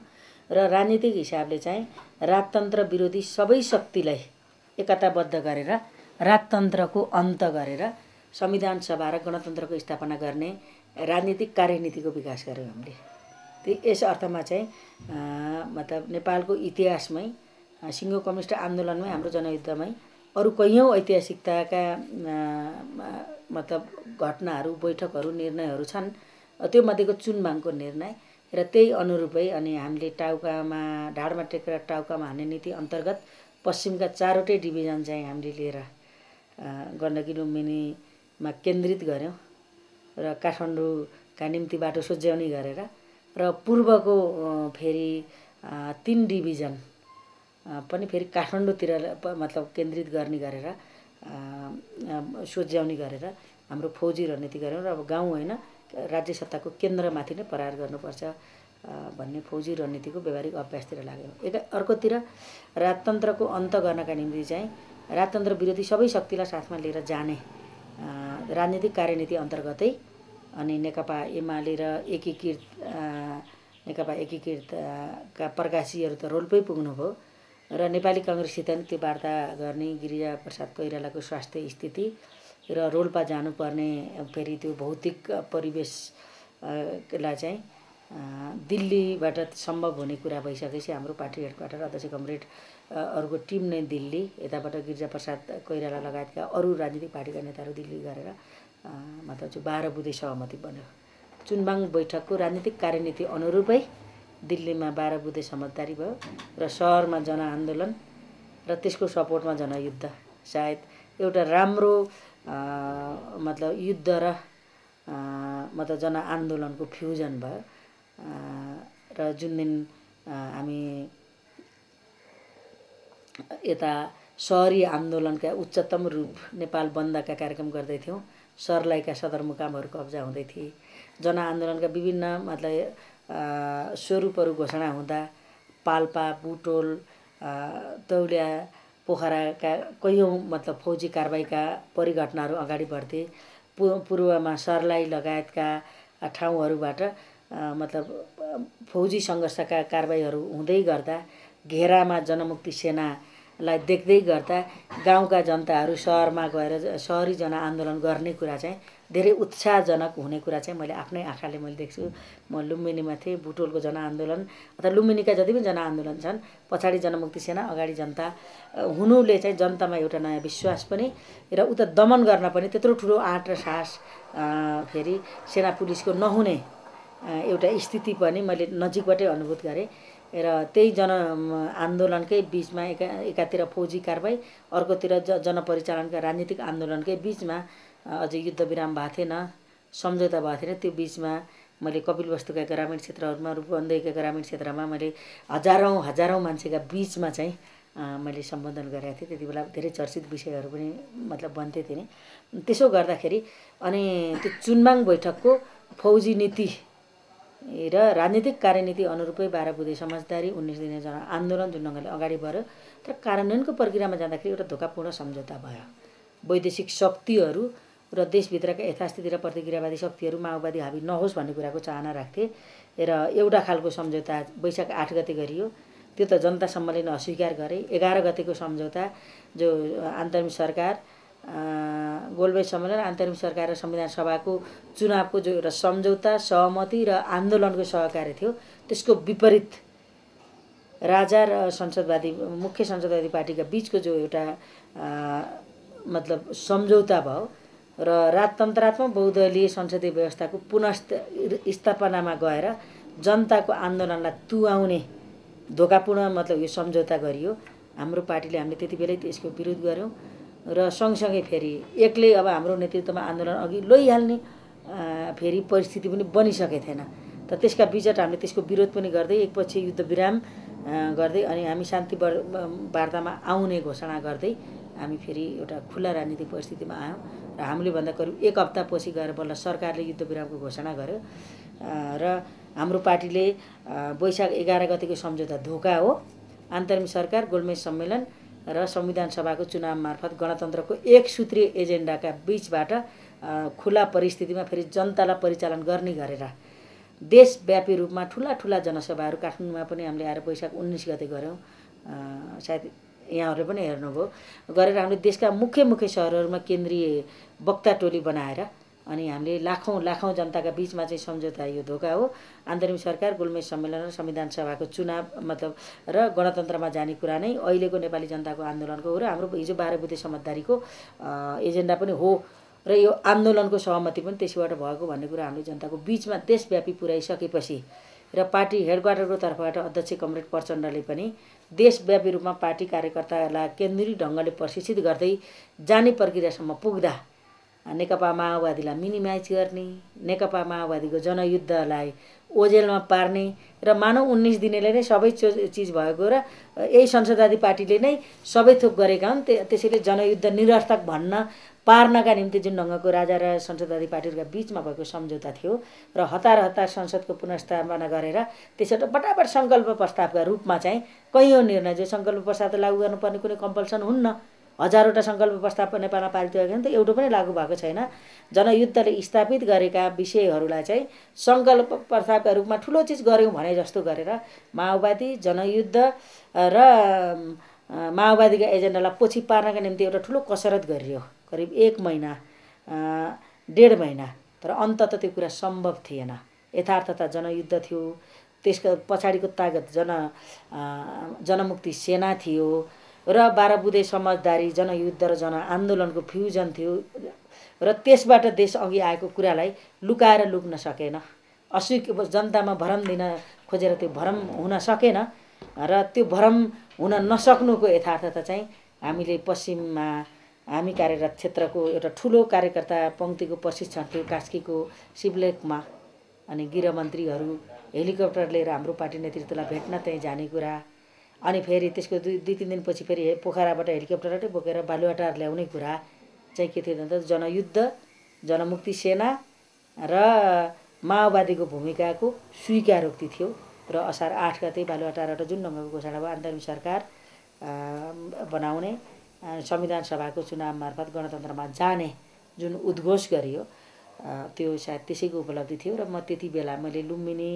र राजनीतिक हिसाबले चाहिँ राजतन्त्र विरोधी सबै शक्तिलाई एकताबद्ध गरेर राजतन्त्रको अन्त गरेर संविधान सभा र गणतन्त्रको स्थापना गर्ने राजनीतिक कार्यनीतिको विकास गऱ्यौँ हामीले। त्यही यस अर्थमा चाहिँ मतलब नेपालको इतिहासमै सिङ्गो कम्युनिस्ट आन्दोलनमै हाम्रो जनयुद्धमै अरू कैयौँ ऐतिहासिकताका मतलब घटनाहरू बैठकहरू निर्णयहरू छन्। अ, त्योमध्येको चुनबाङको निर्णय र त्यही अनुरूपै अनि हामीले टाउकामा ढाडमा टेकेर टाउकामा हान्ने नीति अन्तर्गत पश्चिमका चारवटै डिभिजन चाहिँ हामीले लिएर गण्डकी लुम्बिनीमा केन्द्रित गऱ्यौँ र काठमाडौँका निम्ति बाटो सोझ्याउने गरेर र पूर्वको फेरि तिन डिभिजन पनि फेरि काठमाडौँतिर मतलब केन्द्रित गर्ने गरेर सोझ्याउने गरेर हाम्रो फौजी रणनीति गऱ्यौँ र अब गाउँ होइन राज्य सत्ताको केन्द्रमाथि नै प्रहार गर्नुपर्छ भन्ने फौजी रणनीतिको व्यवहारिक अभ्यासतिर लाग्यौँ एका अर्कोतिर राजतन्त्रको अन्त गर्नका निम्ति चाहिँ राजतन्त्र विरोधी सबै शक्तिलाई साथमा लिएर जाने राजनीतिक कार्यनीति अन्तर्गतै अनि नेकपा एमाले र एकीकृत नेकपा एकीकृत का प्रकाशीहरू त रोल्पै पुग्नुभयो। र नेपाली कङ्ग्रेससित नि त्यो वार्ता गर्ने गिरिजा प्रसाद कोइरालाको स्वास्थ्य स्थिति र रोल्पा जानुपर्ने फेरि त्यो भौतिक परिवेश अ, लाई चाहिँ दिल्लीबाट सम्भव हुने कुरा भइसकेपछि हाम्रो पार्टी हेडक्वार्टर अध्यक्ष कमरेड अरूको टिम नै दिल्ली यताबाट गिरिजाप्रसाद कोइराला लगायतका अरू राजनीतिक पार्टीका नेताहरू दिल्ली गरेर मतलब चाहिँ बाह्र बुधे सहमति बन्यो। चुनबाङ बैठकको राजनीतिक कार्यनीति अनुरूपै दिल्लीमा बाह्र बुधे समझदारी भयो र सहरमा जनआन्दोलन र त्यसको सपोर्टमा जनयुद्ध। सायद एउटा राम्रो मतलब युद्ध र मतलब जनआन्दोलनको फ्युजन भयो। र जुन दिन हामी यता सहरी आन्दोलनका उच्चतम रूप नेपाल बन्दका कार्यक्रम गर्दै थियौँ। सर्लाहीका सदरमुकामहरू कब्जा हुँदै थिए। जनआन्दोलनका विभिन्न मतलब स्वरूपहरू घोषणा हुँदा पाल्पा बुटोल तौलिया पोखराका कैयौँ मतलब फौजी कारवाहीका परिघटनाहरू अगाडि बढ्थे। पू पूर्वमा सर्लाही लगायतका ठाउँहरूबाट मतलब फौजी सङ्घर्षका कारवाहीहरू हुँदै गर्दा घेरामा जनमुक्ति सेनालाई देख्दै गर्दा गाउँका जनताहरू सहरमा गएर सहरी जनआन्दोलन गर्ने कुरा चाहिँ धेरै उत्साहजनक हुने कुरा चाहिँ मैले आफ्नै आँखाले मैले देख्छु। म लुम्बिनीमा थिएँ बुटोलको जनआन्दोलन अथवा लुम्बिनीका जति पनि जनआन्दोलन छन् पछाडि जनमुक्ति सेना अगाडि जनता हुनुले चाहिँ जनतामा एउटा नयाँ विश्वास पनि र उता दमन गर्न पनि त्यत्रो ठुलो आँट र साहस फेरि सेना पुलिसको नहुने एउटा स्थिति पनि मैले नजिकबाटै अनुभूत गरेँ र त्यही जन आन्दोलनकै बिचमा एका एकातिर फौजी कारवाही अर्कोतिर ज जनपरिचालनका राजनीतिक आन्दोलनकै बिचमा अझै युद्ध विराम भएको थिएन सम्झौता भएको थिएन। त्यो बिचमा मैले कपिलवस्तुका ग्रामीण क्षेत्रहरूमा रूपन्देहीका ग्रामीण क्षेत्रमा मैले हजारौँ हजारौँ मान्छेका बिचमा चाहिँ मैले सम्बोधन गरेको थिएँ। त्यति बेला धेरै चर्चित विषयहरू पनि मतलब बन्थे थिएँ त्यसो गर्दाखेरि अनि त्यो चुनबाङ बैठकको फौजी नीति र राजनीतिक कार्यनीति अनुरूपै बाह्र बुधे समझदारी उन्नाइस दिने जन आन्दोलन जुन ढङ्गले अगाडि बढ्यो तर कार्यान्वयनको प्रक्रियामा जाँदाखेरि एउटा धोकापूर्ण सम्झौता भयो। वैदेशिक शक्तिहरू र देशभित्रका यथास्थिति र प्रतिक्रियावादी शक्तिहरू माओवादी हाबी नहोस् भन्ने कुराको चाहना राख्थे र एउटा खालको सम्झौता वैशाख आठ गते गरियो। त्यो त जनता सम्मेलन अस्वीकार गरे। एघार गतेको सम्झौता जो आन्तरिक सरकार गोलबेज सम्मेलन आन्तरिक सरकार र संविधान सभाको चुनावको जो एउटा सम्झौता सहमति र आन्दोलनको सहकार्य थियो त्यसको विपरीत राजा र संसदवादी मुख्य संसदवादी पार्टीका बिचको जो एउटा मतलब सम्झौता भयो र राजतन्त्रात्मक बहुदलीय संसदीय व्यवस्थाको पुनः स्थापनामा गएर जनताको आन्दोलनलाई तुवाउने धोकापूर्ण मतलब यो सम्झौता गरियो। हाम्रो पार्टीले हामीले त्यति बेलै त्यसको विरोध गऱ्यौँ र सँगसँगै फेरि एक्लै अब हाम्रो नेतृत्वमा आन्दोलन अघि लैहाल्ने फेरि परिस्थिति पनि बनिसकेको थिएन। त त्यसका बिचट हामीले त्यसको विरोध पनि गर्दै एकपछि युद्ध विराम गर्दै अनि हामी शान्ति वार्तामा आउने घोषणा गर्दै हामी फेरि एउटा खुल्ला राजनीतिक परिस्थितिमा आयौँ। हामीले भन्दा करिब एक हप्तापछि गएर बल्ल सरकारले युद्ध विरामको घोषणा गर्यो। र हाम्रो पार्टीले वैशाख एघार गतिको सम्झौता धोका हो। आन्तरिक सरकार गोलमेज सम्मेलन र संविधान सभाको चुनाव मार्फत गणतन्त्रको एक सूत्रीय एजेन्डाका बिचबाट खुला परिस्थितिमा फेरि जनतालाई परिचालन गर्ने गरेर देशव्यापी रूपमा ठुला ठुला जनसभाहरू काठमाडौँमा पनि हामीले आएर वैशाख उन्नाइस गते गऱ्यौँ। सायद यहाँहरूले पनि हेर्नुभयो। गरेर हामीले देशका मुख्य मुख्य सहरहरूमा केन्द्रीय वक्ता टोली बनाएर अनि हामीले लाखौँ लाखौँ जनताका बिचमा चाहिँ सम्झौता यो धोका हो। आन्तरिक सरकार गोलमेज सम्मेलन र संविधान सभाको चुनाव मतलब र गणतन्त्रमा जाने कुरा नै अहिलेको नेपाली जनताको आन्दोलनको हो र हाम्रो हिजो बाह्र बुधे समझदारीको एजेन्डा पनि हो र यो आन्दोलनको सहमति पनि त्यसैबाट भएको भन्ने कुरा हामीले जनताको बिचमा देशव्यापी पुर्याइसकेपछि र पार्टी हेडक्वार्टरको तर्फबाट अध्यक्ष कमरेड प्रचण्डले पनि देशव्यापी रूपमा पार्टी कार्यकर्तालाई केन्द्रीय ढङ्गले प्रशिक्षित गर्दै जाने प्रक्रियासम्म पुग्दा नेकपा माओवादीलाई मिनिमाइज गर्ने नेकपा माओवादीको जनयुद्धलाई ओझेलमा पार्ने र मानव उन्नाइस दिनेले नै सबै चिज भएको र यही संसदवादी पार्टीले नै सबै थोक गरेका हुन् त्यसैले जनयुद्ध निरर्थक भन्न पार्नका निम्ति जुन ढङ्गको राजा र संसदवादी पार्टीहरूका बिचमा भएको सम्झौता थियो र हतार हतार संसदको पुनस्थापना गरेर त्यसबाट बटाबट सङ्कल्प प्रस्तावका रूपमा चाहिँ कैयौँ निर्णय जो सङ्कल्प प्रस्ताव लागू गर्नुपर्ने कुनै कम्पल्सन हुन्न। हजारवटा सङ्कल्प प्रस्ताव नेपालमा पारित भएको नि त एउटा पनि लागू भएको छैन। जनयुद्धले स्थापित गरेका विषयहरूलाई चाहिँ सङ्कल्प प्रस्तावका रूपमा ठुलो चिज गऱ्यौँ भने जस्तो गरेर माओवादी जनयुद्ध र माओवादीका एजेन्डालाई पछि पार्नका निम्ति एउटा ठुलो कसरत गरियो। करिब एक महिना डेढ महिना तर अन्तत त्यो कुरा सम्भव थिएन। यथार्थता जनयुद्ध थियो त्यसको पछाडिको तागत जन जनमुक्ति सेना थियो र बाह्र बुधे समझदारी जनयुद्ध र जनआन्दोलनको फ्युजन थियो र त्यसबाट देश अघि आएको कुरालाई लुकाएर लुक्न सकेन। अस्वीक जनतामा भरम दिन खोजेर त्यो भरम हुन सकेन र त्यो भरम हुन नसक्नुको यथार्थता चाहिँ हामीले पश्चिममा हामी कार्यरत क्षेत्रको एउटा ठुलो कार्यकर्ता पङ्क्तिको प्रशिक्षण थियो कास्कीको शिवलेखमा अनि गृहमन्त्रीहरू हेलिकप्टर लिएर हाम्रो पार्टी नेतृत्वलाई भेट्न त्यहीँ जाने कुरा अनि फेरि त्यसको दुई दुई तिन दिनपछि फेरि पोखराबाट हेलिकप्टरबाटै बोकेर बालुवाटार ल्याउने कुरा चाहिँ के थियो भन्दा जनयुद्ध जनमुक्ति सेना र माओवादीको भूमिकाको स्वीकारोक्ति थियो र असार आठ गते बालुवाटारबाट जुन ढङ्गको घोषणा भयो अन्तरिम सरकार बनाउने संविधान सभाको चुनाव मार्फत गणतन्त्रमा जाने जुन उद्घोष गरियो त्यो सायद त्यसैको उपलब्धि थियो र म त्यति बेला मैले लुम्बिनी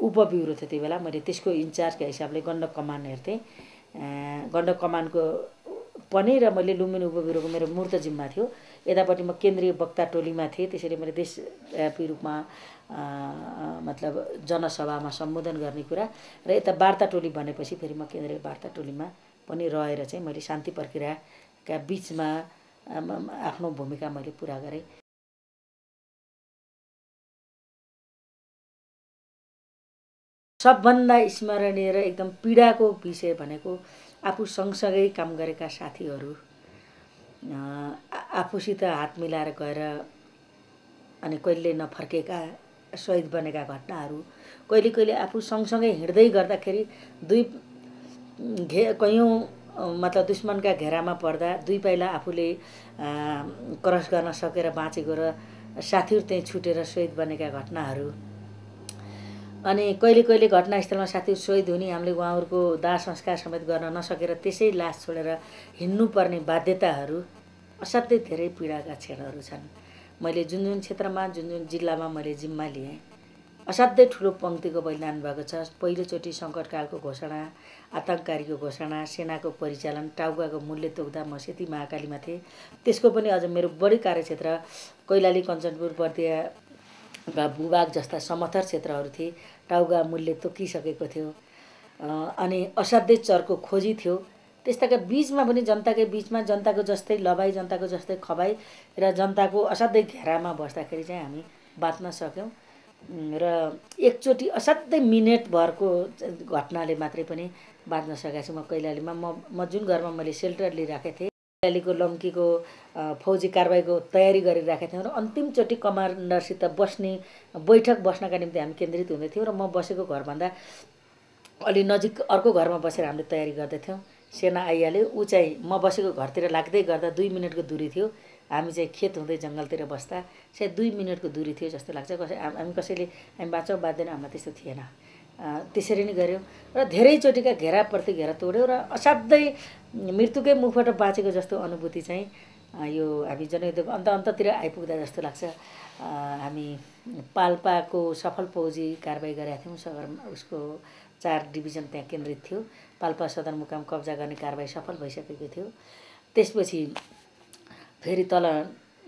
उपब्युरो थियो त्यति बेला। मैले त्यसको इन्चार्जको हिसाबले गण्डक कमान हेर्थेँ। गण्डक कमानको पनि र मैले लुम्बिनी उपब्युरोको मेरो मूर्त जिम्मा थियो। यतापट्टि म केन्द्रीय वक्ता टोलीमा थिएँ। त्यसरी मैले देशव्यापी रूपमा मतलब जनसभामा सम्बोधन गर्ने कुरा र यता वार्ता टोली भनेपछि फेरि म केन्द्रीय वार्ता टोलीमा पनि रहेर चाहिँ मैले शान्ति प्रक्रियाका बिचमा आफ्नो भूमिका मैले पुरा गरेँ। सबभन्दा स्मरणीय र एकदम पीडाको विषय भनेको आफू सँगसँगै काम गरेका साथीहरू आफूसित हात मिलाएर गएर अनि कहिले नफर्केका सहिद बनेका घटनाहरू कहिले कहिले आफू सँगसँगै हिँड्दै गर्दाखेरि दुई घे कैयौँ मतलब दुश्मनका घेरामा पर्दा दुई पाइला आफूले क्रस गर्न सकेर बाँचेको र साथीहरू त्यहीँ छुटेर सहिद बनेका घटनाहरू अनि कहिले कहिले घटनास्थलमा साथीहरू सहिद हुने हामीले उहाँहरूको दाह संस्कार समेत गर्न नसकेर त्यसै लास छोडेर हिँड्नुपर्ने बाध्यताहरू असाध्यै धेरै पीडाका क्षणहरू छन्। मैले जुन जुन क्षेत्रमा जुन जुन जिल्लामा मैले जिम्मा लिएँ असाध्यै ठुलो पङ्क्तिको बलिदान भएको छ। पहिलोचोटि सङ्कटकालको घोषणा आतङ्ककारीको घोषणा सेनाको परिचालन टाउकाको मूल्य तोक्दा म सेती महाकालीमा थिएँ। त्यसको पनि अझ मेरो बढी कार्यक्षेत्र कैलाली कञ्चनपुर बर्दिया भूभाग जस्ता समथर क्षेत्रहरू थिए। टाउका मूल्य तोकिसकेको थियो। अनि असाध्यै चर्को खोजी थियो। त्यस्ताका बिचमा पनि जनताकै बिचमा जनताको जस्तै लबाई जनताको जस्तै खबाई र जनताको असाध्यै घेरामा बस्दाखेरि चाहिँ हामी बाँच्न सक्यौँ। र एकचोटि असाध्यै मिनेटभरको घटनाले मात्रै पनि बाँच्न सकेको छु। म कैलालीमा म म जुन घरमा मैले सेल्टर लिइराखेको थिएँ। कैलालीको लम्कीको फौजी कारवाहीको तयारी गरिराखेका थियौँ र अन्तिमचोटि कमान्डरसित बस्ने बैठक बस्नका निम्ति हामी केन्द्रित हुँदै थियौँ र म बसेको घरभन्दा अलि नजिक अर्को घरमा बसेर हामीले तयारी गर्दैथ्यौँ। सेना आइहाल्यो। ऊ चाहिँ म बसेको घरतिर लाग्दै गर्दा दुई मिनटको दुरी थियो। हामी चाहिँ खेत हुँदै जङ्गलतिर बस्दा सायद दुई मिनटको दुरी थियो जस्तो लाग्छ। कसै हामी कसैले हामी बाँचौँ बाँच्दैन हामीलाई त्यस्तो थिएन। त्यसरी नै गऱ्यौँ र धेरैचोटिका घेराप्रति घेरा तोड्यौँ र असाध्यै मृत्युकै मुखबाट बाँचेको जस्तो अनुभूति चाहिँ यो हामी जनयुद्धको अन्त अन्ततिर आइपुग्दा जस्तो लाग्छ। हामी पाल्पाको सफल फौजी कारवाही गरेका थियौँ सगर उसको चार डिभिजन त्यहाँ केन्द्रित थियो। पाल्पा सदरमुकाम कब्जा गर्ने कारवाही सफल भइसकेको थियो। त्यसपछि फेरि तल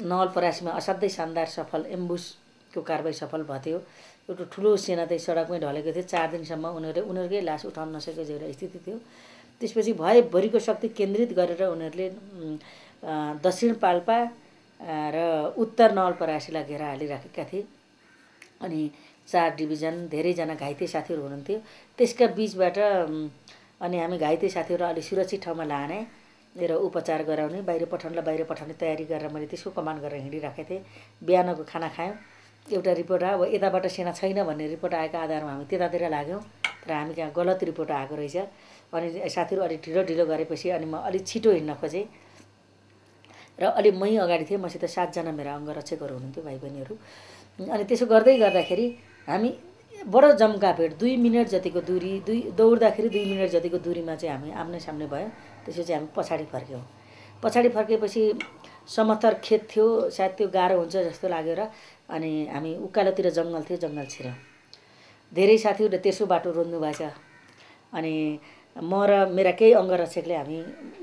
नवलपरासीमा असाध्यै शानदार सफल एम्बुसको कारवाही सफल भएको थियो एउटा ठुलो सेना चाहिँ सडकमै ढलेको थियो। चार दिनसम्म उनीहरूले उनीहरूकै लास उठाउन नसकेको एउटा स्थिति थियो। त्यसपछि भएभरिको शक्ति केन्द्रित गरेर उनीहरूले दक्षिण पाल्पा र उत्तर नवलपरासीलाई घेरा हालिराखेका थिए। अनि चार डिभिजन धेरैजना घाइते साथीहरू हुनुहुन्थ्यो। त्यसका बिचबाट अनि हामी घाइते साथीहरू अलिक सुरक्षित ठाउँमा लाने र उपचार गराउने बाहिर पठाउनुलाई बाहिर पठाउने तयारी गरेर मैले त्यसको कमान्ड गरेर हिँडिराखेको थिएँ। बिहानको खाना खायौँ। एउटा रिपोर्ट आयो अब यताबाट सेना छैन भन्ने रिपोर्ट आएको आधारमा हामी त्यतातिर लाग्यौँ तर हामी कहाँ गलत रिपोर्ट आएको रहेछ। अनि साथीहरू अलिक ढिलो ढिलो गरेपछि अनि म अलिक छिटो हिँड्न खोजेँ। र अलिक मै अगाडि थिएँ मसित सातजना मेरा अङ्गरक्षकहरू हुनुहुन्थ्यो भाइ बहिनीहरू अनि त्यसो गर्दै गर्दाखेरि हामी बडो जम्का भेट दुई मिनट जतिको दुरी दुई दौड्दाखेरि दुई मिनट जतिको दुरीमा चाहिँ हामी आम्ने सामने भयो त्यसपछि हामी पछाडि फर्क्यौँ। पछाडि फर्केपछि समथर खेत थियो सायद त्यो गाह्रो हुन्छ जस्तो लाग्यो र अनि हामी उकालोतिर जङ्गल थियो जङ्गल छिर्यौँ धेरै साथीहरूले तेर्सो बाटो रोज्नु भएछ अनि म र मेरा केही अङ्गरक्षकले हामी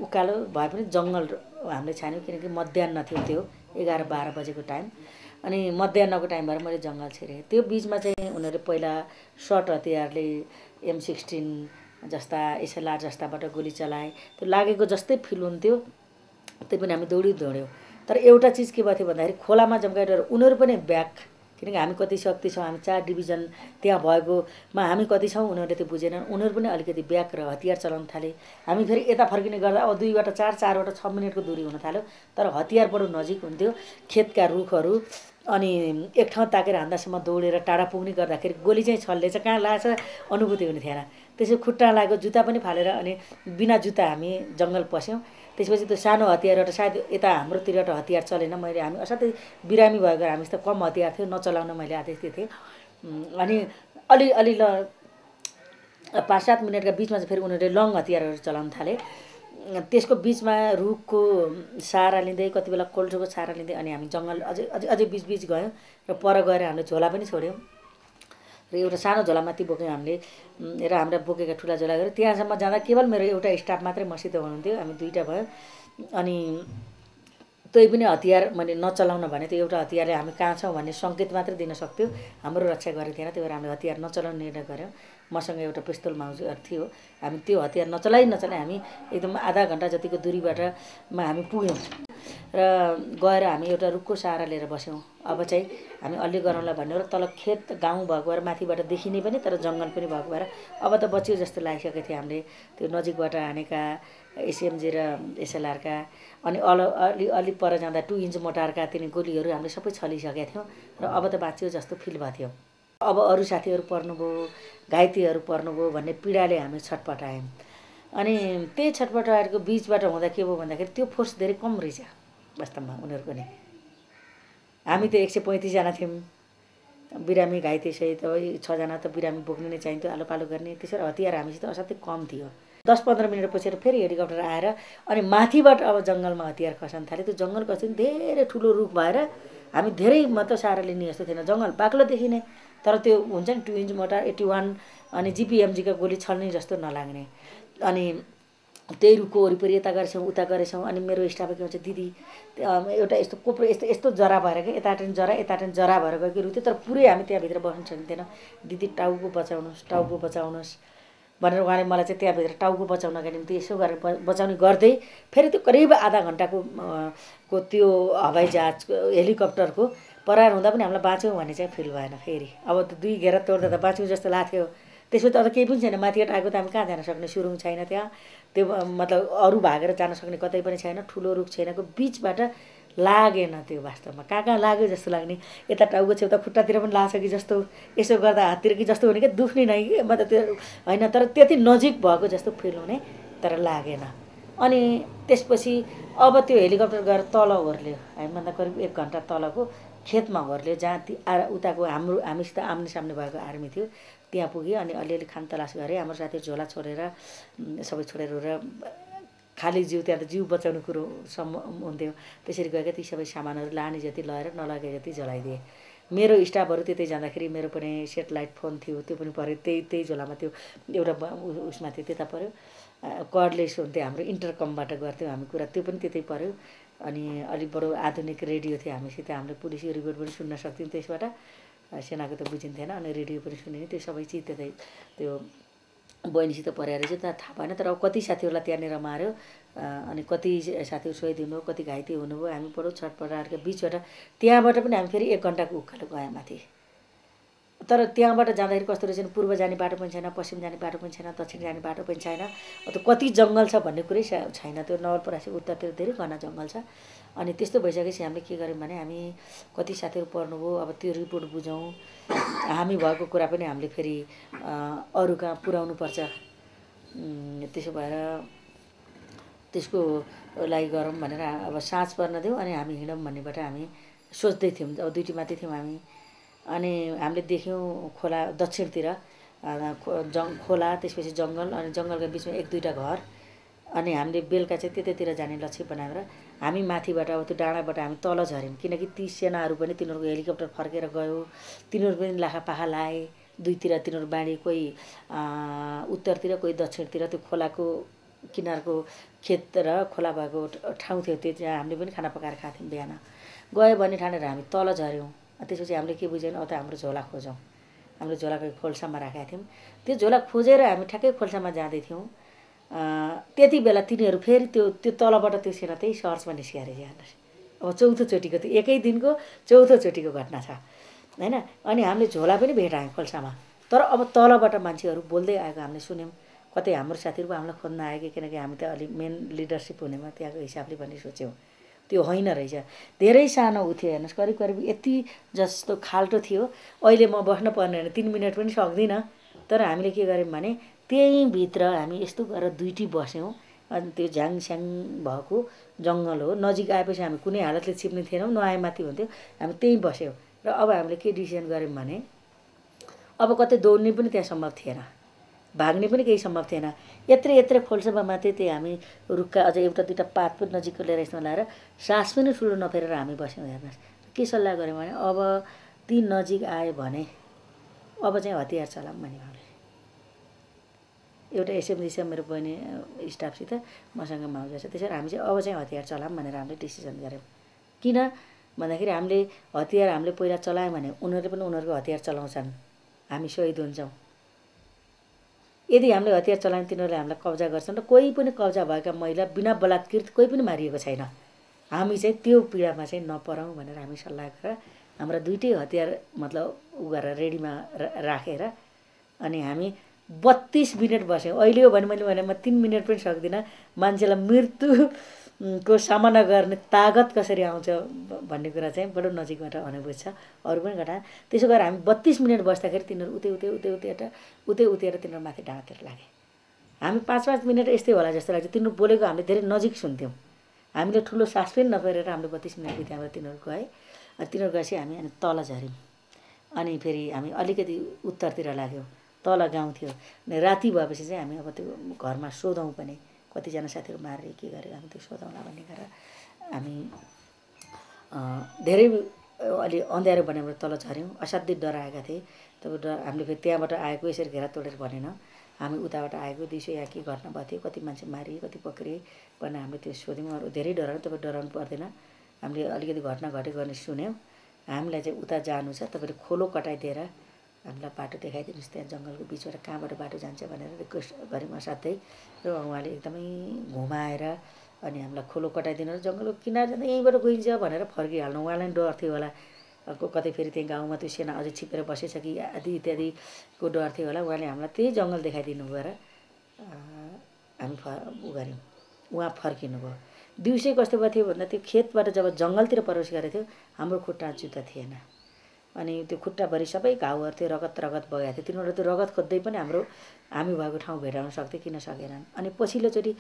उकालो भए पनि जङ्गल हामीले छान्यौँ किनकि मध्याह थियो त्यो एघार बाह्र बजेको टाइम। अनि मध्याहको टाइम भएर मैले जङ्गल छिरेँ। त्यो बिचमा चाहिँ उनीहरूले पहिला सर्ट हतियारले एम सिक्सटिन जस्ता एसएलआर जस्ताबाट गोली चलाए। त्यो लागेको जस्तै फिल हुन्थ्यो। त्यही पनि हामी दौडी दौड्यौँ। तर एउटा चिज के भएको थियो भन्दाखेरि खोलामा जम्काएर उनीहरू पनि ब्याक किनकि हामी कति शक्ति छौँ हामी चार डिभिजन त्यहाँ भएकोमा हामी कति छौँ उनीहरूले त्यो बुझेनन्। उनीहरू पनि अलिकति ब्याक र हतियार चलाउन थाले। हामी फेरि यता फर्किने गर्दा अब दुईबाट चार चारबाट छ मिनटको दूरी हुन थाल्यो। तर हतियार बडो नजिक हुन्थ्यो। खेतका रुखहरू अनि एक ठाउँ ताकेर हान्दासम्म दौडेर टाढा पुग्ने गर्दाखेरि गोली चाहिँ छल्ले चाहिँ कहाँ लाग्छ? अनुभूति हुने थिएन। त्यसै खुट्टा लागेको जुत्ता पनि फालेर अनि बिना जुत्ता हामी जङ्गल पस्यौँ। त्यसपछि त्यो सानो हतियार एउटा सायद यता हाम्रोतिरबाट हतियार चलेन मैले हामी असाध्यै बिरामी भएको हामीसित कम हतियार थियो नचलाउन मैले आदेश दिएको थिएँ। अनि अलि अलि ल पाँच सात मिनटका बिचमा चाहिँ फेरि उनीहरूले लङ हतियारहरू चलाउन थाले। त्यसको बिचमा रुखको सहारा लिँदै कति बेला कोल्टोको सहारा लिँदै अनि हामी जङ्गल अझै अझै अझै बिच बिच गयौँ र पर गएर हामीले झोला पनि छोड्यौँ। र एउटा सानो झोला माथि बोक्यौँ हामीले। र हाम्रा बोकेका ठुला झोला गऱ्यो त्यहाँसम्म जाँदा केवल मेरो एउटा स्टाफ मात्रै मसित हुनुहुन्थ्यो। हामी दुईवटा भयो। अनि त्यही पनि हतियार मैले नचलाउन भने त्यो एउटा हतियारले हामी कहाँ छौँ भन्ने सङ्केत मात्रै दिन सक्थ्यो। हाम्रो रक्षा गरेको थिएन त्यही भएर हामीले हतियार नचलाउने निर्णय गऱ्यौँ मसँग एउटा पिस्तोल माउजहरू थियो। हामी त्यो हतियार नचलाइ नचलाइ हामी एकदम आधा घन्टा जतिको दूरीबाटमा हामी पुग्यौँ। र गएर हामी एउटा रुखको सहारा लिएर बस्यौँ। अब चाहिँ हामी अलि गरौँला भन्ने तल खेत गाउँ भएको भएर माथिबाट देखिने पनि तर जङ्गल पनि भएको भएर अब त बच्यो जस्तो लागिसकेको थियो हामीले। त्यो नजिकबाट हानेका एसएमजी र एसएलआरका अनि अल अलि अलि पर जाँदा टु इन्च मोटारका तिनी गोलीहरू हामीले सबै छलिसकेका थियौँ र अब त बाँच्यो जस्तो फिल भएको अब अरू साथीहरू पर्नुभयो घाइतेहरू पर्नुभयो भन्ने पीडाले हामी छटपटायौँ अनि त्यही छटपटाएको बिचबाट हुँदा के भयो भन्दाखेरि त्यो फोर्स धेरै कम रहेछ। वास्तवमा उनीहरूको नि। हामी त एक सय पैँतिसजना थियौँ। बिरामी घाइतेसहित छजना त बिरामी बोक्नु नै चाहिन्थ्यो आलो पालो गर्ने। त्यसरी हतियार हामीसित असाध्यै कम थियो। दस पन्ध्र मिनट पछि फेरि हेलिकप्टर आएर अनि माथिबाट अब जङ्गलमा हतियार खसाउन थाल्यो त्यो जङ्गल खस्यो धेरै ठुलो रुख भएर हामी धेरै मात्र सहारा लिने जस्तो थिएन। जङ्गल बाक्लो देखिने तर त्यो हुन्छ नि two inch mortar eighty one अनि जिपिएमजीका गोली छल्ने जस्तो नलाग्ने। अनि त्यही रुखको वरिपरि यता गरेछौँ उता गरेछौँ अनि मेरो स्टाफ के भन्छ दिदी एउटा यस्तो कोप्रो यस्तो यस्तो जरा भएर कि यताबाट जरा यताबाट जरा भएर गयो कि तर पुरै हामी त्यहाँभित्र बस्नु सकिँदैन। दिदी टाउको बचाउनुहोस् टाउको बचाउनुहोस्। भनेर उहाँले मलाई चाहिँ त्यहाँभित्र टाउको बचाउनका निम्ति यसो गरेर बचाउने गर्दै फेरि त्यो करिब आधा घन्टाको को त्यो हवाईजहाजको हेलिकप्टरको परार हुँदा पनि हामीलाई बाँच्यौँ भन्ने चाहिँ फिल भएन फेरि। अब त दुई घेरा तोड्दा त बाँच्यौँ जस्तो लाग्थ्यो। त्यसपछि त अझ केही पनि छैन माथिबाट आएको त हामी कहाँ जान सक्ने सुरुङ छैन त्यहाँ। त्यो मतलब अरू भागेर जान सक्ने कतै पनि छैन ठुलो रुख छैनको बिचबाट लागेन त्यो वास्तवमा। कहाँ कहाँ लाग्यो जस्तो लाग्ने? यता टाउको छेउता खुट्टातिर पनि लाग्छ कि जस्तो यसो गर्दा हाततिर कि जस्तो हुने क्या दुख्ने नै कि? मतलब त्यो होइन तर त्यति नजिक भएको जस्तो फिल हुने तर लागेन। अनि त्यसपछि अब त्यो हेलिकप्टर गएर तल ओर्ल्यो। हामीभन्दा करिब एक घन्टा तलको खेतमा ओर्ल्यो जहाँ ती आ उताको हाम्रो हामीसित आम्ने सामने भएको आर्मी थियो। त्यहाँ पुग्यो अनि अलिअलि खानतलास गरेँ। हाम्रो साथीहरू झोला छोडेर सबै छोडेर खाली जिउ त्यहाँ त जिउ बचाउने कुरोसम्म हुन्थ्यो। त्यसरी गएका ती सबै सामानहरू लाने जति लगाएर नलगे जति जलाइदिए। मेरो स्टाफहरू त्यतै जाँदाखेरि मेरो पनि सेटेलाइट फोन थियो त्यो पनि पऱ्यो। त्यही त्यही झोलामा त्यो एउटा उसमा थियो त्यता पऱ्यो। कर्डलेस हुन्थ्यो हाम्रो इन्टरकमबाट गर्थ्यौँ हामी कुरा त्यो पनि त्यतै पऱ्यो। अनि अलिक बडो आधुनिक रेडियो थियो हामीसित हामीले पुलिस रिपोर्ट पनि सुन्न सक्थ्यौँ त्यसबाट। सेनाको त बुझिन्थेन अनि रेडियो पनि सुनिने त्यो सबै चिज त्यतै त्यो बहिनीसित परेर चाहिँ त थाहा भएन तर अब कति साथीहरूलाई त्यहाँनिर माऱ्यो अनि कति साथीहरू सहिद हुनुभयो कति घाइते हुनुभयो हामी बडो छटपटाहरूको बिचबाट त्यहाँबाट पनि हामी फेरि एक घन्टाको उकालो गयौँ माथि तर त्यहाँबाट जाँदाखेरि कस्तो रहेछ पूर्व जाने बाटो पनि छैन पश्चिम जाने बाटो पनि छैन दक्षिण जाने बाटो पनि छैन। त्यो कति जङ्गल छ भन्ने कुरै छैन। त्यो नवलपरासी उत्तरतिर धेरै घना जङ्गल छ। अनि त्यस्तो भइसकेपछि हामीले के गर्यौँ भने हामी कति साथीहरू पढ्नुभयो अब त्यो रिपोर्ट बुझौँ। हामी भएको कुरा पनि हामीले फेरि अरू कहाँ पुर्याउनु पर्छ। त्यसो भएर त्यसको लागि गरौँ भनेर अब साँझ पर्न दिउँ अनि हामी हिँडौँ भन्नेबाट हामी सोच्दै थियौँ। अब दुइटी माथि थियौँ हामी। अनि हामीले देख्यौँ खोला दक्षिणतिर जङ खोला त्यसपछि जङ्गल अनि जङ्गलको बिचमा एक दुईवटा घर। अनि हामीले बेलुका चाहिँ त्यतैतिर जाने लक्ष्य बनाएर हामी माथिबाट अब त्यो डाँडाबाट हामी तल झऱ्यौँ। किनकि ती सेनाहरू पनि तिनीहरूको हेलिकप्टर फर्केर गयो। तिनीहरू पनि लाखा पाखा लाए। दुईतिर तिनीहरू बाँडी कोही उत्तरतिर कोही दक्षिणतिर त्यो खोलाको किनारको खेत र खोला भएको ठाउँ थियो त्यो हामीले पनि खाना पकाएर खाएको थियौँ बिहान। गयो भने ठानेर हामी तल झऱ्यौँ। त्यसपछि हामीले के बुझ्यौँ अब त हाम्रो झोला खोजौँ। हामीले झोलाको खोल्सामा राखेका थियौँ। त्यो झोला खोजेर हामी ठ्याक्कै खोल्सामा जाँदैथ्यौँ त्यति बेला तिनीहरू फेरि त्यो त्यो तलबाट त्यो सेना त्यही सर्चमा निस्किएर हेर्नुहोस् अब चौथोचोटिको त्यो एकै दिनको चौथोचोटिको घटना छ। होइन? अनि हामीले झोला पनि भेटायौँ खोल्सामा। तर अब तलबाट मान्छेहरू बोल्दै आएको हामीले सुन्यौँ। कतै हाम्रो साथीहरू हामीलाई खोज्न आयो कि किनकि हामी त अलिक मेन लिडरसिप हुनेमा त्यहाँको हिसाबले पनि सोच्यौँ। त्यो होइन रहेछ। धेरै सानो उ थियो हेर्नुहोस् करिब करिब यति जस्तो खाल्टो थियो। अहिले म बस्न पर्ने भने तिन मिनट पनि सक्दिनँ। तर हामीले के गऱ्यौँ भने त्यहीँभित्र हामी यस्तो गरेर दुइटी बस्यौँ। अनि त्यो झ्याङस्याङ भएको जङ्गल हो। नजिक आएपछि हामी कुनै हालतले छिप्ने थिएनौँ नआए माथि हुन्थ्यो। हामी त्यहीँ बस्यौँ। र अब हामीले के डिसिजन गऱ्यौँ भने अब कतै दौड्ने पनि त्यहाँ सम्भव थिएन। भाग्ने पनि केही सम्भव थिएन। यत्रो यत्रो खोल्सामा मात्रै त्यही हामी रुखका अझ एउटा दुइटा पात पनि नजिकको लिएर यसमा लगाएर सास पनि ठुलो नफेरेर हामी बस्यौँ हेर्नुहोस्। के सल्लाह गऱ्यौँ भने अब ती नजिक आयो भने अब चाहिँ हतियार चलाऊँ भने एउटा छ मेरो बहिनी स्टाफसित मसँग माउजा छ त्यसरी हामी चाहिँ अब चाहिँ हतियार चलाऊँ भनेर हामीले डिसिजन गऱ्यौँ। किन? भन्दाखेरि हामीले हतियार हामीले पहिला चलायौँ भने उनीहरूले पनि उनीहरूको हतियार चलाउँछन्। हामी सहिद हुन्छौँ। यदि हामीले हतियार चलायौँ तिनीहरूले हामीलाई कब्जा गर्छन् र कोही पनि कब्जा भएका महिला बिना बलात्कृत कोही पनि मारिएको छैन। हामी चाहिँ त्यो पीडामा चाहिँ नपरौँ भनेर हामी सल्लाह गरेर हाम्रा दुइटै हतियार मतलब उ गरेर रेडीमा राखेर अनि हामी बत्तिस मिनट बस्यौँ। अहिले हो भने मैले भने म तिन मिनट पनि सक्दिनँ। मान्छेलाई मृत्युको सामना गर्ने तागत कसरी आउँछ भन्ने कुरा चाहिँ बडो नजिकबाट अनुभूत छ। अरू पनि घटना त्यसो गरेर हामी बत्तिस मिनट बस्दाखेरि तिनीहरू उतै उतै उतै उतैबाट उतै उतेर तिनीहरू माथि डाँडातिर लागे। हामी पाँच पाँच मिनट यस्तै होला जस्तो लाग्छ। तिनीहरू बोलेको हामीले धेरै नजिक सुन्थ्यौँ। हामीले ठुलो सास पनि नफेरेर हामीले बत्तिस मिनट त्यहाँबाट तिनीहरू गए तिनीहरू गएपछि हामी अनि तल झऱ्यौँ। अनि फेरि हामी अलिकति उत्तरतिर लाग्यौँ। तल गाउँ थियो। अनि राति भएपछि चाहिँ हामी अब त्यो घरमा सोधौँ पनि। कतिजना साथीहरू मारे के गरे हामी त्यो सोधौँला भन्ने गरेर हामी धेरै अलि अँध्यारो भनेर तल झऱ्यौँ। असाध्यै डराएका थिए। तब डर हामीले फेरि त्यहाँबाट आएको यसरी घेरा तोडेर भनेन। हामी उताबाट आएको दिउँसो यहाँ के घटना भएको थियो कति मान्छे मारिए कति पक्रिए भनेर हामीले त्यो सोध्यौँ अरू धेरै डरायौँ तपाईँ डराउनु पर्दैन। हामीले अलिकति घटना घटेको गर्ने सुन्यौँ। हामीलाई चाहिँ उता जानु छ। तपाईँले खोलो कटाइदिएर हामीलाई बाटो देखाइदिनुहोस् त्यहाँ जङ्गलको बिचबाट कहाँबाट बाटो जान्छ भनेर रिक्वेस्ट गऱ्यौँ असाध्यै र उहाँले एकदमै घुमाएर अनि हामीलाई खोलो कटाइदिनु र जङ्गलको किनार जाँदा यहीँबाट गइन्छ भनेर फर्किहाल्नु। उहाँलाई डर थियो होला। कतै फेरि त्यही गाउँमा त्यो सेना अझै छिपेर बसेछ कि आदि इत्यादिको डर थियो होला। उहाँले हामीलाई त्यही जङ्गल देखाइदिनु गएर हामी फ उ गऱ्यौँ। उहाँ फर्किनु भयो। दिउँसै कस्तो भएको थियो भन्दा त्यो खेतबाट जब जङ्गलतिर प्रवेश गरेको थियो हाम्रो खुट्टा जुत्ता थिएन। अनि त्यो खुट्टाभरि सबै घाउहरू थियो रगत रगत बगाएको थियो तिनीहरू त्यो रगत खोज्दै पनि हाम्रो हामी भएको ठाउँ भेटाउन सक्थ्यो किन सकेनन्। अनि पछिल्लोचोटि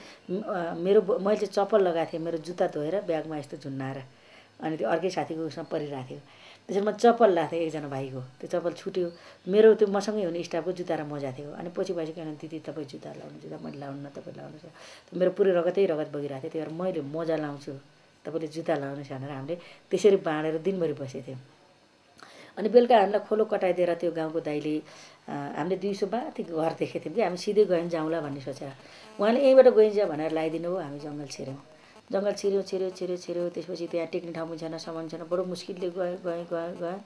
मेरो मैले चप्पल लगाएको थिएँ मेरो जुत्ता धोएर ब्यागमा यस्तो झुन्नाएर। अनि त्यो अर्कै साथीको उसमा परिरहेको थियो। त्यसरी म चप्पल लगाएको थिएँ एकजना भाइको। त्यो चप्पल छुट्यो। मेरो त्यो मसँगै हुने स्टाफको जुत्ता र मोजा थियो। अनि पछि पछि किन दिदी तपाईँ जुत्ता लाउनु जुत्ता मैले लाउनु तपाईँ लाउनुहोस् मेरो पुरै रगतै रगत बगिरहेको थियो। त्यही भएर मैले मोजा लाउँछु तपाईँले जुत्ता लाउनुहोस् भनेर हामीले त्यसरी बाँडेर दिनभरि बसेको थियौँ। अनि बेलुका हामीलाई खोलो कटाइदिएर त्यो गाउँको दाइले हामीले दिउँसो माथि घर देखेको थियौँ कि हामी सिधै गयौँ जाउँला भन्ने सोचेर। उहाँले यहीँबाट गइन्छ भनेर लगाइदिनु भयो हामी जङ्गल छिर्यौँ। जङ्गल छिर्यो छिर्यो छिर्यो छिर्यो त्यसपछि त्यहाँ टेक्ने ठाउँ पनि छैन सामान छैन बडो मुस्किलले गएँ गएँ गएँ गएँ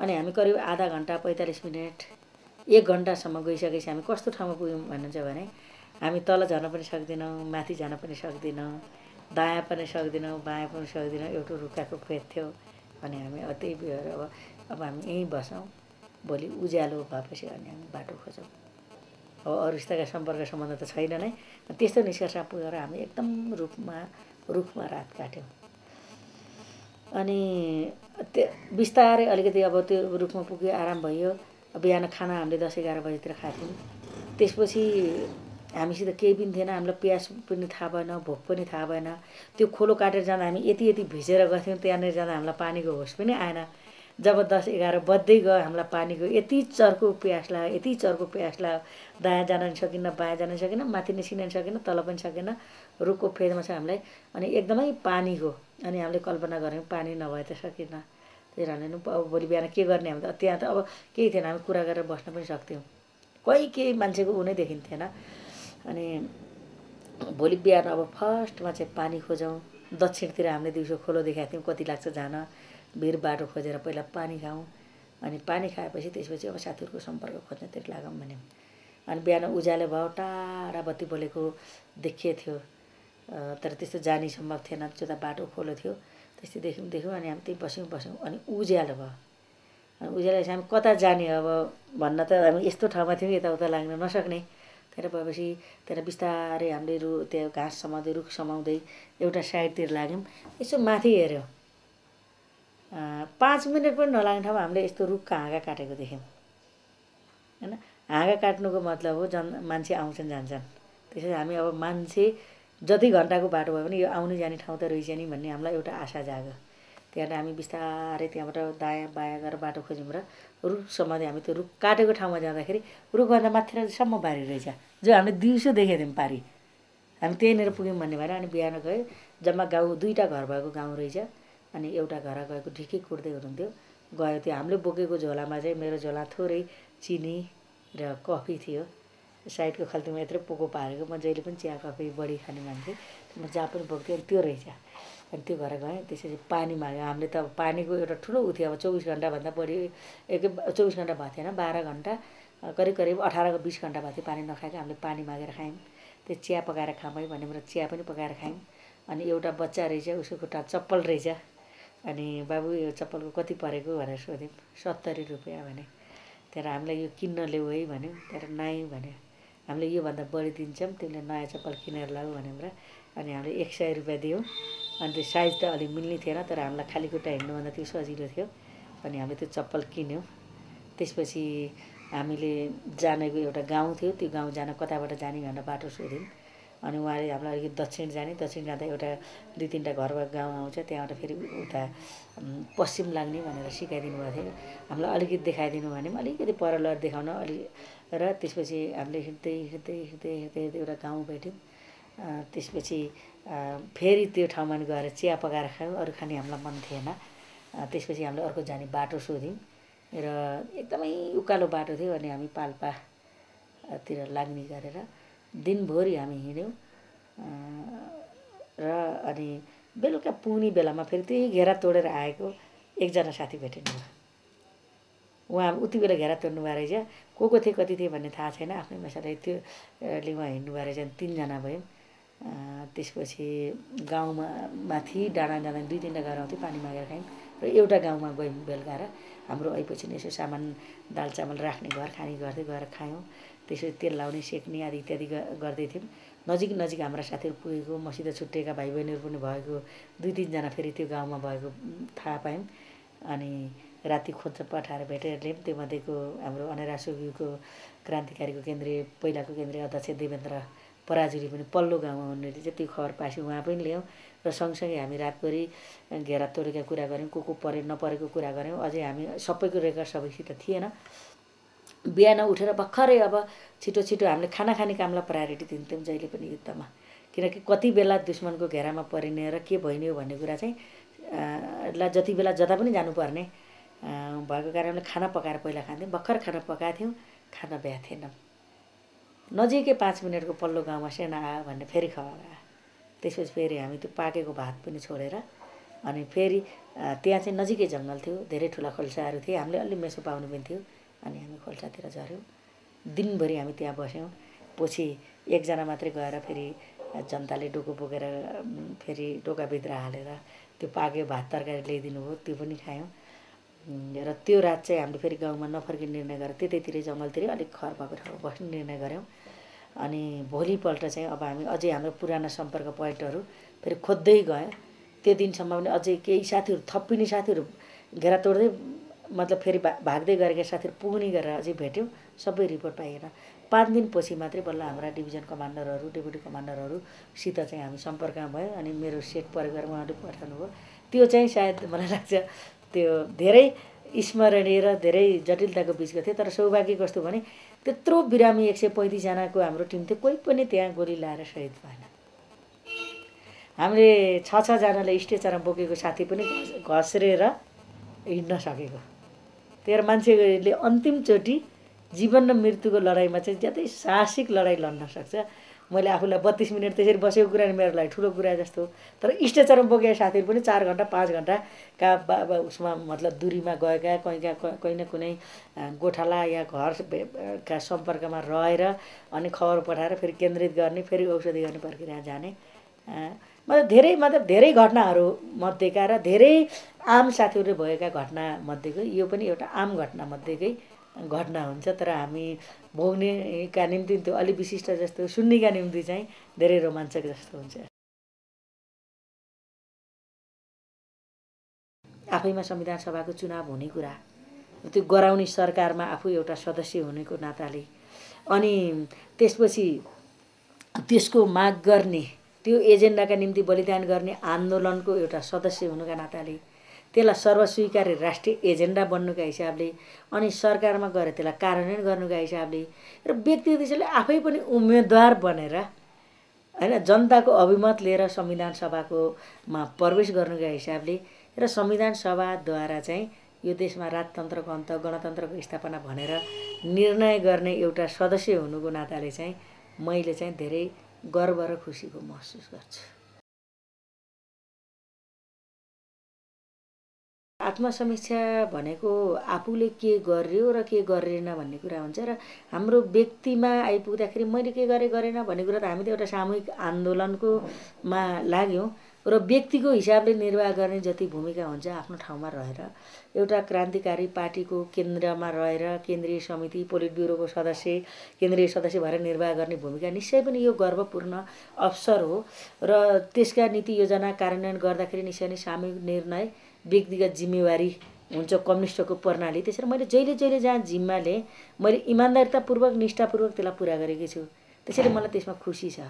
अनि हामी करिब आधा घन्टा पैँतालिस मिनट एक घन्टासम्म गइसकेपछि हामी कस्तो ठाउँमा पुग्यौँ भन्नुहुन्छ भने हामी तल झर्न पनि सक्दैनौँ माथि जान पनि सक्दैनौँ दायाँ पनि सक्दैनौँ बायाँ पनि सक्दैनौँ एउटा रुखाको फेद थियो। अनि हामी भएर अब अब हामी यहीँ बसौँ भोलि उज्यालो भएपछि अनि हामी बाटो खोजौँ अब अरूसितका सम्पर्क सम्बन्ध त छैन नै। त्यस्तो निष्कर्षमा पुगेर हामी एकदम रुखमा रुखमा रात काट्यौँ। अनि त्यो बिस्तारै अलिकति अब त्यो रुखमा पुग्यो आराम भयो। बिहान खाना हामीले दस एघार बजीतिर खाथ्यौँ। त्यसपछि हामीसित केही पनि थिएन। हामीलाई प्यास पनि थाहा भएन भोक पनि थाहा भएन। त्यो खोलो काटेर जाँदा हामी यति यति भिजेर गर्थ्यौँ त्यहाँनिर जाँदा हामीलाई पानीको होस पनि आएन। जब दस एघार बज्दै गयो हामीलाई पानीको। यति चर्को प्यास लाग्यो यति चर्को प्यास लाग्यो दायाँ जान पनि सकिनँ बायाँ जान सकिनँ माथि निस्किन पनि सकेन तल पनि सकेन रुखको फेदमा छ हामीलाई। अनि एकदमै पानीको अनि हामीले कल्पना गऱ्यौँ पानी नभए त सकिनँ त्यही कारणले अब भोलि बिहान के गर्ने हामी त? त्यहाँ त अब केही थिएन हामी कुरा गरेर बस्न पनि सक्थ्यौँ। कोही केही मान्छेको ऊ नै देखिन्थेन अनि भोलि बिहान अब फर्स्टमा चाहिँ पानी खोजौँ दक्षिणतिर हामीले दिउँसो खोलो देखाएको थियौँ कति लाग्छ जान। भिर बाटो खोजेर पहिला पानी खाऊँ अनि पानी खाएपछि त्यसपछि अब साथीहरूको सम्पर्क खोज्नतिर लागौँ भन्यौँ अनि बिहान उज्यालो भयो टाढा बत्ती बलेको देखिए थियो। तर त्यस्तो जाने सम्भव थिएन। त्यो बाटो खोलो थियो त्यस्तै देख्यौँ देख्यौँ अनि हामी त्यहीँ बस्यौँ बस्यौँ अनि उज्यालो भयो। अनि उज्यालो हामी कता जाने अब भन्न त हामी यस्तो ठाउँमा थियौँ यताउता लाग्न नसक्ने। त्यहाँ गएपछि त्यहाँ बिस्तारै हामीले रु त्यो घाँस समाउँदै रुख समाउँदै एउटा साइडतिर लाग्यौँ। यसो माथि हेऱ्यौँ। पाँच मिनट पनि नलाग्ने ठाउँमा हामीले यस्तो रुखका हाँगा काटेको देख्यौँ। होइन? हाँगा काट्नुको मतलब हो जन मान्छे आउँछन् जान्छन्। त्यसरी हामी अब मान्छे जति घन्टाको बाटो भयो भने यो आउने जाने ठाउँ त रहेछ नि भन्ने हामीलाई एउटा आशा जाग्यो। त्यहाँबाट हामी बिस्तारै त्यहाँबाट दायाँ बायाँ गरेर बाटो खोज्यौँ र रुखसम्म हामी त्यो रुख काटेको ठाउँमा जाँदाखेरि रुखभन्दा माथिसम्म बारी रहेछ। जो हामीले दिउँसो देखेको थियौँ पारी। हामी त्यहीँनिर पुग्यौँ भन्ने भएर अनि बिहान गयो जम्मा गाउँ दुईवटा घर भएको गाउँ रहेछ। अनि एउटा घर गएको ढिकै कुट्दै हुनुहुन्थ्यो। गयो त्यो हामीले बोकेको झोलामा चाहिँ मेरो झोला थोरै चिनी र कफी थियो। साइडको खल्तीमा यत्रो पोको पारेको म जहिले पनि चिया कफी बढी खाने मान्छे म जहाँ पनि बोक्थेँ त्यो रहेछ। अनि त्यो घर गएँ त्यसपछि पानी माग्यो। हामीले त पानीको एउटा ठुलो उ थियो अब चौबिस घन्टाभन्दा बढी एकै चौबिस घन्टा भएको थिएन बाह्र घन्टा करिब करिब अठारको बिस घन्टा भएको थियो पानी नखाएको। हामीले पानी मागेर खायौँ। त्यो चिया पकाएर खाऊँ है भन्यो चिया पनि पकाएर खायौँ। अनि एउटा बच्चा रहेछ उसको खुट्टा चप्पल रहेछ। अनि बाबु यो चप्पलको कति परेको भनेर सोध्यौँ सत्तरी रुपियाँ भने। त्यहाँबाट हामीलाई यो किन्न ल्याऊ है भन्यो त्यहाँबाट नाइ भन्यो। हामीले योभन्दा बढी दिन्छौँ तिमीले नयाँ चप्पल किनेर लगाऊ भन्यौँ र अनि हामीले एक सय रुपियाँ दियौँ। अनि त्यो साइज त अलिक मिल्ने थिएन तर हामीलाई खाली खुट्टा हिँड्नुभन्दा त्यो सजिलो थियो। अनि हामीले त्यो चप्पल किन्यौँ। त्यसपछि हामीले जानेको एउटा गाउँ थियो त्यो गाउँ जान कताबाट जाने भनेर बाटो सोध्यौँ अनि उहाँले हामीलाई अलिकति दक्षिण जाने दक्षिण जाँदा एउटा दुई तिनवटा घरबाट गाउँ आउँछ त्यहाँबाट फेरि उता पश्चिम लाग्ने भनेर सिकाइदिनु भएको थियो। हामीलाई अलिकति देखाइदिनु भने पनि अलिकति पर लगेर देखाउन अलि र त्यसपछि हामीले हिँड्दै हिँड्दै हिँड्दै हिँड्दै हिँड्दै एउटा गाउँ भेट्यौँ। त्यसपछि फेरि त्यो ठाउँमा गएर चिया पकाएर खायौँ। अरू खाने हामीलाई मन थिएन। त्यसपछि हामीले अर्को जाने बाटो सोध्यौँ। र एकदमै उकालो बाटो थियो अनि हामी पाल्पातिर लाग्ने गरेर दिनभरि हामी हिँड्यौँ। र अनि बेलुका पुग्ने बेलामा फेरि त्यही घेरा तोडेर आएको एकजना साथी भेटिनु उहाँ उति बेला घेरा तोड्नु भएको रहेछ। को को थिए कति थिए भन्ने थाहा छैन। आफ्नै मसाले त्यो उहाँ हिँड्नु भएको रहेछ। तिनजना भयौँ। त्यसपछि गाउँमा माथि डाँडा जाँदा दुई तिनवटा घर आउँथ्यो पानी मागेर खायौँ। र एउटा गाउँमा गयौँ बेलुका र हाम्रो आएपछि यसो सामान दाल चामल राख्ने घर खाने गर्दै गएर खायौँ। त्यसरी तेल लाउने सेक्ने आदि इत्यादि गर्दै थियौँ। नजिक नजिक हाम्रा साथीहरू पुगेको मसित छुट्टिएका भाइ बहिनीहरू पनि भएको दुई तिनजना फेरि त्यो गाउँमा भएको थाहा पायौँ। अनि राति खोज्छ पठाएर भेटेर ल्यायौँ त्योमध्येको हाम्रो अनेरा सुगीको क्रान्तिकारीको केन्द्रीय पहिलाको केन्द्रीय अध्यक्ष देवेन्द्र पराजुली पनि पल्लो गाउँमा हुने रहेछ त्यो खबर पासी उहाँ पनि ल्यायौँ। र सँगसँगै हामी रातभरि घेरा तोडेका कुरा गऱ्यौँ को को परे नपरेको कुरा गऱ्यौँ। अझै हामी सबैको रेकर्ड सबैसित थिएन। बिहान उठेर भर्खरै अब छिटो छिटो हामीले खाना खाने कामलाई प्रायोरिटी दिन्थ्यौँ जहिले पनि युद्धमा। किनकि कति बेला दुश्मनको घेरामा परिने र के भइने हो भन्ने कुरा चाहिँ ला जति बेला जता पनि जानुपर्ने भएको कारणले खाना पकाएर पहिला खान्थ्यौँ। भर्खर खाना पकाएको थियौँ खाना बिहा थिएनौँ। नजिकै पाँच मिनटको पल्लो गाउँमा सेना आयो भन्ने फेरि खबर आयो। त्यसपछि फेरि हामी त्यो पाकेको भात पनि छोडेर अनि फेरि त्यहाँ चाहिँ नजिकै जङ्गल थियो धेरै ठुला खोल्साहरू थिए हामीले अलि मेसो पाउनु पनि थियो अनि हामी खोल्सातिर झऱ्यौँ। दिनभरि हामी त्यहाँ बस्यौँ। पछि एकजना मात्रै गएर फेरि जनताले डोको बोकेर फेरि डोकाभित्र हालेर त्यो पाक्यो भात तरकारी ल्याइदिनु भयो त्यो पनि खायौँ। र त्यो रात चाहिँ हामीले फेरि गाउँमा नफर्किने निर्णय गरेर त्यतैतिरै जङ्गलतिरै अलिक खर भएको ठाउँमा बस्ने निर्णय गऱ्यौँ अनि भोलिपल्ट चाहिँ अब हामी अझै हाम्रो पुराना सम्पर्क पोइन्टहरू फेरि खोज्दै गयौँ त्यो दिनसम्म पनि अझै केही साथीहरू थपिने साथीहरू घेरा तोड्दै मतलब फेरि भा भाग्दै गरेका साथीहरू पुग्ने गरेर अझै भेट्यौँ सबै रिपोर्ट पाइएन। पाँच दिनपछि मात्रै बल्ल हाम्रा डिभिजन कमान्डरहरू डेपुटी कमान्डरहरूसित चाहिँ हामी सम्पर्कमा भयो अनि मेरो सेट परिवार उहाँहरूले पठाउनु भयो त्यो चाहिँ सायद मलाई लाग्छ त्यो धेरै स्मरणीय र धेरै जटिलताको बिचको थियो तर सौभाग्य कस्तो भने त्यत्रो बिरामी एक सय पैँतिसजनाको हाम्रो टिम थियो। कोही पनि त्यहाँ गोली लाएर सहिद भएन। हामीले छ छजनाले स्टेचरमा बोकेको साथी पनि घस्रेर हिँड्न सकेको। त्यही भएर मान्छेले अन्तिमचोटि जीवन र मृत्युको लडाइँमा चाहिँ ज्यादै साहसिक लडाइँ लड्न सक्छ। मैले आफूलाई बत्तिस मिनट त्यसरी बसेको कुरा नि मेरो लागि ठुलो कुरा जस्तो। तर स्टेचरमा बोकेका साथीहरू पनि चार घन्टा पाँच घन्टाका बा उसमा मतलब दुरीमा गएका कहीँका कहीँ न कुनै गोठाला या घरका सम्पर्कमा रहेर अनि खबर पठाएर फेरि केन्द्रित गर्ने फेरि औषधि गर्ने प्रक्रिया जाने। मतलब धेरै मतलब धेरै घटनाहरू मध्येका र धेरै आम साथीहरूले भएका घटना मध्येको यो पनि एउटा आम घटना मध्येकै घटना हुन्छ। तर हामी भोग्नेका निम्ति त्यो अलिक विशिष्ट जस्तो सुन्नेका निम्ति चाहिँ धेरै रोमाञ्चक जस्तो हुन्छ। आफैमा संविधान सभाको चुनाव हुने कुरा त्यो गराउने सरकारमा आफू एउटा सदस्य हुनेको नाताले अनि त्यसपछि त्यसको माग गर्ने त्यो एजेन्डाका निम्ति बलिदान गर्ने आन्दोलनको एउटा सदस्य हुनुका नाताले त्यसलाई सर्वस्वीकार्य राष्ट्रिय एजेन्डा बन्नुका हिसाबले अनि सरकारमा गएर त्यसलाई कार्यान्वयन गर्नुका हिसाबले र व्यक्तिगत हिसाबले आफै पनि उम्मेदवार बनेर होइन जनताको अभिमत लिएर संविधान सभाकोमा प्रवेश गर्नुका हिसाबले र संविधान सभाद्वारा चाहिँ यो देशमा राजतन्त्रको अन्त गणतन्त्रको स्थापना भनेर निर्णय गर्ने एउटा सदस्य हुनुको नाताले चाहिँ मैले चाहिँ धेरै गर्व र खुसीको महसुस गर्छु। आत्मसमीक्षा भनेको आफूले के गर्यो र के गरेन भन्ने कुरा हुन्छ र हाम्रो व्यक्तिमा आइपुग्दाखेरि मैले के गरेँ गरेन भन्ने कुरा त हामी त एउटा सामूहिक आन्दोलनकोमा लाग्यौँ र व्यक्तिको हिसाबले निर्वाह गर्ने जति भूमिका हुन्छ आफ्नो ठाउँमा रहेर एउटा क्रान्तिकारी पार्टीको केन्द्रमा रहेर केन्द्रीय समिति पोलिट ब्युरोको सदस्य केन्द्रीय सदस्य भएर निर्वाह गर्ने भूमिका निश्चय पनि यो गर्वपूर्ण अवसर हो र त्यसका नीति योजना कार्यान्वयन गर्दाखेरि निश्चय नै सामूहिक निर्णय व्यक्तिगत जिम्मेवारी हुन्छ कम्युनिस्टको प्रणाली। त्यसरी मैले जहिले जहिले जहाँ जिम्मा लिएँ मैले इमान्दारितापूर्वक निष्ठापूर्वक त्यसलाई पुरा गरेकी छु। त्यसैले मलाई त्यसमा खुसी छ।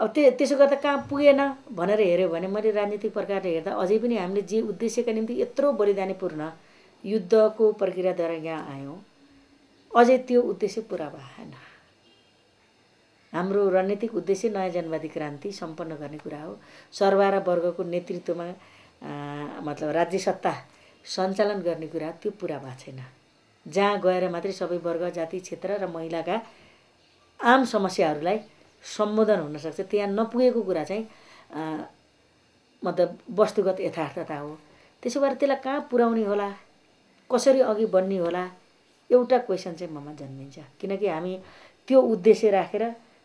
अब त्यो त्यसो गर्दा कहाँ पुगेन भनेर हेऱ्यो भने मैले राजनीतिक प्रकारले हेर्दा अझै पनि हामीले जे उद्देश्यका निम्ति यत्रो बलिदानीपूर्ण युद्धको प्रक्रियाद्वारा यहाँ आयौँ अझै त्यो उद्देश्य पुरा भएन। हाम्रो रणनीतिक उद्देश्य नयाँ जनवादी क्रान्ति सम्पन्न गर्ने कुरा हो। सरबार वर्गको नेतृत्वमा मतलब राज्य सत्ता सञ्चालन गर्ने कुरा त्यो पुरा भएको छैन। जहाँ गएर मात्रै सबै वर्ग जाति क्षेत्र र महिलाका आम समस्याहरूलाई सम्बोधन हुनसक्छ त्यहाँ नपुगेको कुरा चाहिँ मतलब वस्तुगत यथार्थता हो। त्यसो भएर त्यसलाई कहाँ पुर्याउने होला? कसरी अघि बढ्ने होला? एउटा क्वेसन चाहिँ ममा जन्मिन्छ। किनकि हामी त्यो उद्देश्य राखेर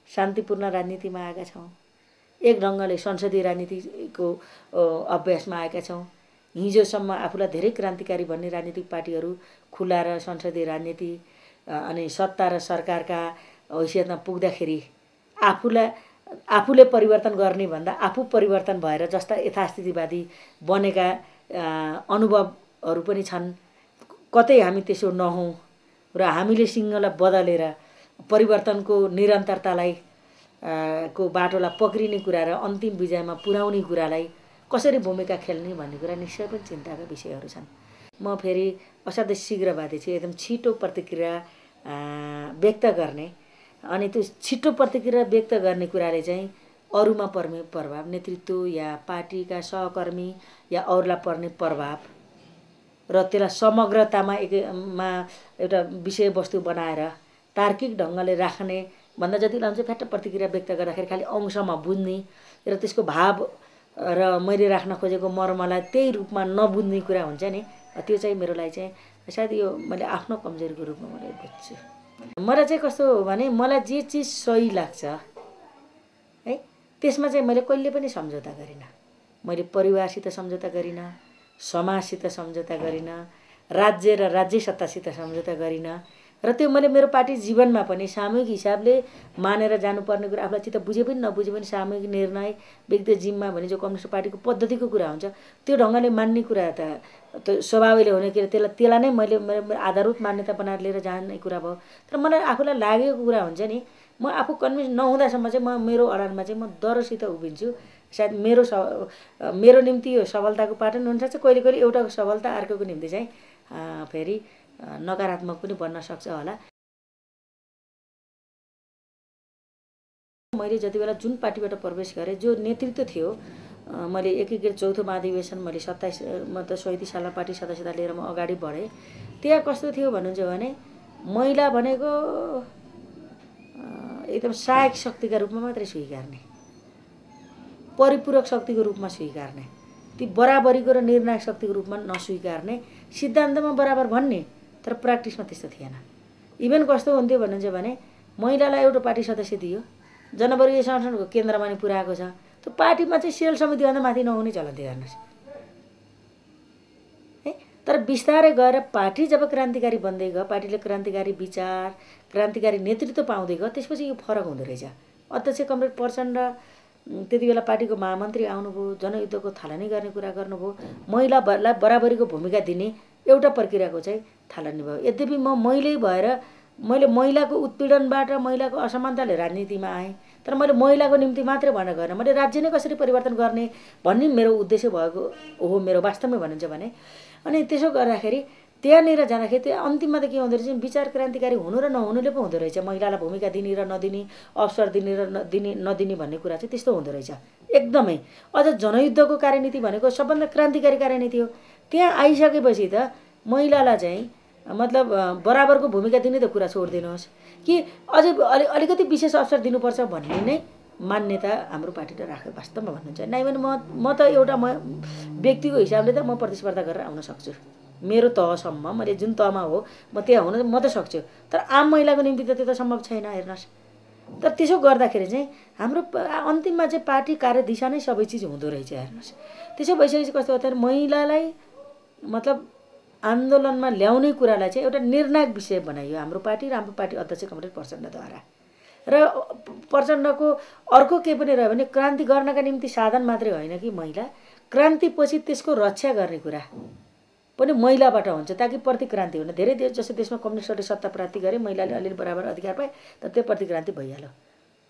शान्तिपूर्ण राजनीतिमा आएका छौँ। एक ढङ्गले संसदीय राजनीतिको अभ्यासमा आएका छौँ। हिजोसम्म आफूलाई धेरै क्रान्तिकारी भन्ने राजनीतिक पार्टीहरू खुला र संसदीय राजनीति अनि सत्ता र सरकारका हैसियतमा पुग्दाखेरि आफूलाई आफूले परिवर्तन गर्ने भन्दा आफू परिवर्तन भएर जस्ता यथास्थितिवादी बनेका अनुभवहरू पनि छन्। कतै हामी त्यसो नहौँ र हामीले सिंहलाई बदलेर परिवर्तनको निरन्तरतालाई को बाटोलाई पक्रिने कुरा र अन्तिम विजयमा पुर्याउने कुरालाई कसरी भूमिका खेल्ने भन्ने कुरा निश्चय पनि चिन्ताका विषयहरू छन्। म फेरि असाध्यै शीघ्रवादी छु एकदम छिटो प्रतिक्रिया व्यक्त गर्ने अनि त्यो छिटो प्रतिक्रिया व्यक्त गर्ने कुराले चाहिँ अरूमा पर्ने प्रभाव नेतृत्व या पार्टीका सहकर्मी या अरूलाई पर्ने प्रभाव र त्यसलाई समग्रतामा एकमा एउटा विषयवस्तु बनाएर तार्किक ढङ्गले राख्ने भन्दा जति लान्छ फ्याट्ट प्रतिक्रिया व्यक्त गर्दाखेरि खालि अंशमा बुझ्ने र त्यसको भाव र मैले राख्न खोजेको मर्मलाई त्यही रूपमा नबुझ्ने कुरा हुन्छ नि त्यो चाहिँ मेरो लागि चाहिँ सायद यो मैले आफ्नो कमजोरीको रूपमा मैले बुझ्छु। मलाई चाहिँ कस्तो हो भने मलाई जे चिज सही लाग्छ है त्यसमा चाहिँ मैले कहिले पनि सम्झौता गरिनँ। मैले परिवारसित सम्झौता गरिनँ समाजसित सम्झौता गरिनँ राज्य र राज्य सत्तासित सम्झौता गरिनँ र त्यो मैले मेरो पार्टी जीवनमा पनि सामूहिक हिसाबले मानेर जानुपर्ने कुरा आफूलाई चित्त बुझे पनि नबुझे पनि सामूहिक निर्णय व्यक्ति जिम्मा भने जो कम्युनिस्ट पार्टीको पद्धतिको कुरा हुन्छ त्यो ढङ्गले मान्ने कुरा त त्यो स्वभावले हुने के त्यसलाई त्यसलाई नै मैले मेरो आधारभूत मान्यता बनाएर लिएर जाने कुरा भयो। तर मलाई आफूलाई लागेको कुरा हुन्छ नि म आफू कन्भिन्स नहुँदासम्म चाहिँ म मेरो अडानमा चाहिँ म डरसित उभिन्छु। सायद मेरो स मेरो निम्ति यो सफलताको पाटो हुनसक्छ कहिले कहिले एउटाको सफलता अर्कोको निम्ति चाहिँ फेरि नकारात्मक पनि बन्न सक्छ होला। मैले जति बेला जुन पार्टीबाट प्रवेश गरेँ जो नेतृत्व थियो मैले एकीकृत चौथो महाधिवेशन मैले सत्ताइस मतलब सैँतिस सालमा पार्टी सदस्यता लिएर म अगाडि बढेँ। त्यहाँ कस्तो थियो भन्नुहुन्छ भने महिला भनेको एकदम सहायक शक्तिका रूपमा मात्रै स्वीकार्ने परिपूरक शक्तिको रूपमा स्वीकार्ने ती बराबरीको र निर्णायक शक्तिको रूपमा नस्वीकार्ने सिद्धान्तमा बराबर भन्ने तर प्र्याक्टिसमा त्यस्तो थिएन। इभेन कस्तो हुन्थ्यो भन्नुहुन्छ भने महिलालाई एउटा पार्टी सदस्य दियो। जनवर्गीय संगठनको केन्द्रमा नि पुऱ्याएको छ। त्यो पार्टीमा चाहिँ सिएल समितिभन्दा माथि नहुने चलन थियो हेर्नुहोस्। है? तर बिस्तारै गएर पार्टी जब क्रान्तिकारी बन्दै गयो पार्टीले क्रान्तिकारी विचार क्रान्तिकारी नेतृत्व पाउँदै गयो त्यसपछि यो फरक हुँदो रहेछ। अध्यक्ष कमरेड प्रचण्ड त्यति बेला पार्टीको महामन्त्री आउनुभयो जनयुद्धको थालनी गर्ने कुरा गर्नुभयो महिलालाई बराबरीको भूमिका दिने एउटा प्रक्रियाको चाहिँ थालनी भयो। यद्यपि म महिलै भएर मैले महिलाको उत्पीडनबाट महिलाको असमानताले राजनीतिमा आएँ तर मैले महिलाको निम्ति मात्रै भनेर गएन मैले राज्य नै कसरी परिवर्तन गर्ने भन्ने मेरो उद्देश्य भएको हो मेरो वास्तवमै भनिन्छ भने। अनि त्यसो गर्दाखेरि त्यहाँनिर जाँदाखेरि त्यो अन्तिममा त के हुँदो रहेछ विचार क्रान्तिकारी हुनु र नहुनुले पो हुँदो रहेछ। महिलालाई भूमिका दिने र नदिने अवसर दिने र नदिने नदिने भन्ने कुरा चाहिँ त्यस्तो हुँदो रहेछ। एकदमै। अझ जनयुद्धको कार्यनीति भनेको सबभन्दा क्रान्तिकारी कार्यनीति हो। त्यहाँ आइसकेपछि त महिलालाई चाहिँ मतलब बराबरको भूमिका दिने त कुरा छोडिदिनुहोस्। कि अझै अलि अलिकति विशेष अवसर दिनुपर्छ भन्ने नै मान्यता हाम्रो पार्टीले राख्यो वास्तवमा भन्नुहुन्छ नाइ भने म म त एउटा म व्यक्तिको हिसाबले त म प्रतिस्पर्धा गरेर आउन सक्छु। मेरो तहसम्म मैले जुन तहमा हो म त्यहाँ हुन म त सक्छु। तर आम महिलाको निम्ति त त्यो त सम्भव छैन हेर्नुहोस्। तर त्यसो गर्दाखेरि चाहिँ हाम्रो अन्तिममा चाहिँ पार्टी कार्यदिशा नै सबै चिज हुँदो रहेछ हेर्नुहोस्। त्यसो भइसकेपछि कस्तो भयो महिलालाई मतलब आन्दोलनमा ल्याउने कुरालाई चाहिँ एउटा निर्णायक विषय बनाइयो। हाम्रो पार्टी र हाम्रो पार्टी अध्यक्ष कमरेड प्रचण्डद्वारा। र प्रचण्डको अर्को के पनि रह्यो भने क्रान्ति गर्नका निम्ति साधन मात्रै होइन कि महिला। क्रान्तिपछि त्यसको रक्षा गर्ने कुरा पनि महिलाबाट हुन्छ ताकि प्रतिक्रान्ति हुन। धेरै देश जस्तो देशमा कम्युनिस्टहरूले सत्ता प्राप्ति गरे महिलाले अलिअलि बराबर अधिकार पाए तर त्यो प्रतिक्रान्ति भइहाल्यो।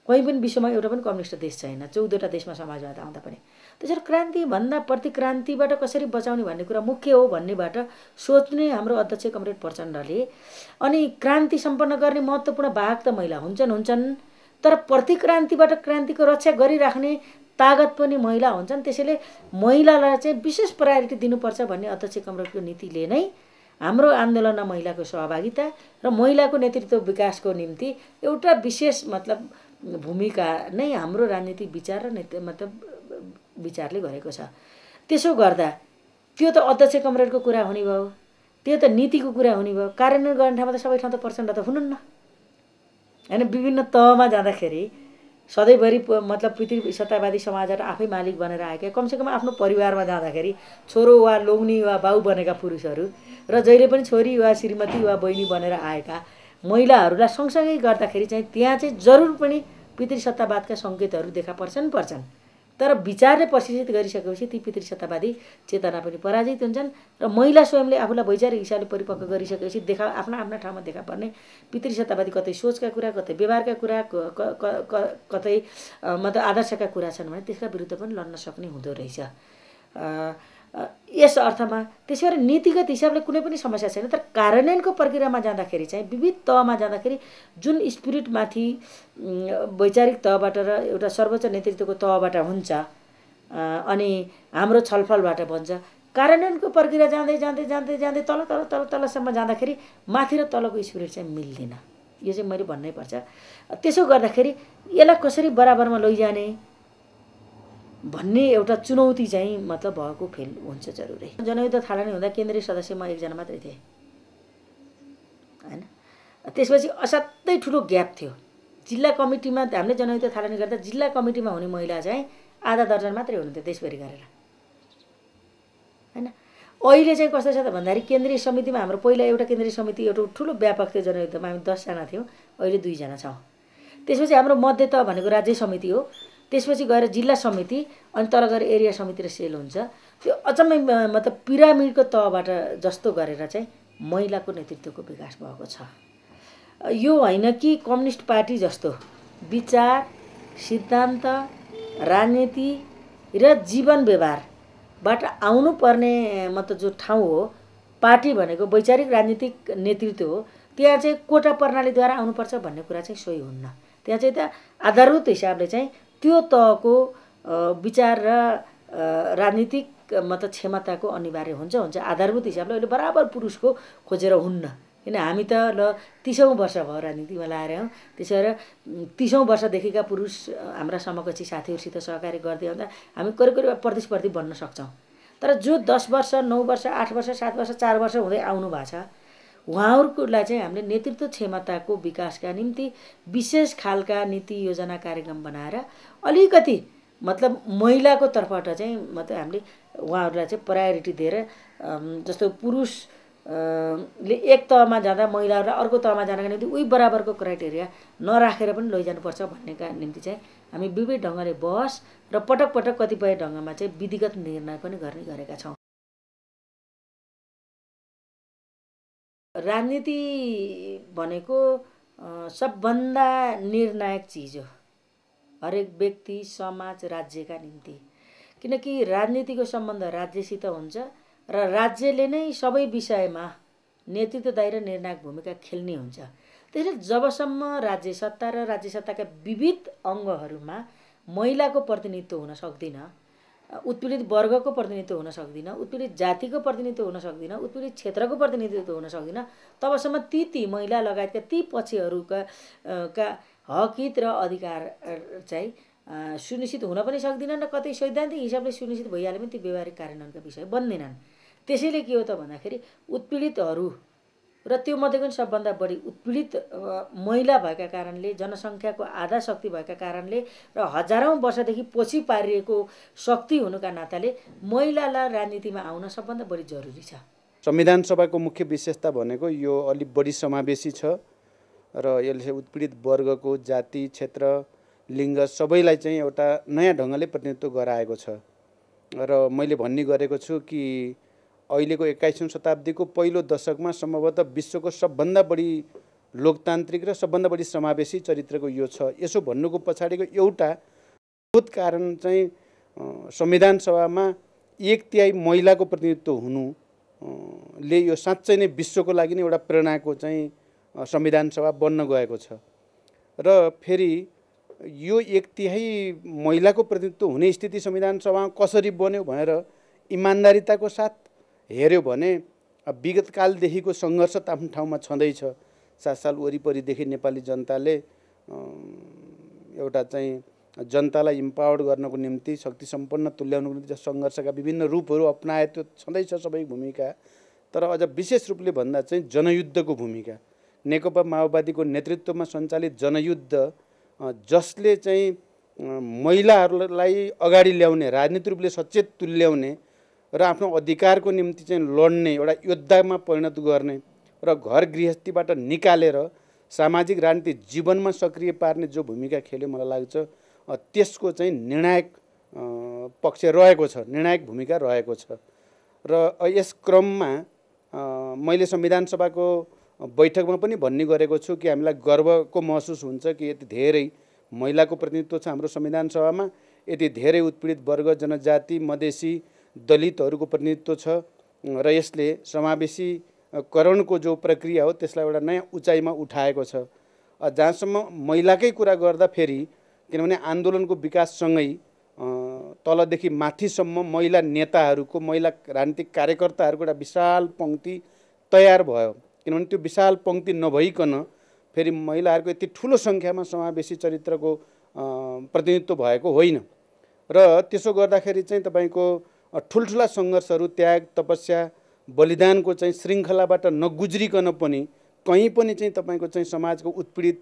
कहीँ पनि विश्वमा एउटा पनि कम्युनिस्ट देश छैन। चौधवटा देशमा समाजवाद आउँदा पनि। त्यसरी क्रान्तिभन्दा प्रतिक्रान्तिबाट कसरी बचाउने भन्ने कुरा मुख्य हो भन्नेबाट सोच्ने हाम्रो अध्यक्ष कमरेड प्रचण्डले। अनि क्रान्ति सम्पन्न गर्ने महत्त्वपूर्ण भाग त महिला हुन्छन् हुन्छन्। तर प्रतिक्रान्तिबाट क्रान्तिको रक्षा गरिराख्ने तागत पनि महिला हुन्छन्। त्यसैले महिलालाई चाहिँ विशेष प्रायोरिटी दिनुपर्छ भन्ने अध्यक्ष कमरेडको नीतिले नै हाम्रो आन्दोलनमा महिलाको सहभागिता र महिलाको नेतृत्व विकासको निम्ति एउटा विशेष मतलब भूमिका नै हाम्रो राजनीतिक विचार र मतलब विचारले गरेको छ। त्यसो गर्दा त्यो त अध्यक्ष कमरेडको कुरा हुने भयो। त्यो त नीतिको कुरा हुने भयो। कार्यान्वयन गर्ने ठाउँमा त सबै ठाउँ त प्रचण्ड त हुनुहुन्न होइन विभिन्न तहमा जाँदाखेरि सधैँभरि मतलब पृथ्वी सत्तावादी समाजबाट आफै मालिक बनेर आएका कमसेकम आफ्नो परिवारमा जाँदाखेरि छोरो वा लोग्नी वा बाउ बनेका पुरुषहरू र जहिले पनि छोरी वा श्रीमती वा बहिनी बनेर आएका महिलाहरूलाई सँगसँगै गर्दाखेरि चाहिँ त्यहाँ चाहिँ जरुर पनि पितृसत्तावादका सङ्केतहरू देखा पर्छन् पर्छन्। तर विचारले प्रशिक्षित गरिसकेपछि ती पितृसत्तावादी चेतना पनि पराजित हुन्छन् र महिला स्वयंले आफूलाई वैचारिक हिसाबले परिपक्व गरिसकेपछि देखा आफ्ना आफ्ना ठाउँमा देखा पर्ने पितृसत्तावादी कतै सोचका कुरा कतै व्यवहारका कुरा कतै मतलब आदर्शका कुरा छन् भने त्यसका विरुद्ध पनि लड्न सक्ने हुँदो रहेछ। यस अर्थमा त्यसै गरी नीतिगत हिसाबले कुनै पनि समस्या छैन तर कार्यान्वयनको प्रक्रियामा जाँदाखेरि चाहिँ विविध तहमा जाँदाखेरि जुन स्पिरिटमाथि वैचारिक तहबाट र एउटा सर्वोच्च नेतृत्वको तहबाट हुन्छ अनि हाम्रो छलफलबाट बन्छ कार्यान्वयनको प्रक्रिया जाँदै जाँदै जाँदै जाँदै तल तल तल तलसम्म जाँदाखेरि माथि र तलको स्पिरिट चाहिँ मिल्दैन। यो चाहिँ मैले भन्नै पर्छ। त्यसो गर्दाखेरि यसलाई कसरी बराबरमा लैजाने? भन्ने एउटा चुनौती चाहिँ मतलब भएको फिल हुन्छ जरुरै। जनयुद्ध थालनी हुँदा केन्द्रीय सदस्य म एकजना मात्रै थिएँ। होइन? त्यसपछि असाध्यै ठुलो ग्याप थियो। जिल्ला कमिटीमा हामीले जनयुद्ध थालनी गर्दा जिल्ला कमिटीमा हुने महिला चाहिँ आधा दर्जन मात्रै हुनुहुन्थ्यो देशभरि गरेर। होइन? अहिले चाहिँ कस्तो छ त भन्दाखेरि केन्द्रीय समितिमा हाम्रो पहिला एउटा केन्द्रीय समिति एउटा ठुलो व्यापक थियो जनयुद्धमा। हामी दसजना थियौँ अहिले दुईजना छौँ। त्यसपछि हाम्रो मध्य भनेको राज्य समिति हो। त्यसपछि गएर जिल्ला समिति अनि तल गएर एरिया समिति र सेल हुन्छ। त्यो अचम्मै मतलब पिरामिडको तहबाट जस्तो गरेर चाहिँ महिलाको नेतृत्वको विकास भएको छ। यो होइन कि कम्युनिस्ट पार्टी जस्तो विचार सिद्धान्त राजनीति र जीवन व्यवहारबाट आउनुपर्ने मतलब जो ठाउँ हो पार्टी भनेको वैचारिक राजनीतिक नेतृत्व हो त्यहाँ चाहिँ कोटा प्रणालीद्वारा आउनुपर्छ भन्ने कुरा चाहिँ सोही हुन्न। त्यहाँ चाहिँ त आधारभूत हिसाबले चाहिँ त्यो तहको विचार र राजनीतिक मतलब क्षमताको अनिवार्य हुन्छ हुन्छ। आधारभूत हिसाबले अहिले बराबर पुरुषको खोजेर हुन्न। किन हामी त ल तिसौँ वर्ष भयो राजनीतिमा लाएर हौँ। त्यसो भएर तिसौँ वर्षदेखिका पुरुष हाम्रा समकक्षी साथीहरूसित सहकारी गर्दै हुँदा हामी करिब करिब प्रतिस्पर्धी बन्न सक्छौँ। तर जो दस वर्ष नौ वर्ष आठ वर्ष सात वर्ष चार वर्ष हुँदै आउनु भएको छ उहाँहरूकोलाई चाहिँ हामीले नेतृत्व क्षमताको विकासका निम्ति विशेष खालका नीति योजना कार्यक्रम बनाएर अलिकति मतलब महिलाको तर्फबाट चाहिँ मतलब हामीले उहाँहरूलाई चाहिँ प्रायोरिटी दिएर जस्तो पुरुष ले एक तहमा जाँदा महिलाहरूलाई अर्को तहमा जानको निम्ति उही बराबरको क्राइटेरिया नराखेर पनि लैजानुपर्छ भन्नेका निम्ति चाहिँ हामी विविध ढङ्गले बहस र पटक पटक कतिपय ढङ्गमा चाहिँ विधिगत निर्णय पनि गर्ने गरेका छौँ। राजनीति भनेको सबभन्दा निर्णायक चिज हो। हरेक व्यक्ति समाज राज्यका निम्ति। किनकि राजनीतिको सम्बन्ध राज्यसित हुन्छ र राज्यले नै सबै विषयमा नेतृत्वदायी र निर्णायक भूमिका खेल्ने हुन्छ। त्यसैले जबसम्म राज्य सत्ता र राज्य सत्ताका विविध अङ्गहरूमा महिलाको प्रतिनिधित्व हुन सक्दिन उत्पीडित वर्गको प्रतिनिधित्व हुन सक्दिन उत्पीडित जातिको प्रतिनिधित्व हुन सक्दिन उत्पीडित क्षेत्रको प्रतिनिधित्व हुन सक्दिन तबसम्म ती ती महिला लगायतका ती पक्षहरूका का हकित र अधिकार चाहिँ सुनिश्चित हुन पनि सक्दिनन् र कतै सैद्धान्तिक हिसाबले सुनिश्चित भइहाले पनि ती व्यवहारिक कार्यान्वयनका विषय बन्दैनन्। त्यसैले के हो त भन्दाखेरि उत्पीडितहरू र त्यो मध्येको पनि सबभन्दा बढी उत्पीडित महिला भएका कारणले जनसङ्ख्याको आधा शक्ति भएका कारणले र हजारौँ वर्षदेखि पछि पारिएको शक्ति हुनुका नाताले महिलालाई राजनीतिमा आउन सबभन्दा बढी जरुरी छ। संविधान सभाको मुख्य विशेषता भनेको यो अलिक बढी समावेशी छ। र यसले उत्पीडित वर्गको जाति क्षेत्र लिङ्ग सबैलाई चाहिँ एउटा नयाँ ढङ्गले प्रतिनिधित्व गराएको छ। र मैले भन्ने गरेको छु कि अहिलेको एक्काइसौँ शताब्दीको पहिलो दशकमा सम्भवतः विश्वको सबभन्दा बढी लोकतान्त्रिक र सबभन्दा बढी समावेशी चरित्रको यो छ। यसो भन्नुको पछाडिको एउटा मूलभूत कारण चाहिँ संविधान सभामा एक तिहाई महिलाको प्रतिनिधित्व हुनु ले यो साँच्चै नै विश्वको लागि नै एउटा प्रेरणाको चाहिँ संविधान सभा बन्न गएको छ। र फेरि यो एक तिहाई महिलाको प्रतिनिधित्व हुने स्थिति संविधान सभामा कसरी बन्यो भनेर इमान्दारिताको साथ हेऱ्यो भने विगत कालदेखिको सङ्घर्ष त आफ्नो ठाउँमा छँदैछ। सात साल वरिपरिदेखि नेपाली जनताले एउटा चाहिँ जनतालाई इम्पावर्ड गर्नको निम्ति शक्ति सम्पन्न तुल्याउनको निम्ति सङ्घर्षका विभिन्न रूपहरू अप्नाए त्यो छँदैछ सबै भूमिका। तर अझ विशेष रूपले भन्दा चाहिँ जनयुद्धको भूमिका। नेकपा माओवादीको नेतृत्वमा सञ्चालित जनयुद्ध जसले चाहिँ महिलाहरूलाई अगाडि ल्याउने राजनीतिक रूपले सचेत तुल्याउने र आफ्नो अधिकारको निम्ति चाहिँ लड्ने एउटा योद्धामा परिणत गर्ने र घर गृहस्थीबाट निकालेर सामाजिक राजनीतिक जीवनमा सक्रिय पार्ने जो भूमिका खेल्यो मलाई लाग्छ त्यसको चाहिँ निर्णायक पक्ष रहेको छ निर्णायक भूमिका रहेको छ। र यस क्रममा मैले संविधान सभाको बैठकमा पनि भन्ने गरेको छु कि हामीलाई गर्वको महसुस हुन्छ कि यति धेरै महिलाको प्रतिनिधित्व छ हाम्रो संविधान सभामा यति धेरै उत्पीडित वर्ग जनजाति मधेसी दलितहरूको प्रतिनिधित्व छ र यसले समावेशीकरणको जो प्रक्रिया हो त्यसलाई एउटा नयाँ उचाइमा उठाएको छ। जहाँसम्म महिलाकै कुरा गर्दा फेरि किनभने आन्दोलनको विकाससँगै तलदेखि माथिसम्म महिला नेताहरूको महिला राजनीतिक कार्यकर्ताहरूको एउटा विशाल पङ्क्ति तयार भयो। किनभने त्यो विशाल पङ्क्ति नभइकन फेरि महिलाहरूको यति ठुलो सङ्ख्यामा समावेशी चरित्रको प्रतिनिधित्व भएको होइन। र त्यसो गर्दाखेरि चाहिँ तपाईँको ठुल्ठुला सङ्घर्षहरू त्याग तपस्या बलिदानको चाहिँ श्रृङ्खलाबाट नगुज्रिकन पनि कहीँ पनि चाहिँ तपाईँको चाहिँ समाजको उत्पीडित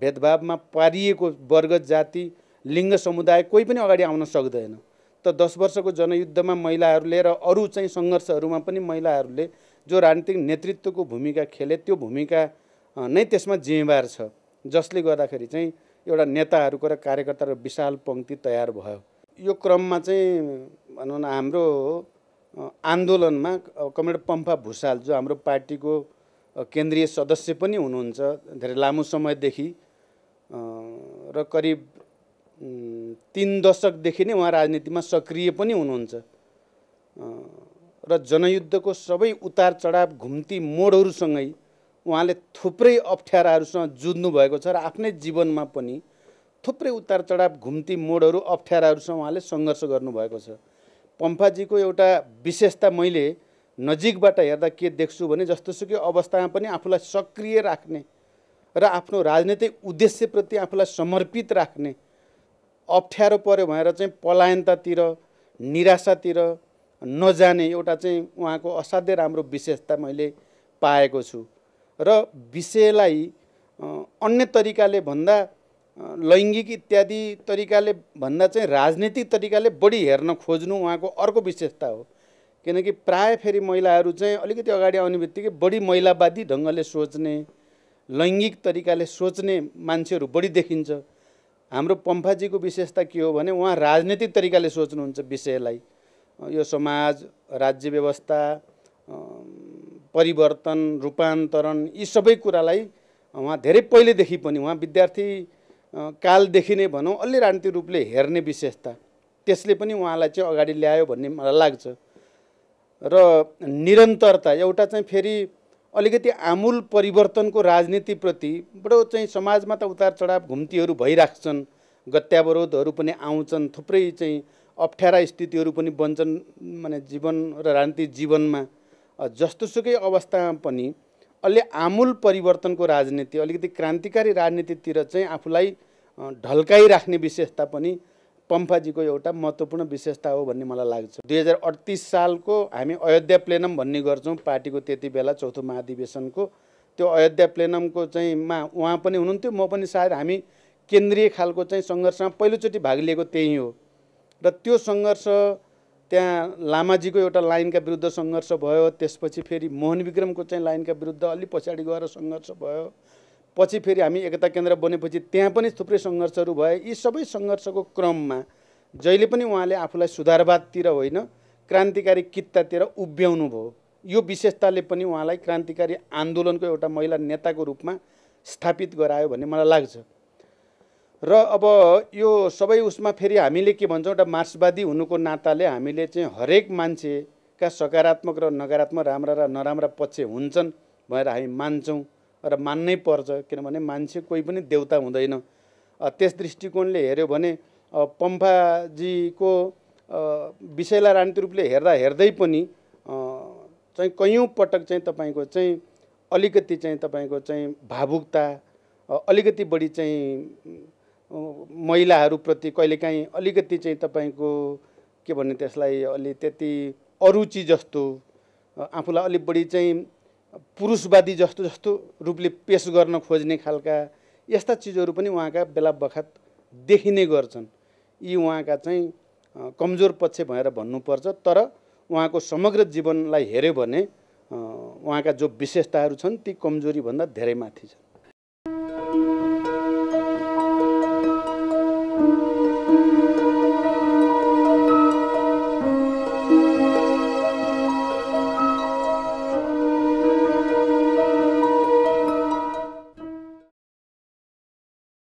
भेदभावमा पारिएको वर्ग जाति लिङ्ग समुदाय कोही पनि अगाडि आउन सक्दैन। त दस वर्षको जनयुद्धमा महिलाहरूले र अरू चाहिँ सङ्घर्षहरूमा पनि महिलाहरूले जो राजनीतिक नेतृत्वको भूमिका खेले त्यो भूमिका नै त्यसमा जिम्मेवार छ। जसले गर्दाखेरि चाहिँ एउटा नेताहरूको र कार्यकर्ताहरूको विशाल पङ्क्ति तयार भयो। यो क्रममा चाहिँ भनौँ न हाम्रो आन्दोलनमा कमरेड पम्फा भुषाल जो हाम्रो पार्टीको केन्द्रीय सदस्य पनि हुनुहुन्छ धेरै लामो समयदेखि र करिब तिन दशकदेखि नै उहाँ राजनीतिमा सक्रिय पनि हुनुहुन्छ। र जनयुद्धको सबै उतार चढाव घुम्ती मोडहरूसँगै उहाँले थुप्रै अप्ठ्याराहरूसँग जुझ्नु भएको छ र आफ्नै जीवनमा पनि थुप्रै उतार चढाव घुम्ती मोडहरू अप्ठ्याराहरूसँग उहाँले सङ्घर्ष गर्नुभएको छ। पम्फाजीको एउटा विशेषता मैले नजिकबाट हेर्दा के देख्छु भने जस्तोसुकै अवस्थामा पनि आफूलाई सक्रिय राख्ने र आफ्नो राजनैतिक उद्देश्यप्रति आफूलाई समर्पित राख्ने अप्ठ्यारो पऱ्यो भनेर चाहिँ पलायनतातिर निराशातिर नजाने एउटा चाहिँ उहाँको असाध्यै राम्रो विशेषता मैले पाएको छु। र विषयलाई अन्य तरिकाले भन्दा लैङ्गिक इत्यादि तरिकाले भन्दा चाहिँ राजनीतिक तरिकाले बढी हेर्न खोज्नु उहाँको अर्को विशेषता हो। किनकि प्राय फेरि महिलाहरू चाहिँ अलिकति अगाडि आउने बित्तिकै बढी महिलावादी ढङ्गले सोच्ने लैङ्गिक तरिकाले सोच्ने मान्छेहरू बढी देखिन्छ। हाम्रो पम्फाजीको विशेषता के हो भने उहाँ राजनैतिक तरिकाले सोच्नुहुन्छ विषयलाई। यो समाज राज्य व्यवस्था परिवर्तन रूपान्तरण यी सबै कुरालाई उहाँ धेरै पहिलेदेखि पनि उहाँ विद्यार्थी कालदेखि नै भनौँ अलि राजनीतिक रूपले हेर्ने विशेषता त्यसले पनि उहाँलाई चाहिँ अगाडि ल्यायो भन्ने मलाई लाग्छ। र निरन्तरता एउटा चाहिँ फेरि अलिकति आमूल परिवर्तनको राजनीतिप्रति बडो चाहिँ समाजमा त उतार चढाव घुम्तीहरू भइराख्छन् गत्यावरोधहरू पनि आउँछन् थुप्रै चाहिँ अप्ठ्यारा स्थितिहरू पनि बन्छन् माने जीवन र राजनीतिक जीवनमा जस्तोसुकै अवस्थामा पनि अलि आमूल परिवर्तनको राजनीति अलिकति क्रान्तिकारी राजनीतितिर चाहिँ आफूलाई ढल्काइराख्ने विशेषता पनि पम्फाजीको एउटा महत्त्वपूर्ण विशेषता हो भन्ने मलाई लाग्छ। दुई हजार अडतिस सालको हामी अयोध्या प्लेनम भन्ने गर्छौँ पार्टीको त्यति बेला चौथो महाधिवेशनको। त्यो अयोध्या प्लेनमको चाहिँ मा उहाँ पनि हुनुहुन्थ्यो म पनि सायद हामी केन्द्रीय खालको चाहिँ सङ्घर्षमा पहिलोचोटि भाग लिएको त्यही हो। र त्यो सङ्घर्ष त्यहाँ लामाजीको एउटा लाइनका विरुद्ध सङ्घर्ष भयो त्यसपछि फेरि मोहन विक्रमको चाहिँ लाइनका विरुद्ध अलिक पछाडि गएर सङ्घर्ष भयो। पछि फेरि हामी एकता केन्द्र बनेपछि त्यहाँ पनि थुप्रै सङ्घर्षहरू भए। यी सबै सङ्घर्षको क्रममा जहिले पनि उहाँले आफूलाई सुधारवादतिर होइन क्रान्तिकारी कित्तातिर उभ्याउनु भयो। यो विशेषताले पनि उहाँलाई क्रान्तिकारी आन्दोलनको एउटा महिला नेताको रूपमा स्थापित गरायो भन्ने मलाई लाग्छ। र अब यो सबै उसमा फेरि हामीले के भन्छौँ एउटा मार्क्सवादी हुनुको नाताले हामीले चाहिँ हरेक मान्छेका सकारात्मक र नकारात्मक राम्रा र नराम्रा पक्ष हुन्छन् भनेर हामी मान्छौँ र मान्नै पर्छ किनभने मान्छे कोही पनि देउता हुँदैन। त्यस दृष्टिकोणले हेऱ्यो भने पम्फाजीको विषयलाई राजनीतिक रूपले हेर्दा हेर्दै पनि चाहिँ कैयौँ पटक चाहिँ तपाईँको चाहिँ अलिकति चाहिँ तपाईँको चाहिँ भावुकता अलिकति बढी चाहिँ महिलाहरूप्रति कहिलेकाहीँ अलिकति चाहिँ तपाईँको के भन्ने त्यसलाई अलि त्यति अरुचि जस्तो आफूलाई अलिक बढी चाहिँ पुरुषवादी जस्तो जस्तो रूपले पेस गर्न खोज्ने खालका यस्ता चिजहरू पनि उहाँका बेला बखत देखिने गर्छन्। यी उहाँका चाहिँ कमजोर पक्ष भएर भन्नुपर्छ। तर उहाँको समग्र जीवनलाई हेऱ्यो भने उहाँका जो विशेषताहरू छन् ती कमजोरीभन्दा धेरै माथि छन्।